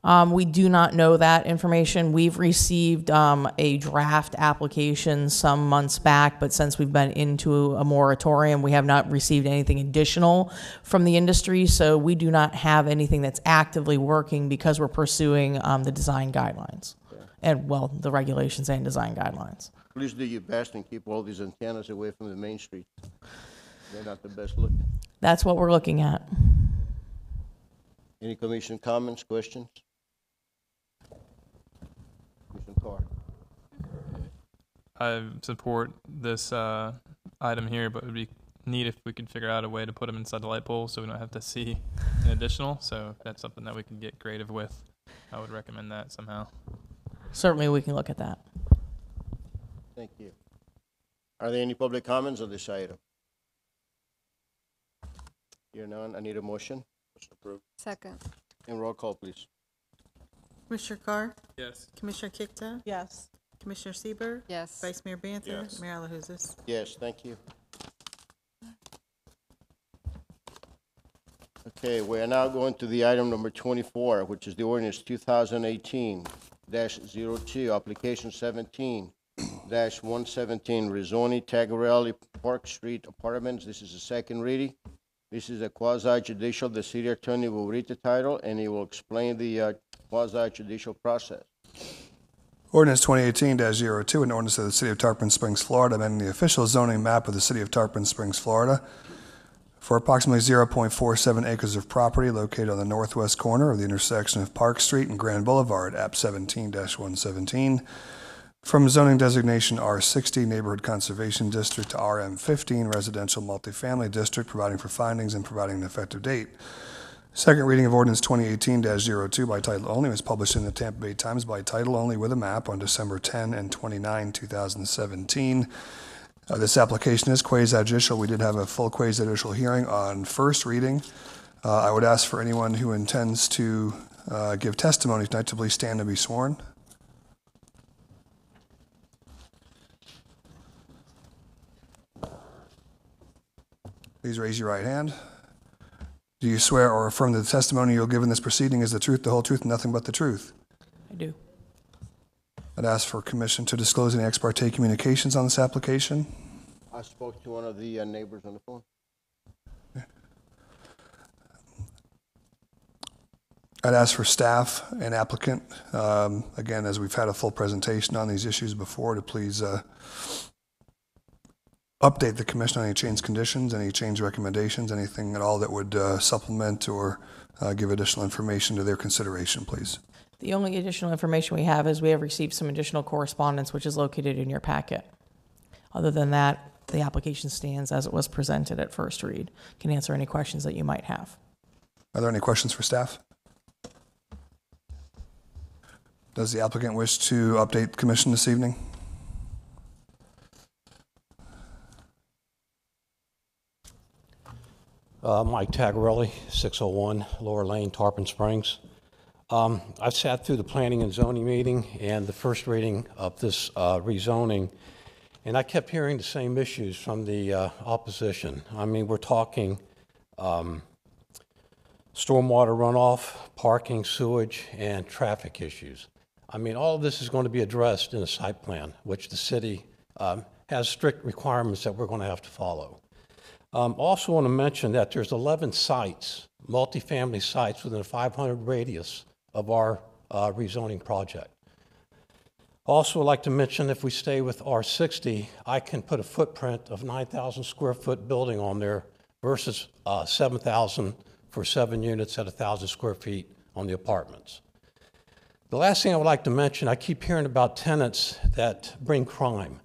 Um, we do not know that information. We've received um, a draft application some months back, but since we've been into a moratorium, we have not received anything additional from the industry. So we do not have anything that's actively working because we're pursuing um, the design guidelines and, well, the regulations and design guidelines. Please do your best and keep all these antennas away from the main street. They're not the best looking. That's what we're looking at. Any commission comments, questions? Commissioner Karr? I support this uh, item here, but it would be neat if we could figure out a way to put them inside the light pole so we don't have to see an additional. So if that's something that we can get creative with, I would recommend that somehow. Certainly, we can look at that. Thank you. Are there any public comments on this item? Hear none, I need a motion. Second. And roll call, please. Commissioner Karr? Yes. Commissioner Kikta? Yes. Commissioner Sieber, Yes. Vice Mayor Banther? Yes. Mayor Alahouzos? Yes, thank you. Okay, we are now going to the item number twenty-four, which is the ordinance two thousand eighteen 2 application seventeen one seventeen, Rizzoni Tagarelli Park Street Apartments. This is the second reading. This is a quasi judicial. The city attorney will read the title and he will explain the uh, quasi judicial process. Ordinance 2018-02, an ordinance of the City of Tarpon Springs, Florida, amending the official zoning map of the City of Tarpon Springs, Florida for approximately 0.47 acres of property located on the northwest corner of the intersection of Park Street and Grand Boulevard, AP 17-117, from zoning designation R60 Neighborhood Conservation District to RM15 Residential Multifamily District, providing for findings and providing an effective date. Second reading of ordinance 2018-02 by title only was published in the Tampa Bay Times by title only with a map on December 10 and 29, 2017. Uh, This application is quasi judicial. We did have a full quasi judicial hearing on first reading. Uh, I would ask for anyone who intends to uh, give testimony tonight to please stand and be sworn. Please raise your right hand. Do you swear or affirm that the testimony you'll give in this proceeding is the truth, the whole truth, and nothing but the truth? I do. I'd ask for commission to disclose any ex parte communications on this application. I spoke to one of the uh, neighbors on the phone. I'd ask for staff and applicant, um, again, as we've had a full presentation on these issues before, to please uh, update the commission on any change conditions, any change recommendations, anything at all that would uh, supplement or uh, give additional information to their consideration, please. The only additional information we have is we have received some additional correspondence, which is located in your packet. Other than that, the application stands as it was presented at first read. Can answer any questions that you might have. Are there any questions for staff? Does the applicant wish to update the commission this evening? Uh, Mike Tagarelli, 601 Lower Lane, Tarpon Springs. Um, I've sat through the planning and zoning meeting and the first reading of this uh, rezoning, and I kept hearing the same issues from the uh, opposition. I mean, we're talking um, stormwater runoff, parking, sewage, and traffic issues. I mean, all of this is going to be addressed in a site plan, which the city um, has strict requirements that we're going to have to follow. Um, also want to mention that there's 11 sites, multifamily sites within a 500 radius of our uh, rezoning project. Also would like to mention if we stay with R60, I can put a footprint of 9,000 square foot building on there versus uh, 7,000 for seven units at 1,000 square feet on the apartments. The last thing I would like to mention, I keep hearing about tenants that bring crime.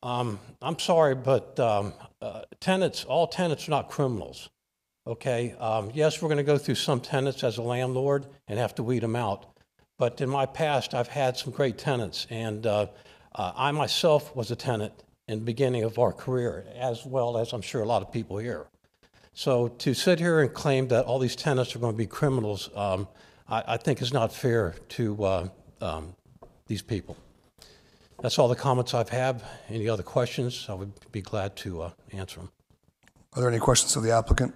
Um, I'm sorry, but um, uh, tenants, all tenants are not criminals. Okay, um, yes, we're going to go through some tenants as a landlord and have to weed them out. But in my past, I've had some great tenants, and uh, uh, I myself was a tenant in the beginning of our career, as well as I'm sure a lot of people here. So to sit here and claim that all these tenants are going to be criminals, um, I, I think is not fair to uh, um, these people. That's all the comments I've had. Any other questions? I would be glad to uh, answer them. Are there any questions of the applicant?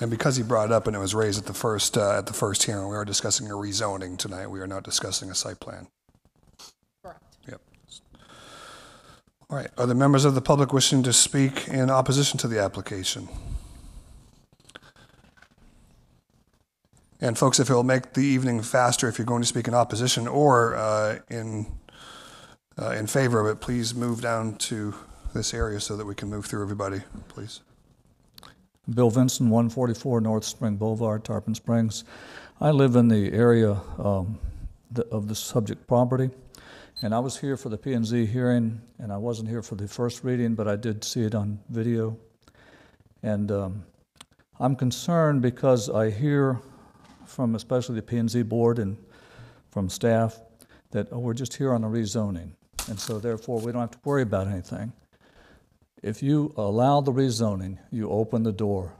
And because he brought it up and it was raised at the first, uh, at the first hearing, we are discussing a rezoning tonight. We are not discussing a site plan. Correct. Yep. All right. Are there members of the public wishing to speak in opposition to the application? And folks, if it'll make the evening faster, if you're going to speak in opposition or uh, in, uh, in favor of it, please move down to this area so that we can move through everybody, please. Bill Vinson, 144 North Spring Boulevard, Tarpon Springs. I live in the area um, the, of the subject property, and I was here for the P and Z hearing, and I wasn't here for the first reading, but I did see it on video. And um, I'm concerned because I hear from especially the P and Z board and from staff that oh, we're just here on a rezoning, and so therefore we don't have to worry about anything. If you allow the rezoning, you open the door,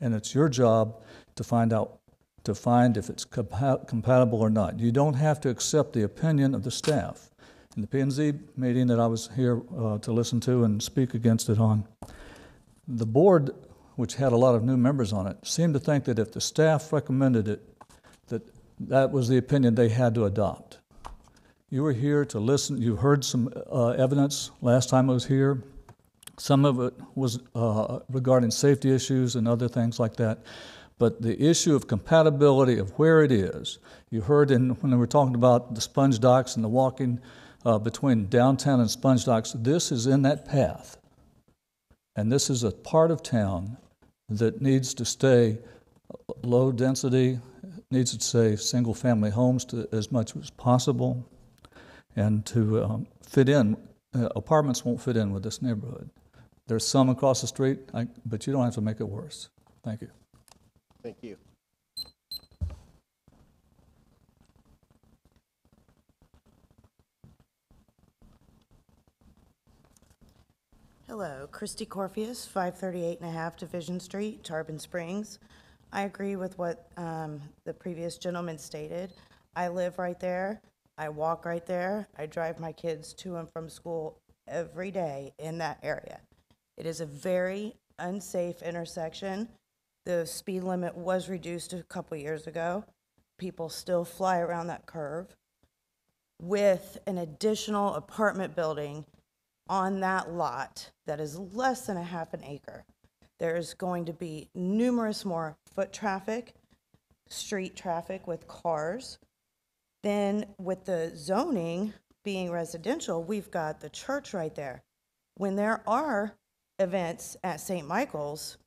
and it's your job to find out, to find if it's compa- compatible or not. You don't have to accept the opinion of the staff. In the P&Z meeting that I was here uh, to listen to and speak against it on, the board, which had a lot of new members on it, seemed to think that if the staff recommended it, that that was the opinion they had to adopt. You were here to listen. You heard some uh, evidence last time I was here. Some of it was uh, regarding safety issues and other things like that. But the issue of compatibility of where it is, you heard in, when we were talking about the sponge docks and the walking uh, between downtown and sponge docks, this is in that path. And this is a part of town that needs to stay low density, needs to stay single family homes to, as much as possible, and to um, fit in. Uh, apartments won't fit in with this neighborhood. There's some across the street, I, but you don't have to make it worse. Thank you. Thank you. Hello, Christy Corfius, 538 and a half Division Street, Tarpon Springs. I agree with what um, the previous gentleman stated. I live right there. I walk right there. I drive my kids to and from school every day in that area. It is a very unsafe intersection. The speed limit was reduced a couple years ago. People still fly around that curve. With an additional apartment building on that lot that is less than a half an acre, there is going to be numerous more foot traffic, street traffic with cars. Then, with the zoning being residential, we've got the church right there. When there are events at St. Michael's,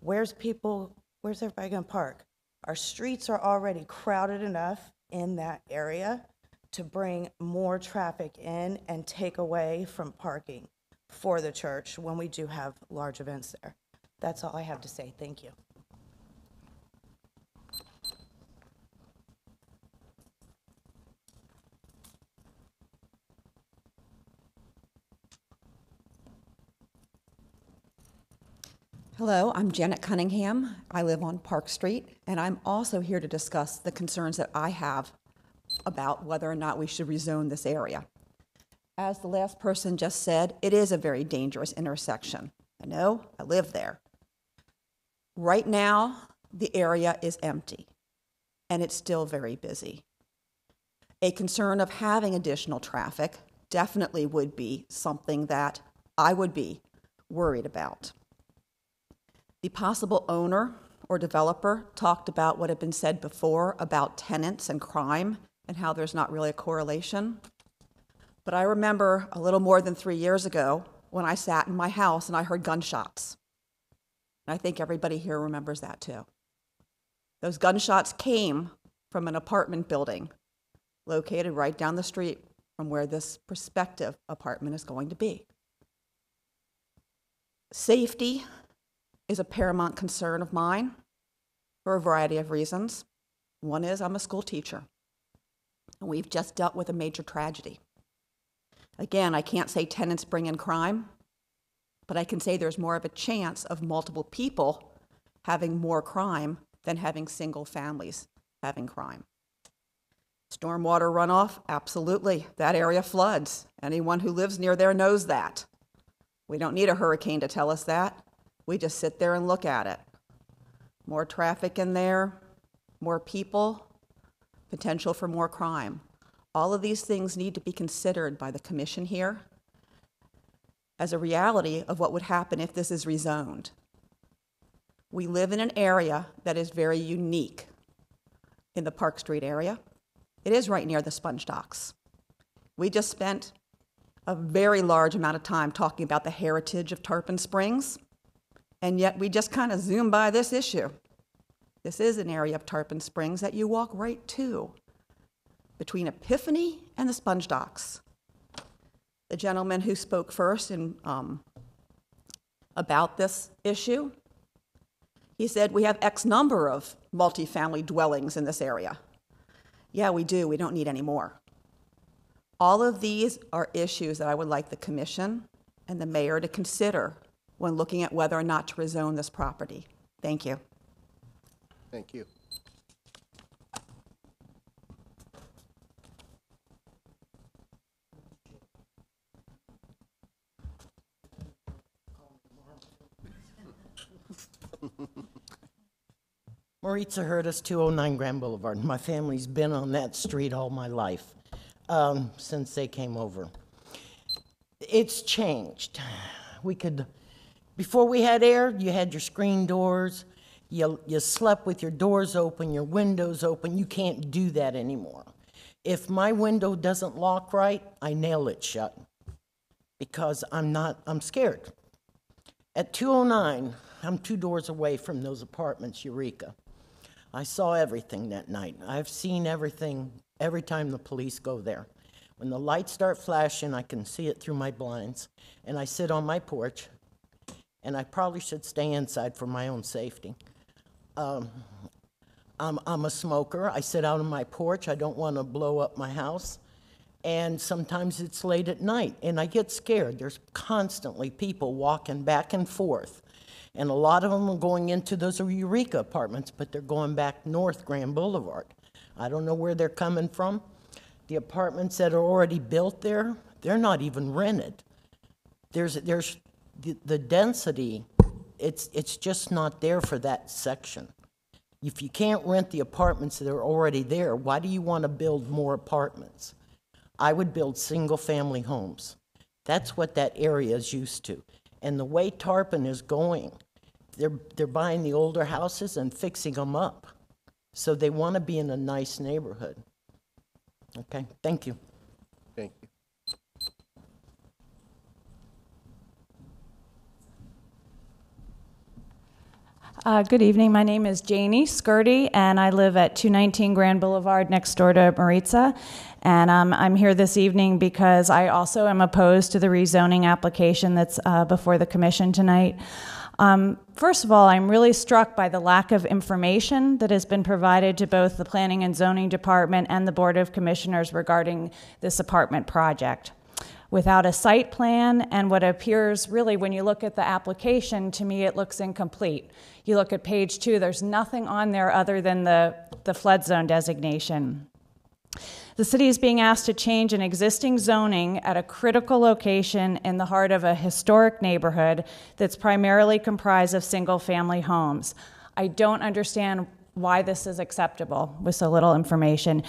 where's people, where's everybody to park? Our streets are already crowded enough in that area to bring more traffic in and take away from parking for the church when we do have large events there. That's all I have to say. Thank you. Hello, I'm Janet Cunningham. I live on Park Street, and I'm also here to discuss the concerns that I have about whether or not we should rezone this area. As the last person just said, it is a very dangerous intersection. I know, I live there. Right now, the area is empty, and it's still very busy. A concern of having additional traffic definitely would be something that I would be worried about. The possible owner or developer talked about what had been said before about tenants and crime and how there's not really a correlation. But I remember a little more than three years ago when I sat in my house and I heard gunshots. And I think everybody here remembers that too. Those gunshots came from an apartment building located right down the street from where this prospective apartment is going to be. Safety is a paramount concern of mine for a variety of reasons. One is I'm a school teacher, and we've just dealt with a major tragedy. Again, I can't say tenants bring in crime, but I can say there's more of a chance of multiple people having more crime than having single families having crime. Stormwater runoff, absolutely. That area floods. Anyone who lives near there knows that. We don't need a hurricane to tell us that. We just sit there and look at it. More traffic in there, more people, potential for more crime. All of these things need to be considered by the commission here as a reality of what would happen if this is rezoned. We live in an area that is very unique in the Park Street area. It is right near the sponge docks. We just spent a very large amount of time talking about the heritage of Tarpon Springs and yet we just kind of zoom by this issue. This is an area of Tarpon Springs that you walk right to between Epiphany and the Sponge Docks. The gentleman who spoke first in, um, about this issue, he said, We have X number of multifamily dwellings in this area. Yeah, we do. We don't need any more. All of these are issues that I would like the commission and the mayor to consider when looking at whether or not to rezone this property. Thank you. Thank you. *laughs* Maritza Hurtis, 209 Grand Boulevard. My family's been on that street all my life um, since they came over. It's changed. We could, before we had air, you had your screen doors. You, you slept with your doors open, your windows open. You can't do that anymore. If my window doesn't lock right, I nail it shut because I'm not, I'm scared. At 209, I'm two doors away from those apartments, Eureka. I saw everything that night. I've seen everything every time the police go there. When the lights start flashing, I can see it through my blinds, and I sit on my porch, and I probably should stay inside for my own safety. Um, I'm, I'm a smoker. I sit out on my porch. I don't want to blow up my house. And sometimes it's late at night, and I get scared. There's constantly people walking back and forth. And a lot of them are going into those Eureka apartments, but they're going back north Grand Boulevard. I don't know where they're coming from. The apartments that are already built there, they're not even rented. There's, there's the, the density, it's, it's just not there for that section. If you can't rent the apartments that are already there, why do you want to build more apartments? I would build single family homes. That's what that area is used to. And the way Tarpon is going, they're, they're buying the older houses and fixing them up. So they want to be in a nice neighborhood. Okay, thank you. Uh, good evening. My name is Janie Skirty, and I live at 219 Grand Boulevard next door to Maritza. And um, I'm here this evening because I also am opposed to the rezoning application that's uh, before the commission tonight. Um, first of all, I'm really struck by the lack of information that has been provided to both the Planning and Zoning Department and the Board of Commissioners regarding this apartment project without a site plan and what appears really when you look at the application to me it looks incomplete you look at page two there's nothing on there other than the, the flood zone designation the city is being asked to change an existing zoning at a critical location in the heart of a historic neighborhood that's primarily comprised of single family homes i don't understand why this is acceptable with so little information.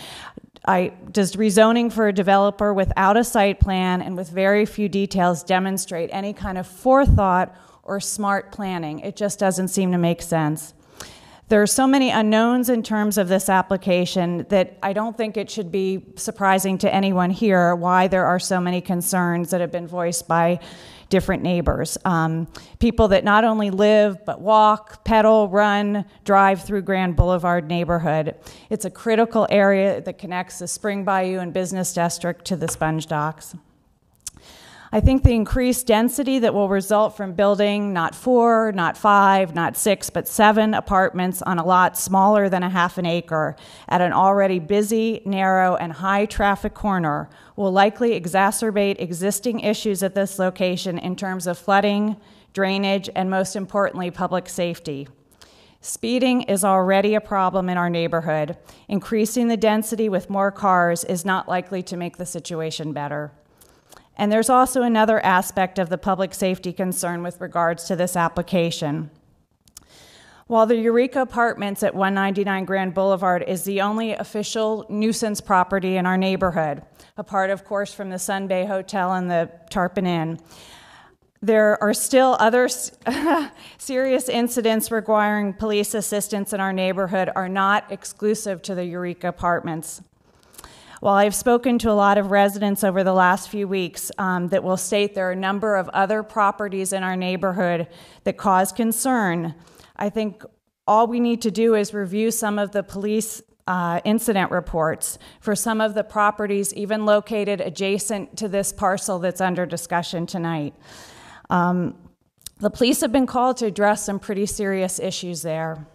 I, does rezoning for a developer without a site plan and with very few details demonstrate any kind of forethought or smart planning? It just doesn't seem to make sense. There are so many unknowns in terms of this application that I don't think it should be surprising to anyone here why there are so many concerns that have been voiced by different neighbors. Um, people that not only live but walk, pedal, run, drive through Grand Boulevard neighborhood. It's a critical area that connects the Spring Bayou and Business District to the Sponge Docks. I think the increased density that will result from building not four, not five, not six, but seven apartments on a lot smaller than a half an acre at an already busy, narrow, and high traffic corner will likely exacerbate existing issues at this location in terms of flooding, drainage, and most importantly, public safety. Speeding is already a problem in our neighborhood. Increasing the density with more cars is not likely to make the situation better. And there's also another aspect of the public safety concern with regards to this application. While the Eureka Apartments at 199 Grand Boulevard is the only official nuisance property in our neighborhood, apart, of course, from the Sun Bay Hotel and the Tarpon Inn, there are still other *laughs* serious incidents requiring police assistance in our neighborhood are not exclusive to the Eureka Apartments. While I've spoken to a lot of residents over the last few weeks um, that will state there are a number of other properties in our neighborhood that cause concern, I think all we need to do is review some of the police uh, incident reports for some of the properties even located adjacent to this parcel that's under discussion tonight. Um, the police have been called to address some pretty serious issues there.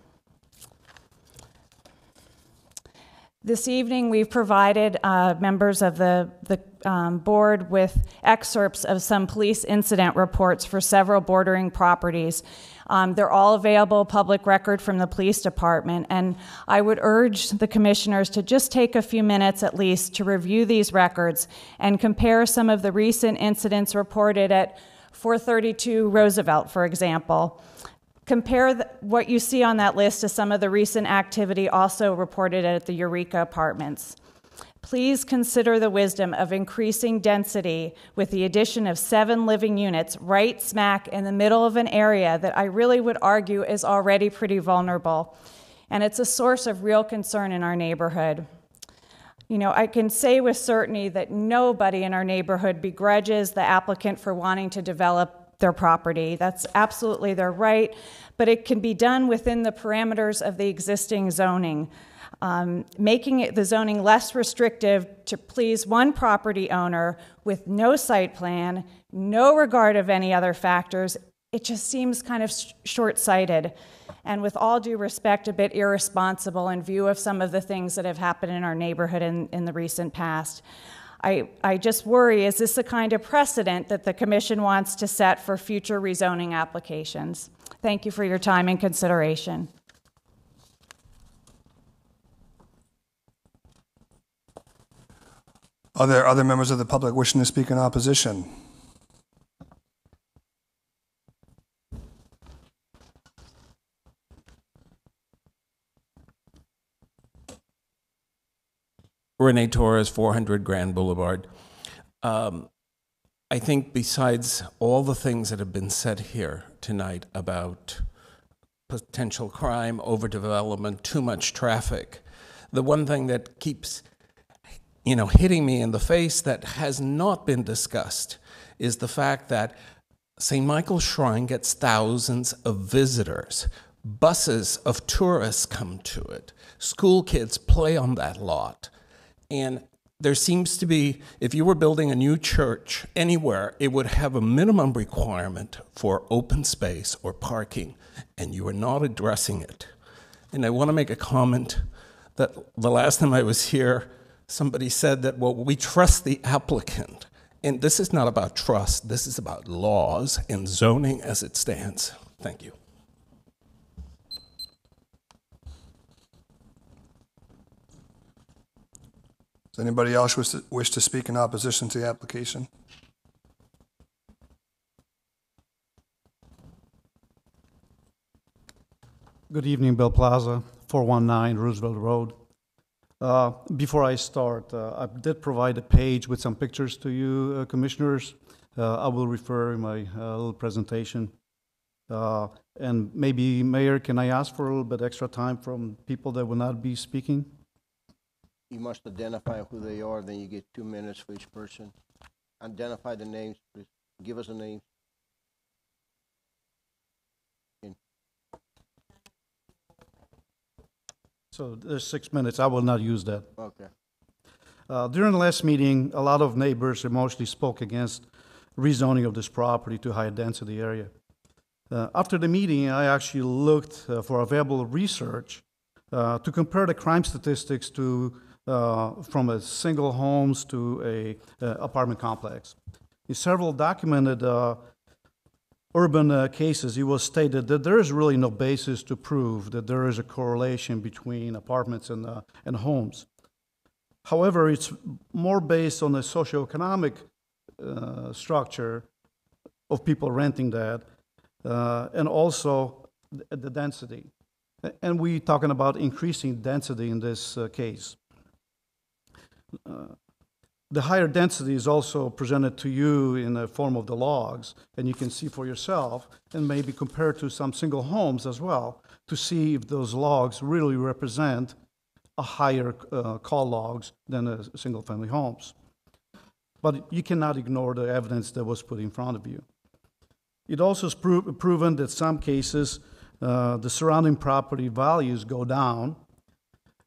This evening, we've provided uh, members of the, the um, board with excerpts of some police incident reports for several bordering properties. Um, they're all available public record from the police department, and I would urge the commissioners to just take a few minutes at least to review these records and compare some of the recent incidents reported at 432 Roosevelt, for example. Compare the, what you see on that list to some of the recent activity also reported at the Eureka Apartments. please consider the wisdom of increasing density with the addition of seven living units right smack in the middle of an area that I really would argue is already pretty vulnerable. And it's a source of real concern in our neighborhood. You know, I can say with certainty that nobody in our neighborhood begrudges the applicant for wanting to develop their property. That's absolutely their right, but it can be done within the parameters of the existing zoning um, making it, the zoning less restrictive to please one property owner with no site plan, no regard of any other factors, it just seems kind of sh- short sighted. And with all due respect, a bit irresponsible in view of some of the things that have happened in our neighborhood in, in the recent past. I, I just worry is this the kind of precedent that the Commission wants to set for future rezoning applications? Thank you for your time and consideration. Are there other members of the public wishing to speak in opposition? Rene Torres, 400 Grand Boulevard. Um, I think besides all the things that have been said here tonight about potential crime, overdevelopment, too much traffic, the one thing that keeps you know, hitting me in the face that has not been discussed is the fact that St. Michael's Shrine gets thousands of visitors. Buses of tourists come to it. School kids play on that lot. And there seems to be, if you were building a new church anywhere, it would have a minimum requirement for open space or parking, and you are not addressing it. And I want to make a comment that the last time I was here, somebody said that, well, we trust the applicant. And this is not about trust, this is about laws and zoning as it stands. Thank you. Does anybody else wish to, wish to speak in opposition to the application? Good evening, Bill Plaza, 419 Roosevelt Road. Uh, before I start, uh, I did provide a page with some pictures to you, uh, commissioners. Uh, I will refer in my uh, little presentation. Uh, and maybe, Mayor, can I ask for a little bit extra time from people that will not be speaking? You must identify who they are, then you get two minutes for each person. Identify the names, please. Give us a name. So there's six minutes. I will not use that. Okay. Uh, during the last meeting, a lot of neighbors emotionally spoke against rezoning of this property to high density area. Uh, after the meeting, I actually looked uh, for available research uh, to compare the crime statistics to uh, from a single homes to a uh, apartment complex. In several documented urban uh, cases, it was stated that there is really no basis to prove that there is a correlation between apartments and, uh, and homes. However, it's more based on the socioeconomic uh, structure of people renting that uh, and also the, density. And we're talking about increasing density in this uh, case. Uh, the higher density is also presented to you in the form of the logs, and you can see for yourself, and maybe compare to some single homes as well, to see if those logs really represent a higher uh, call logs than a single family homes. But you cannot ignore the evidence that was put in front of you. It also is pro- proven that some cases uh, the surrounding property values go down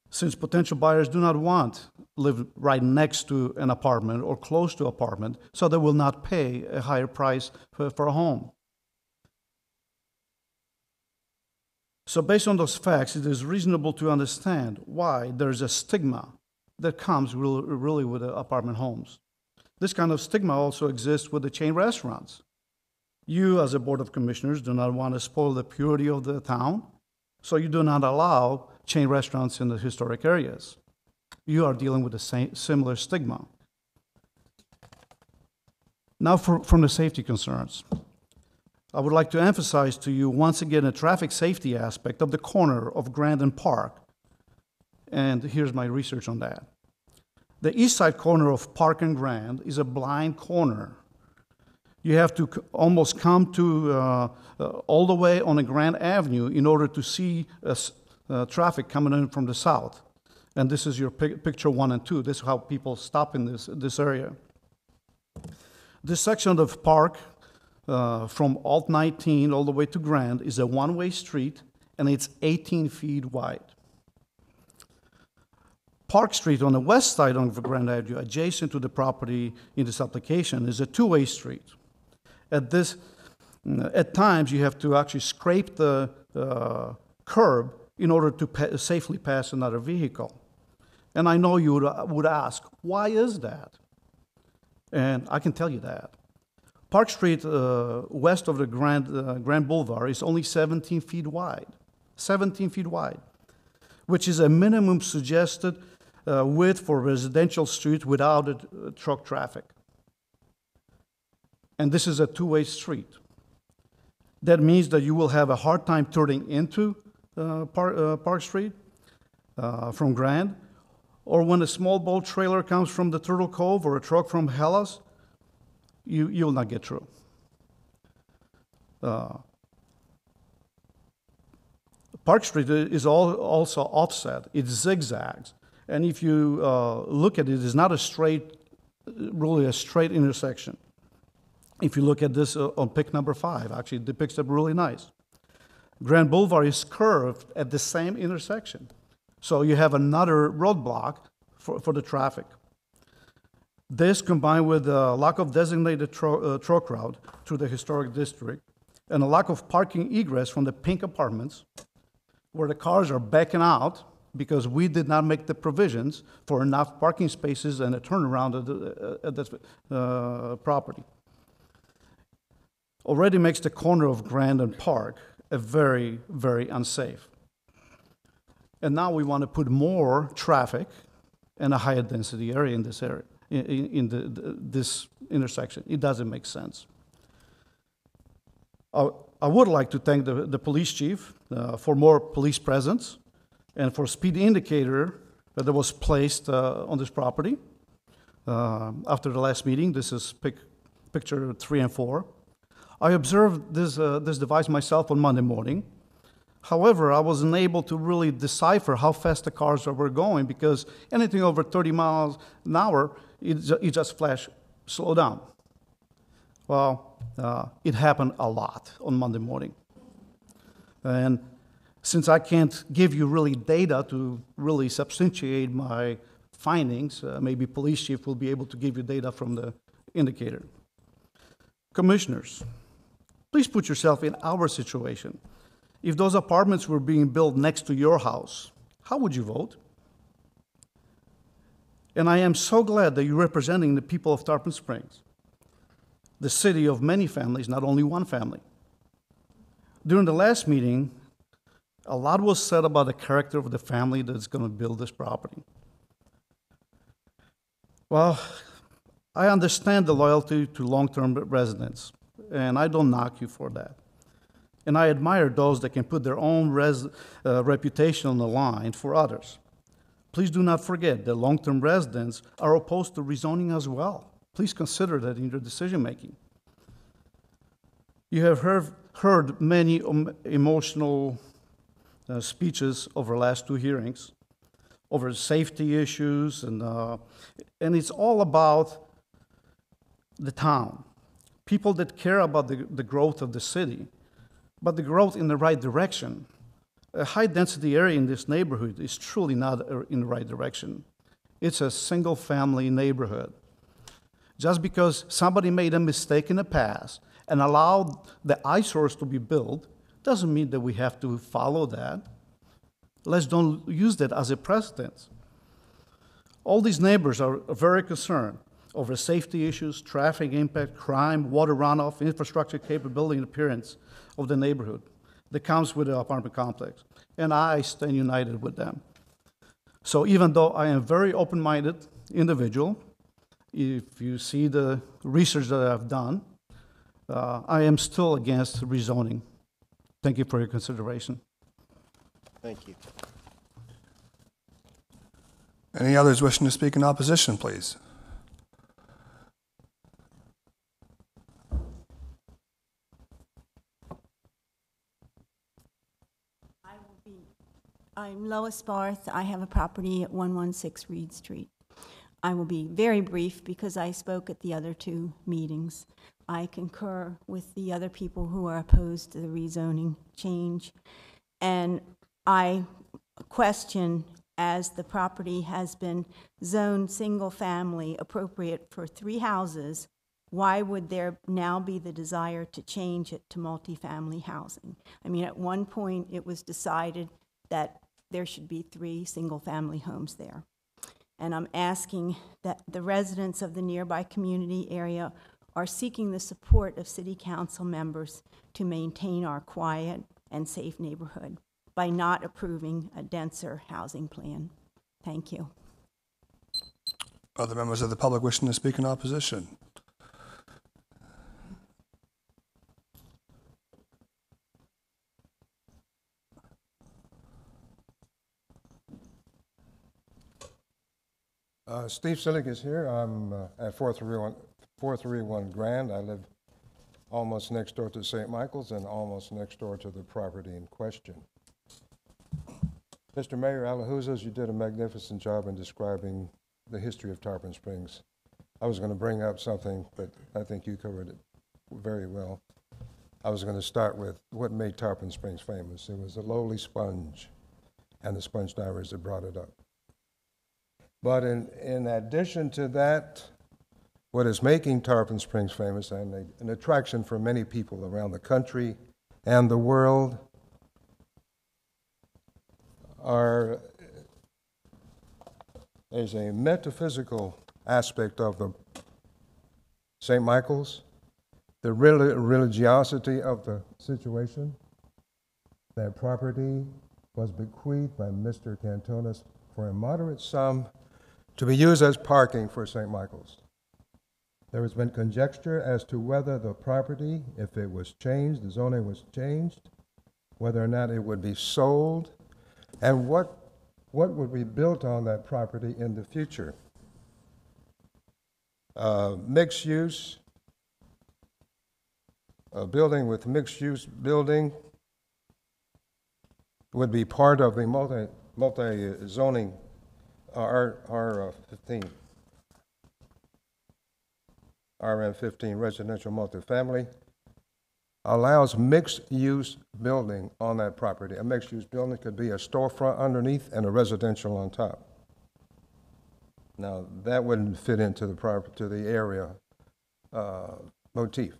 since potential buyers do not want live right next to an apartment or close to apartment, so they will not pay a higher price for, for a home. So, based on those facts, it is reasonable to understand why there's a stigma that comes really, really with uh, apartment homes. This kind of stigma also exists with the chain restaurants. You, as a Board of Commissioners, do not want to spoil the purity of the town, so you do not allow chain restaurants in the historic areas you are dealing with a same, similar stigma. Now, for, from the safety concerns, I would like to emphasize to you once again a traffic safety aspect of the corner of Grand and Park. And here's my research on that. The east side corner of Park and Grand is a blind corner. You have to almost come to uh, uh, all the way on a Grand Avenue in order to see s- uh, traffic coming in from the south. And this is your pic- picture one and two. This is how people stop in this, this area. This section of park uh, from Alt 19 all the way to Grand is a one way street and it's 18 feet wide. Park Street on the west side of Grand Avenue, adjacent to the property in this application, is a two way street. At, this, at times, you have to actually scrape the uh, curb in order to pa- safely pass another vehicle. And I know you would, ask, why is that? And I can tell you that. Park Street, uh, west of the Grand, uh, Grand Boulevard, is only 17 feet wide. 17 feet wide, which is a minimum suggested uh, width for residential street without uh, truck traffic. And this is a two way street. That means that you will have a hard time turning into Park, uh, Park Street uh, from Grand, or when a small boat trailer comes from the Turtle Cove or a truck from Hellas, you, you will not get through. Uh, Park Street is all, also offset, it zigzags. And if you uh, look at it, it's not a straight, really a straight intersection. If you look at this uh, on pick number five, actually it depicts it really nice. Grand Boulevard is curved at the same intersection. So you have another roadblock for, for the traffic. This combined with a lack of designated tro- uh, truck route through the historic district and a lack of parking egress from the pink apartments where the cars are backing out because we did not make the provisions for enough parking spaces and a turnaround at, the, at this uh, property. Already makes the corner of Grand and Park very, very unsafe. And now we want to put more traffic in a higher density area in this area, in, in the, the, this intersection. It doesn't make sense. I, I would like to thank the, the police chief uh, for more police presence and for speed indicator that was placed uh, on this property. Uh, after the last meeting, this is pic, picture three and four. I observed this, uh, this device myself on Monday morning. However, I wasn't able to really decipher how fast the cars were going because anything over 30 miles an hour, it, it just flash, slow down. Well, uh, it happened a lot on Monday morning. And since I can't give you really data to really substantiate my findings, uh, maybe police chief will be able to give you data from the indicator. Commissioners, please put yourself in our situation. If those apartments were being built next to your house, how would you vote? And I am so glad that you're representing the people of Tarpon Springs, the city of many families, not only one family. During the last meeting, a lot was said about the character of the family that's going to build this property. Well, I understand the loyalty to long term residents, and I don't knock you for that. And I admire those that can put their own res, uh, reputation on the line for others. Please do not forget that long term residents are opposed to rezoning as well. Please consider that in your decision making. You have heard, heard many um, emotional uh, speeches over the last two hearings over safety issues, and, uh, and it's all about the town. People that care about the, the growth of the city, but the growth in the right direction. A high density area in this neighborhood is truly not in the right direction. It's a single family neighborhood. Just because somebody made a mistake in the past and allowed the eyesores to be built doesn't mean that we have to follow that. Let's don't use that as a precedent. All these neighbors are very concerned over safety issues, traffic impact, crime, water runoff, infrastructure capability, and appearance of the neighborhood that comes with the apartment complex. And I stand united with them. So even though I am a very open-minded individual, if you see the research that I've done, uh, I am still against rezoning. Thank you for your consideration. Thank you. Any others wishing to speak in opposition, please? I'm Lois Barth. I have a property at 116 Reed Street. I will be very brief because I spoke at the other two meetings. I concur with the other people who are opposed to the rezoning change. And I question, as the property has been zoned single-family appropriate for three houses, why would there now be the desire to change it to multifamily housing? I mean, at one point, it was decided that there should be three single-family homes there. And I'm asking that the residents of the nearby community area are seeking the support of city council members to maintain our quiet and safe neighborhood by not approving a denser housing plan. Thank you. Other members of the public wishing to speak in opposition? Uh, Steve Silic is here. I'm uh, at 431, 431 Grand. I live almost next door to St. Michael's and almost next door to the property in question. Mr. Mayor Alahouzos, you did a magnificent job in describing the history of Tarpon Springs. I was going to bring up something, but I think you covered it very well. I was going to start with what made Tarpon Springs famous. It was the lowly sponge and the sponge divers that brought it up. But in, in addition to that, what is making Tarpon Springs famous and a, an attraction for many people around the country and the world are there's a metaphysical aspect of the St. Michael's, the religiosity of the situation. That property was bequeathed by Mr. Cantonis for a moderate sum to be used as parking for St. Michael's. There has been conjecture as to whether the property, if it was changed, the zoning was changed, whether or not it would be sold, and what, what would be built on that property in the future. Uh, mixed use, a building with mixed use building would be part of the multi, multi zoning R, R fifteen. RM fifteen residential multifamily allows mixed-use building on that property. A mixed-use building could be a storefront underneath and a residential on top. Now, that wouldn't fit into the prop, to the area, uh, motif.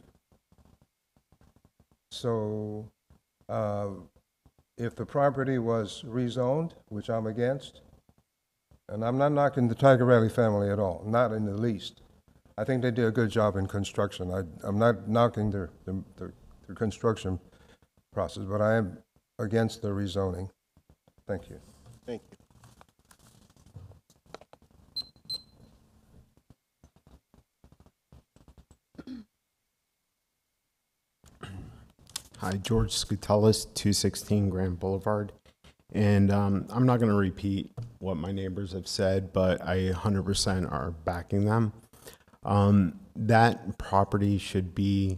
So, uh, if the property was rezoned, which I'm against, and I'm not knocking the Tagarelli family at all, not in the least. I think they did a good job in construction. I, I'm not knocking their, their, their, their construction process, but I am against the rezoning. Thank you. Thank you. Hi, George Scutellis, 216 Grand Boulevard. And um, I'm not going to repeat what my neighbors have said, but I 100% are backing them. Um, that property should be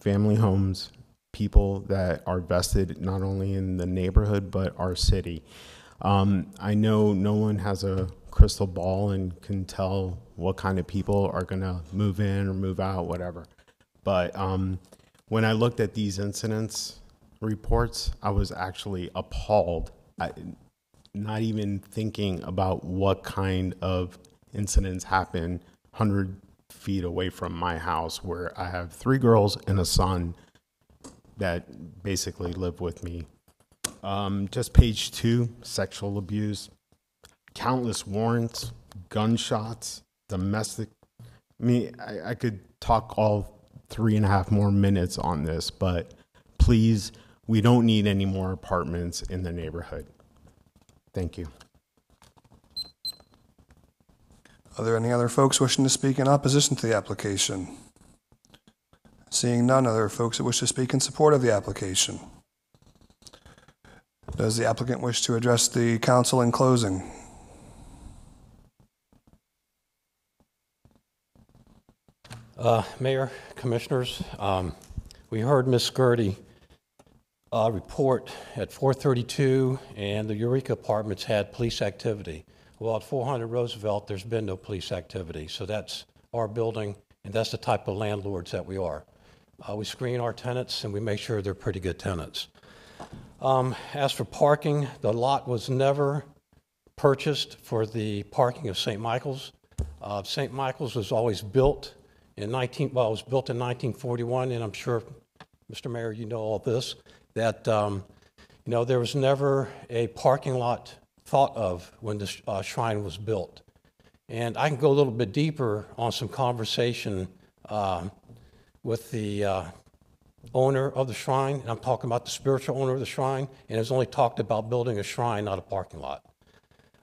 family homes, people that are vested not only in the neighborhood, but our city. Um, I know no one has a crystal ball and can tell what kind of people are going to move in or move out, whatever. But um, when I looked at these incidents reports, I was actually appalled I, not even thinking about what kind of incidents happen 100 feet away from my house where I have three girls and a son that basically live with me. Um, just page two sexual abuse, countless warrants, gunshots, domestic. I mean, I, I could talk all three and a half more minutes on this, but please we don't need any more apartments in the neighborhood. Thank you. Are there any other folks wishing to speak in opposition to the application? Seeing none, are there folks that wish to speak in support of the application? Does the applicant wish to address the council in closing? Uh, Mayor, Commissioners, um, we heard Ms. Gertie uh, report at 432 and the Eureka Apartments had police activity. Well, at 400 Roosevelt, there's been no police activity. So that's our building, and that's the type of landlords that we are. Uh, we screen our tenants and we make sure they're pretty good tenants. Um, as for parking, the lot was never purchased for the parking of St. Michael's. Uh, St. Michael's was always built in 19, well, it was built in 1941, and I'm sure, Mr. Mayor, you know all this, that, um, you know, there was never a parking lot thought of when the uh, shrine was built. And I can go a little bit deeper on some conversation uh, with the uh, owner of the shrine, and I'm talking about the spiritual owner of the shrine, and it's only talked about building a shrine, not a parking lot.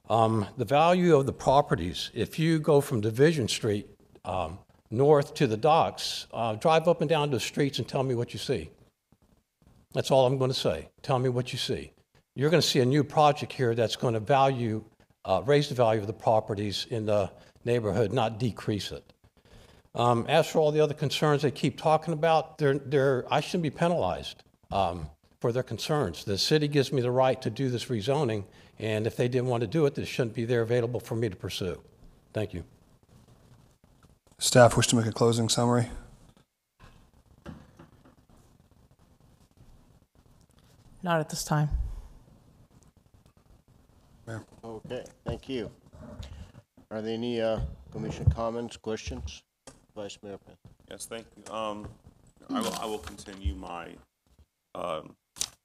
Um, the value of the properties, if you go from Division Street um, north to the docks, uh, drive up and down the streets and tell me what you see. That's all I'm going to say. Tell me what you see. You're going to see a new project here that's going to value, uh, raise the value of the properties in the neighborhood, not decrease it. Um, as for all the other concerns they keep talking about, they're, they're, I shouldn't be penalized um, for their concerns. The city gives me the right to do this rezoning, and if they didn't want to do it, this shouldn't be there available for me to pursue. Thank you. Staff wish to make a closing summary? Not at this time. Okay, thank you. Are there any uh, commission comments, questions? Vice Mayor Penn. Yes, thank you. Um, I will, I will continue my, um,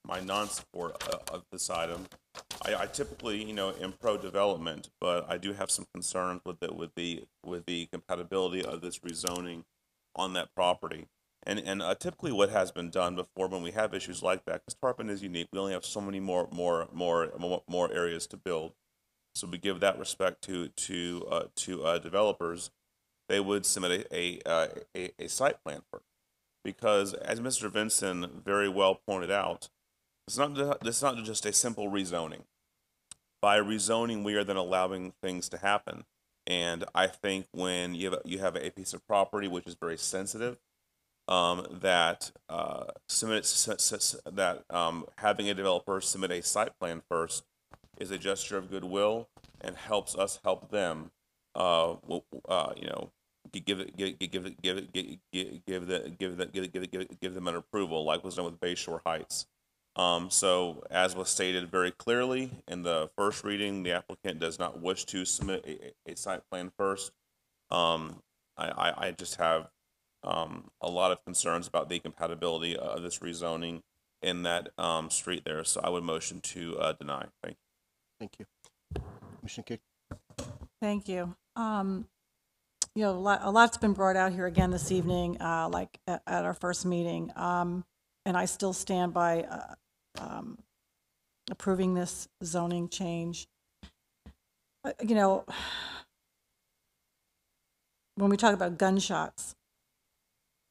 my non-support uh, of this item. I, I typically, you know, am pro-development, but I do have some concerns with it, with the, with the compatibility of this rezoning on that property. And, and uh, typically what has been done before when we have issues like that, because Tarpon is unique, we only have so many more, more, more, more, areas to build. So we give that respect to, to, uh, to, uh, developers. They would submit a, a, uh, a, a site plan for, because as Mr. Vinson very well pointed out, it's not, it's not just a simple rezoning. By rezoning, we are then allowing things to happen. And I think when you have, you have a piece of property which is very sensitive, um, that uh, submit that um, having a developer submit a site plan first is a gesture of goodwill and helps us help them. Uh, uh, you know, gi- give it, give, give it, give it, gi- gi- give the, give the, give, give, give, give them an approval, like was done with Bayshore Heights. Um, so, as was stated very clearly in the first reading, the applicant does not wish to submit a, a, site plan first. Um, I, I just have um, a lot of concerns about the compatibility of this rezoning in that um, street there. So I would motion to uh, deny. Thank you. Thank you. Commissioner Kick. Thank you. Um, you know, a lot, a lot's been brought out here again this evening, uh, like at, at our first meeting. Um, and I still stand by, uh, um, approving this zoning change. Uh, You know, *sighs* when we talk about gunshots,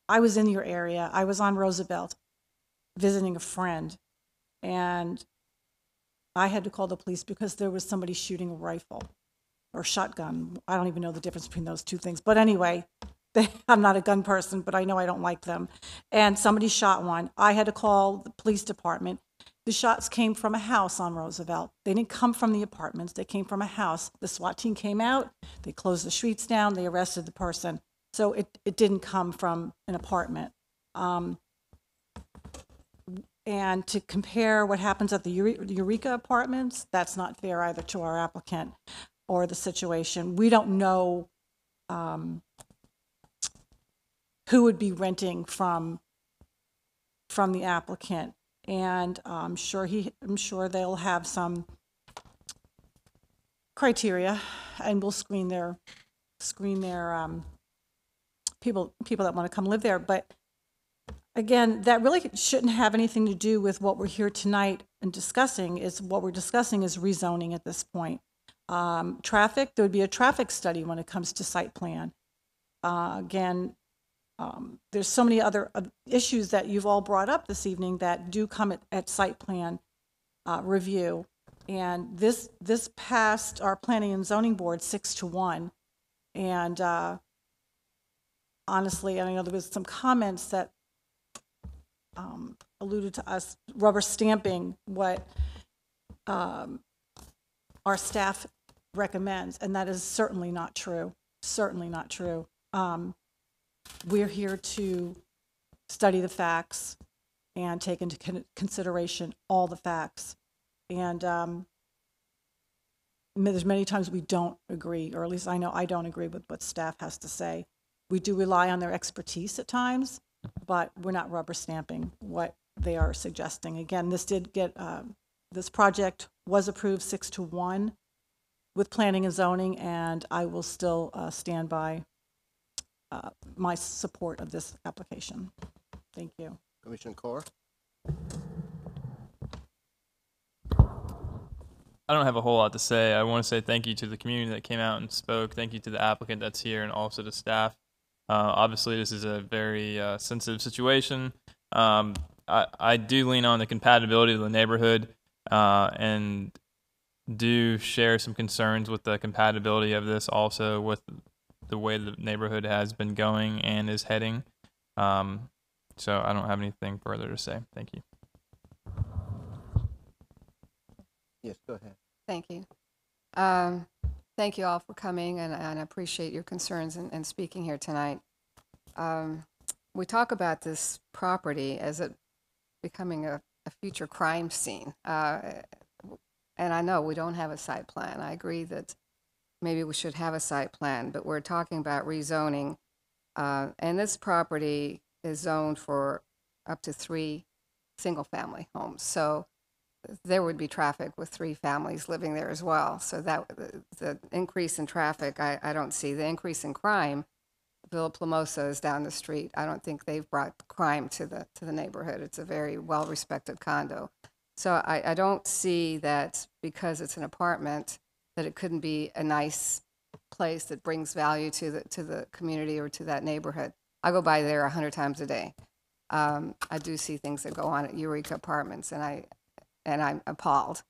I was in your area. I was on Roosevelt visiting a friend, and I had to call the police because there was somebody shooting a rifle or shotgun. I don't even know the difference between those two things. But anyway, *laughs* I'm not a gun person, but I know I don't like them. And somebody shot one. I had to call the police department. The shots came from a house on Roosevelt. They didn't come from the apartments. They came from a house. The SWAT team came out. They closed the streets down. They arrested the person. So it, it didn't come from an apartment. Um, and to compare what happens at the Eure- Eureka Apartments, that's not fair either to our applicant or the situation. We don't know um, who would be renting from from the applicant, and I'm sure he, I'm sure they'll have some criteria, and we'll screen their screen their um, people people that want to come live there. But again, that really shouldn't have anything to do with what we're here tonight and discussing. Is what we're discussing is rezoning at this point. Um, traffic, there would be a traffic study when it comes to site plan. Uh, again, um, there's so many other uh, issues that you've all brought up this evening that do come at, at site plan uh, review. And this this passed our planning and zoning board six to one, and uh, honestly, I know there was some comments that um, alluded to us rubber stamping what um, our staff recommends, and that is certainly not true. Certainly not true. Um, we're here to study the facts and take into con- consideration all the facts. And um, there's many times we don't agree, or at least I know I don't agree with what staff has to say. We do rely on their expertise at times, but we're not rubber stamping what they are suggesting. Again, this did get, um, this project was approved six to one with planning and zoning, and I will still uh, stand by uh, my support of this application. Thank you. Commissioner Karr? I don't have a whole lot to say. I want to say thank you to the community that came out and spoke. Thank you to the applicant that's here and also to staff. Uh, obviously, this is a very uh, sensitive situation. Um, I, I do lean on the compatibility of the neighborhood uh, and do share some concerns with the compatibility of this also with the way the neighborhood has been going and is heading. Um, so I don't have anything further to say. Thank you. Yes, go ahead. Thank you. Um, Thank you all for coming, and and I appreciate your concerns and and speaking here tonight. Um, We talk about this property as it becoming a a future crime scene. Uh, And I know we don't have a site plan. I agree that maybe we should have a site plan, but we're talking about rezoning. Uh, And this property is zoned for up to three single-family homes. So there would be traffic with three families living there as well. So that, the, the increase in traffic, I, I don't see. The increase in crime, Villa Plumosa is down the street. I don't think they've brought crime to the, to the neighborhood. It's a very well-respected condo. So I, I don't see that because it's an apartment, that it couldn't be a nice place that brings value to the, to the community or to that neighborhood. I go by there a hundred times a day. Um, I do see things that go on at Eureka Apartments, and I, and I'm appalled.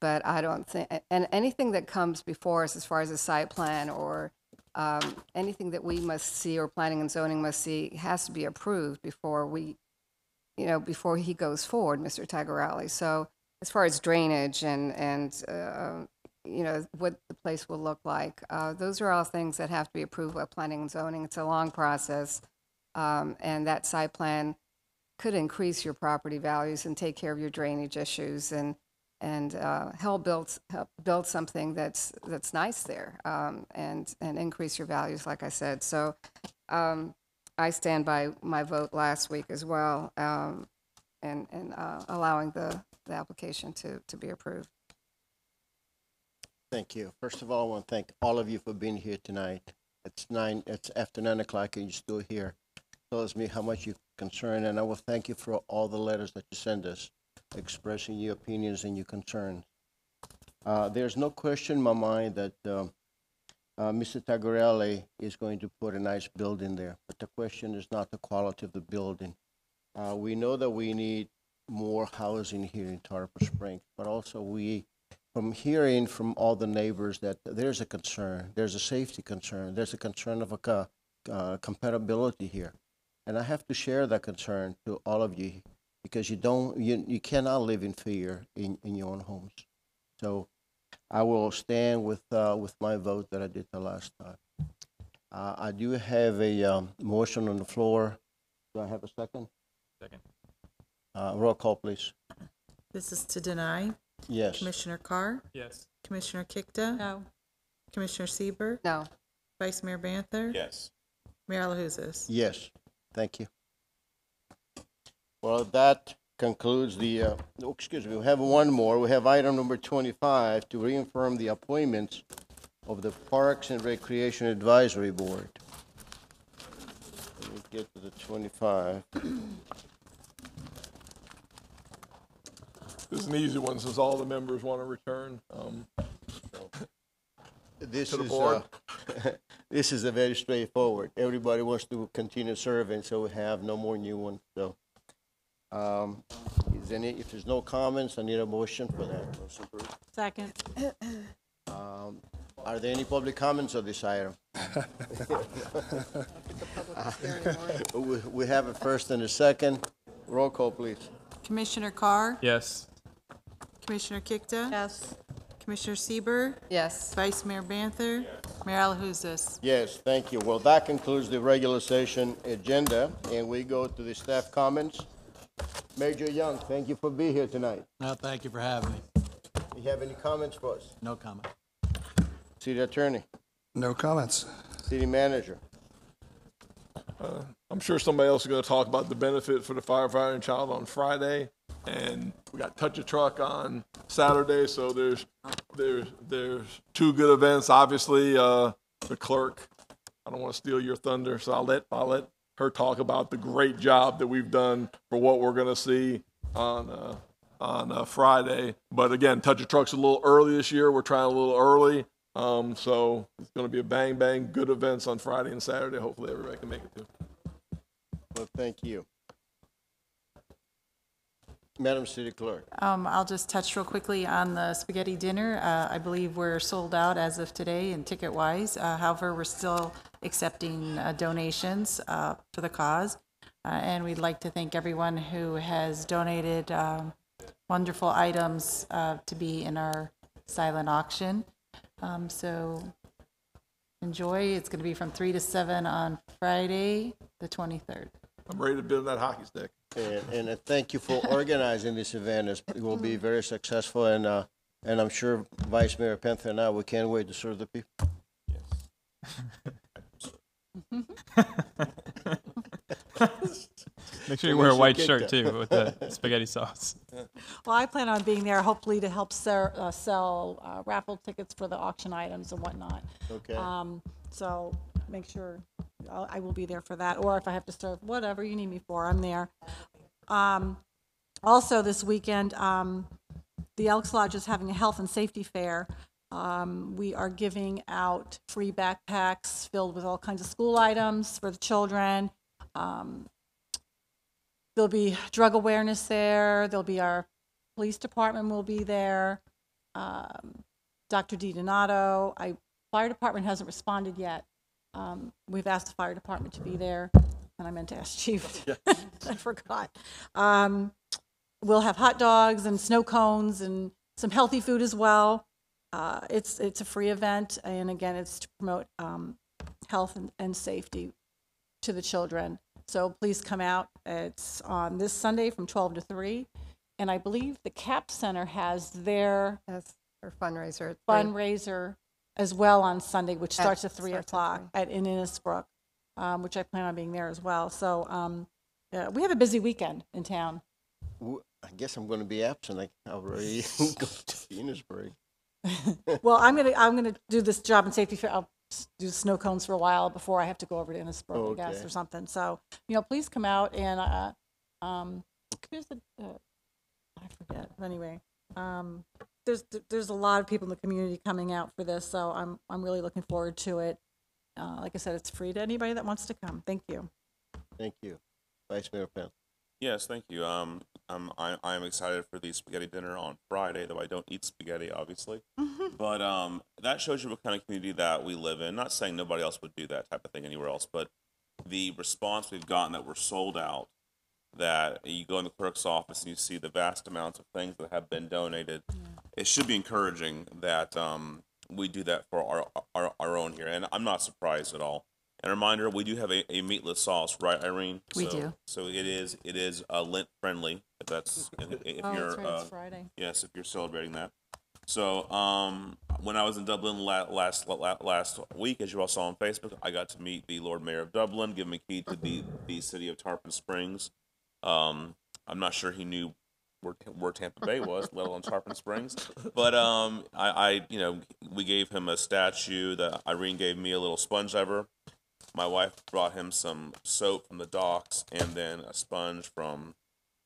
But I don't think, and anything that comes before us as far as a site plan or um, anything that we must see or planning and zoning must see has to be approved before we, you know, before he goes forward, Mr. Tagarelli. So as far as drainage and, and, uh, you know, what the place will look like, uh, those are all things that have to be approved by planning and zoning. It's a long process. Um, and that site plan could increase your property values and take care of your drainage issues and and uh, help build help build something that's that's nice there um, and and increase your values, like I said. So um, I stand by my vote last week as well, um, and and uh, allowing the the application to to be approved. Thank you. First of all, I want to thank all of you for being here tonight. It's nine, it's after nine o'clock and you're still here. Tells me how much you're concerned, and I will thank you for all the letters that you send us, expressing your opinions and your concerns. Uh, there's no question in my mind that, um, uh, Mr. Tagarelli is going to put a nice building there, but the question is not the quality of the building. Uh, we know that we need more housing here in Tarpon Springs, but also we, from hearing from all the neighbors that there's a concern, there's a safety concern, there's a concern of a uh, compatibility here. And I have to share that concern to all of you because you don't, you, you cannot live in fear in, in your own homes. So I will stand with, uh, with my vote that I did the last time. Uh, I do have a, um, motion on the floor. Do I have a second? Second. Uh, roll call, please. This is to deny. Yes. Commissioner Karr? Yes. Commissioner Kikta? No. Commissioner Sieber, No. Vice Mayor Banther? Yes. Mayor Alahouzos? Yes, thank you. Well, that concludes the, uh, oh, excuse me, we have one more. We have item number twenty-five to reaffirm the appointments of the Parks and Recreation Advisory Board. Let me get to the twenty-five. This is an easy one since all the members want to return. Um, This To the is, board. uh, *laughs* this is a very straightforward. Everybody wants to continue serving, so we have no more new ones, so. Um, is any, if there's no comments, I need a motion for that. Second. *coughs* Um, Are there any public comments on this item? *laughs* *laughs* We we have a first and a second. Roll call, please. Commissioner Karr? Yes. Commissioner Kikta? Yes. Commissioner Sieber, Yes. Vice Mayor Banther? Mayor Alahouzos? Yes, thank you. Well, that concludes the regular session agenda, and we go to the staff comments. Major Young, thank you for being here tonight. No, thank you for having me. Do You have any comments for us? No comment. City Attorney, No comments. City Manager. Uh, I'm sure somebody else is going to talk about the benefit for the firefighter and child on Friday, and we got Touch a Truck on Saturday. So there's there's there's two good events. Obviously, uh, the clerk. I don't want to steal your thunder, so I'll let I'll let her talk about the great job that we've done for what we're going to see on uh, on uh, Friday. But again, Touch a Truck's a little early this year. We're trying a little early. Um, so it's going to be a bang bang good events on Friday and Saturday. Hopefully everybody can make it too. Well, thank you. Madam City Clerk. Um, I'll just touch real quickly on the spaghetti dinner. Uh, I believe we're sold out as of today and ticket-wise. Uh, however, we're still accepting uh, donations uh, for the cause. Uh, and we'd like to thank everyone who has donated um, wonderful items uh, to be in our silent auction. Um, so enjoy. It's going to be from 3 to 7 on Friday, the 23rd. I'm ready to build that hockey stick. And, and uh, thank you for organizing this event. It's- It will be very successful, and, uh, and I'm sure Vice Mayor Banther and I, we can't wait to serve the people. Yes. *laughs* Make sure you wear a white shirt too with the spaghetti sauce. Well, I plan on being there hopefully to help sell, uh, sell uh, raffle tickets for the auction items and whatnot. Okay. Um, so make sure I'll, I will be there for that, or if I have to serve, whatever you need me for, I'm there. Um, also this weekend, um, the Elks Lodge is having a health and safety fair. Um, we are giving out free backpacks filled with all kinds of school items for the children. Um, there'll be drug awareness there. There'll be our police department will be there. Um, Dr. Di Donato. I fire department hasn't responded yet. Um, we've asked the fire department to be there, and I meant to ask Chief. *laughs* *laughs* I forgot. Um, we'll have hot dogs and snow cones and some healthy food as well. Uh, it's it's a free event, and again, it's to promote um, health and, and safety to the children. So please come out. It's on this Sunday from 12 to 3. And I believe the CAP Center has their Yes, our fundraiser. fundraiser as well on Sunday, which starts at 3 starts at o'clock at, in Innisbrook, um, which I plan on being there as well. So um, yeah, we have a busy weekend in town. W- I guess I'm going to be absent. I I already *laughs* go to Innisbrook. *laughs* *laughs* well, I'm gonna I'm gonna do this job and safety fair. I'll s- do snow cones for a while before I have to go over to Innisbrook, I guess, Okay. or something. So you know, please come out and uh, um, here's the uh, I forget. Anyway, um, there's there's a lot of people in the community coming out for this, so I'm I'm really looking forward to it. Uh, like I said, it's free to anybody that wants to come. Thank you. Thank you. Vice Mayor Banther. Yes, thank you. Um, um, I, I am excited for the spaghetti dinner on Friday, though I don't eat spaghetti, obviously. But um, that shows you what kind of community that we live in. Not saying nobody else would do that type of thing anywhere else, but the response we've gotten that we're sold out, that you go in the clerk's office and you see the vast amounts of things that have been donated, it should be encouraging that um, we do that for our, our, our own here. And I'm not surprised at all. And a reminder, we do have a, a meatless sauce, right, Irene? We So- do. So it is it is uh, lint friendly. If that's if, if Oh, you're that's right, uh, it's Friday. yes, if you're celebrating that. So um, when I was in Dublin last, last last week, as you all saw on Facebook, I got to meet the Lord Mayor of Dublin, give him a key to the the city of Tarpon Springs. Um, I'm not sure he knew where, where Tampa Bay was, let alone Tarpon Springs. But um, I, I, you know, we gave him a statue. That Irene gave me a little sponge ever. My wife brought him some soap from the docks, and then a sponge from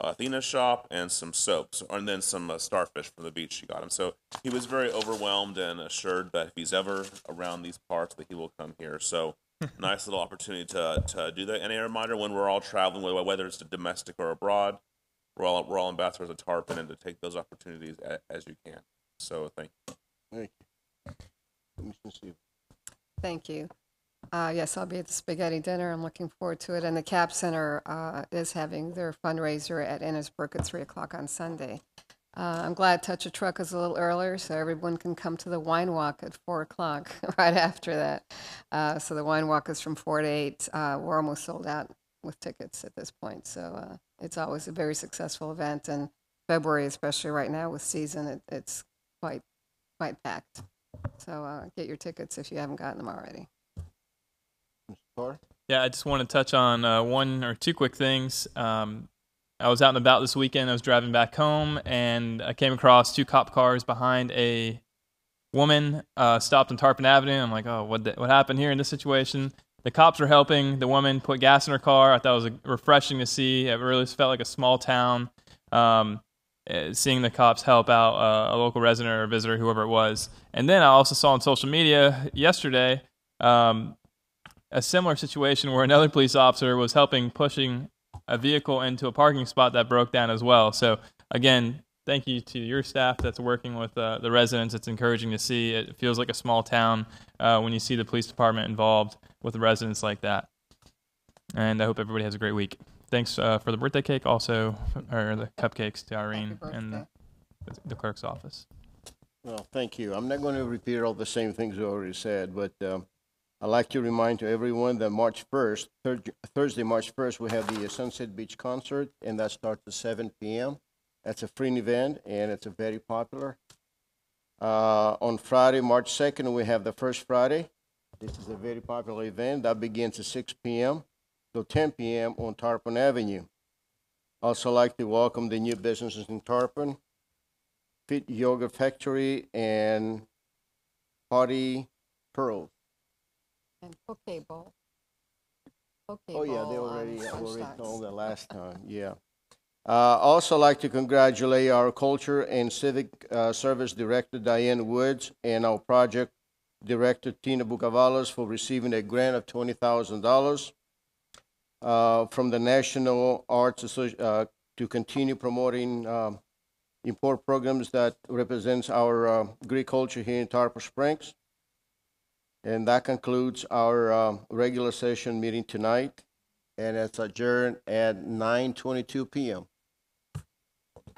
Athena's shop, and some soaps, and then some uh, starfish from the beach she got him. So he was very overwhelmed and assured that if he's ever around these parts, that he will come here. So nice little opportunity to to do that. And a reminder when we're all traveling, whether it's domestic or abroad, we're all we're all ambassadors of Tarpon, and to take those opportunities a, as you can. So thank you. Thank you. Commissioner Sieber. Thank you. Uh, yes, I'll be at the spaghetti dinner. I'm looking forward to it. And the CAP Center uh, is having their fundraiser at Innisbrook at 3 o'clock on Sunday. Uh, I'm glad Touch a Truck is a little earlier so everyone can come to the wine walk at 4 o'clock *laughs* right after that. Uh, so the wine walk is from 4 to 8. Uh, we're almost sold out with tickets at this point. So uh, it's always a very successful event. And February, especially right now with season, it, it's quite, quite packed. So uh, get your tickets if you haven't gotten them already. Yeah, I just want to touch on uh, one or two quick things. Um, I was out and about this weekend. I was driving back home, and I came across two cop cars behind a woman uh, stopped on Tarpon Avenue. I'm like, oh, what the, what happened here in this situation? The cops were helping the woman put gas in her car. I thought it was refreshing to see. It really felt like a small town. Um, eh, seeing the cops help out uh, a local resident or visitor, whoever it was. And then I also saw on social media yesterday um, a similar situation where another police officer was helping pushing a vehicle into a parking spot that broke down as well. So again, thank you to your staff that's working with uh, the residents. It's encouraging to see. It feels like a small town uh, when you see the police department involved with the residents like that. And I hope everybody has a great week. Thanks uh, for the birthday cake, also, or the cupcakes to Irene and the, the clerk's office. Well, thank you. I'm not going to repeat all the same things we already said, but um, I'd like to remind to everyone that March 1st, Thur- Thursday, March 1st, we have the Sunset Beach concert, and that starts at 7 p.m. That's a free event, and it's a very popular. Uh, on Friday, March 2nd, we have the First Friday. This is a very popular event that begins at 6 p.m. till 10 p.m. on Tarpon Avenue. Also like to welcome the new businesses in Tarpon, Fit Yoga Factory and Party Pearls. And Poke Bowl. Poke Oh, yeah, they Bowl on already, already told that last time, yeah. Uh, also like to congratulate our Culture and Civic uh, Service Director Diane Woods and our Project Director Tina Bucuvalas for receiving a grant of twenty thousand dollars uh, from the National Arts Association uh, to continue promoting um, important programs that represents our uh, Greek culture here in Tarpon Springs. And that concludes our um, regular session meeting tonight, and it's adjourned at 9:22 PM.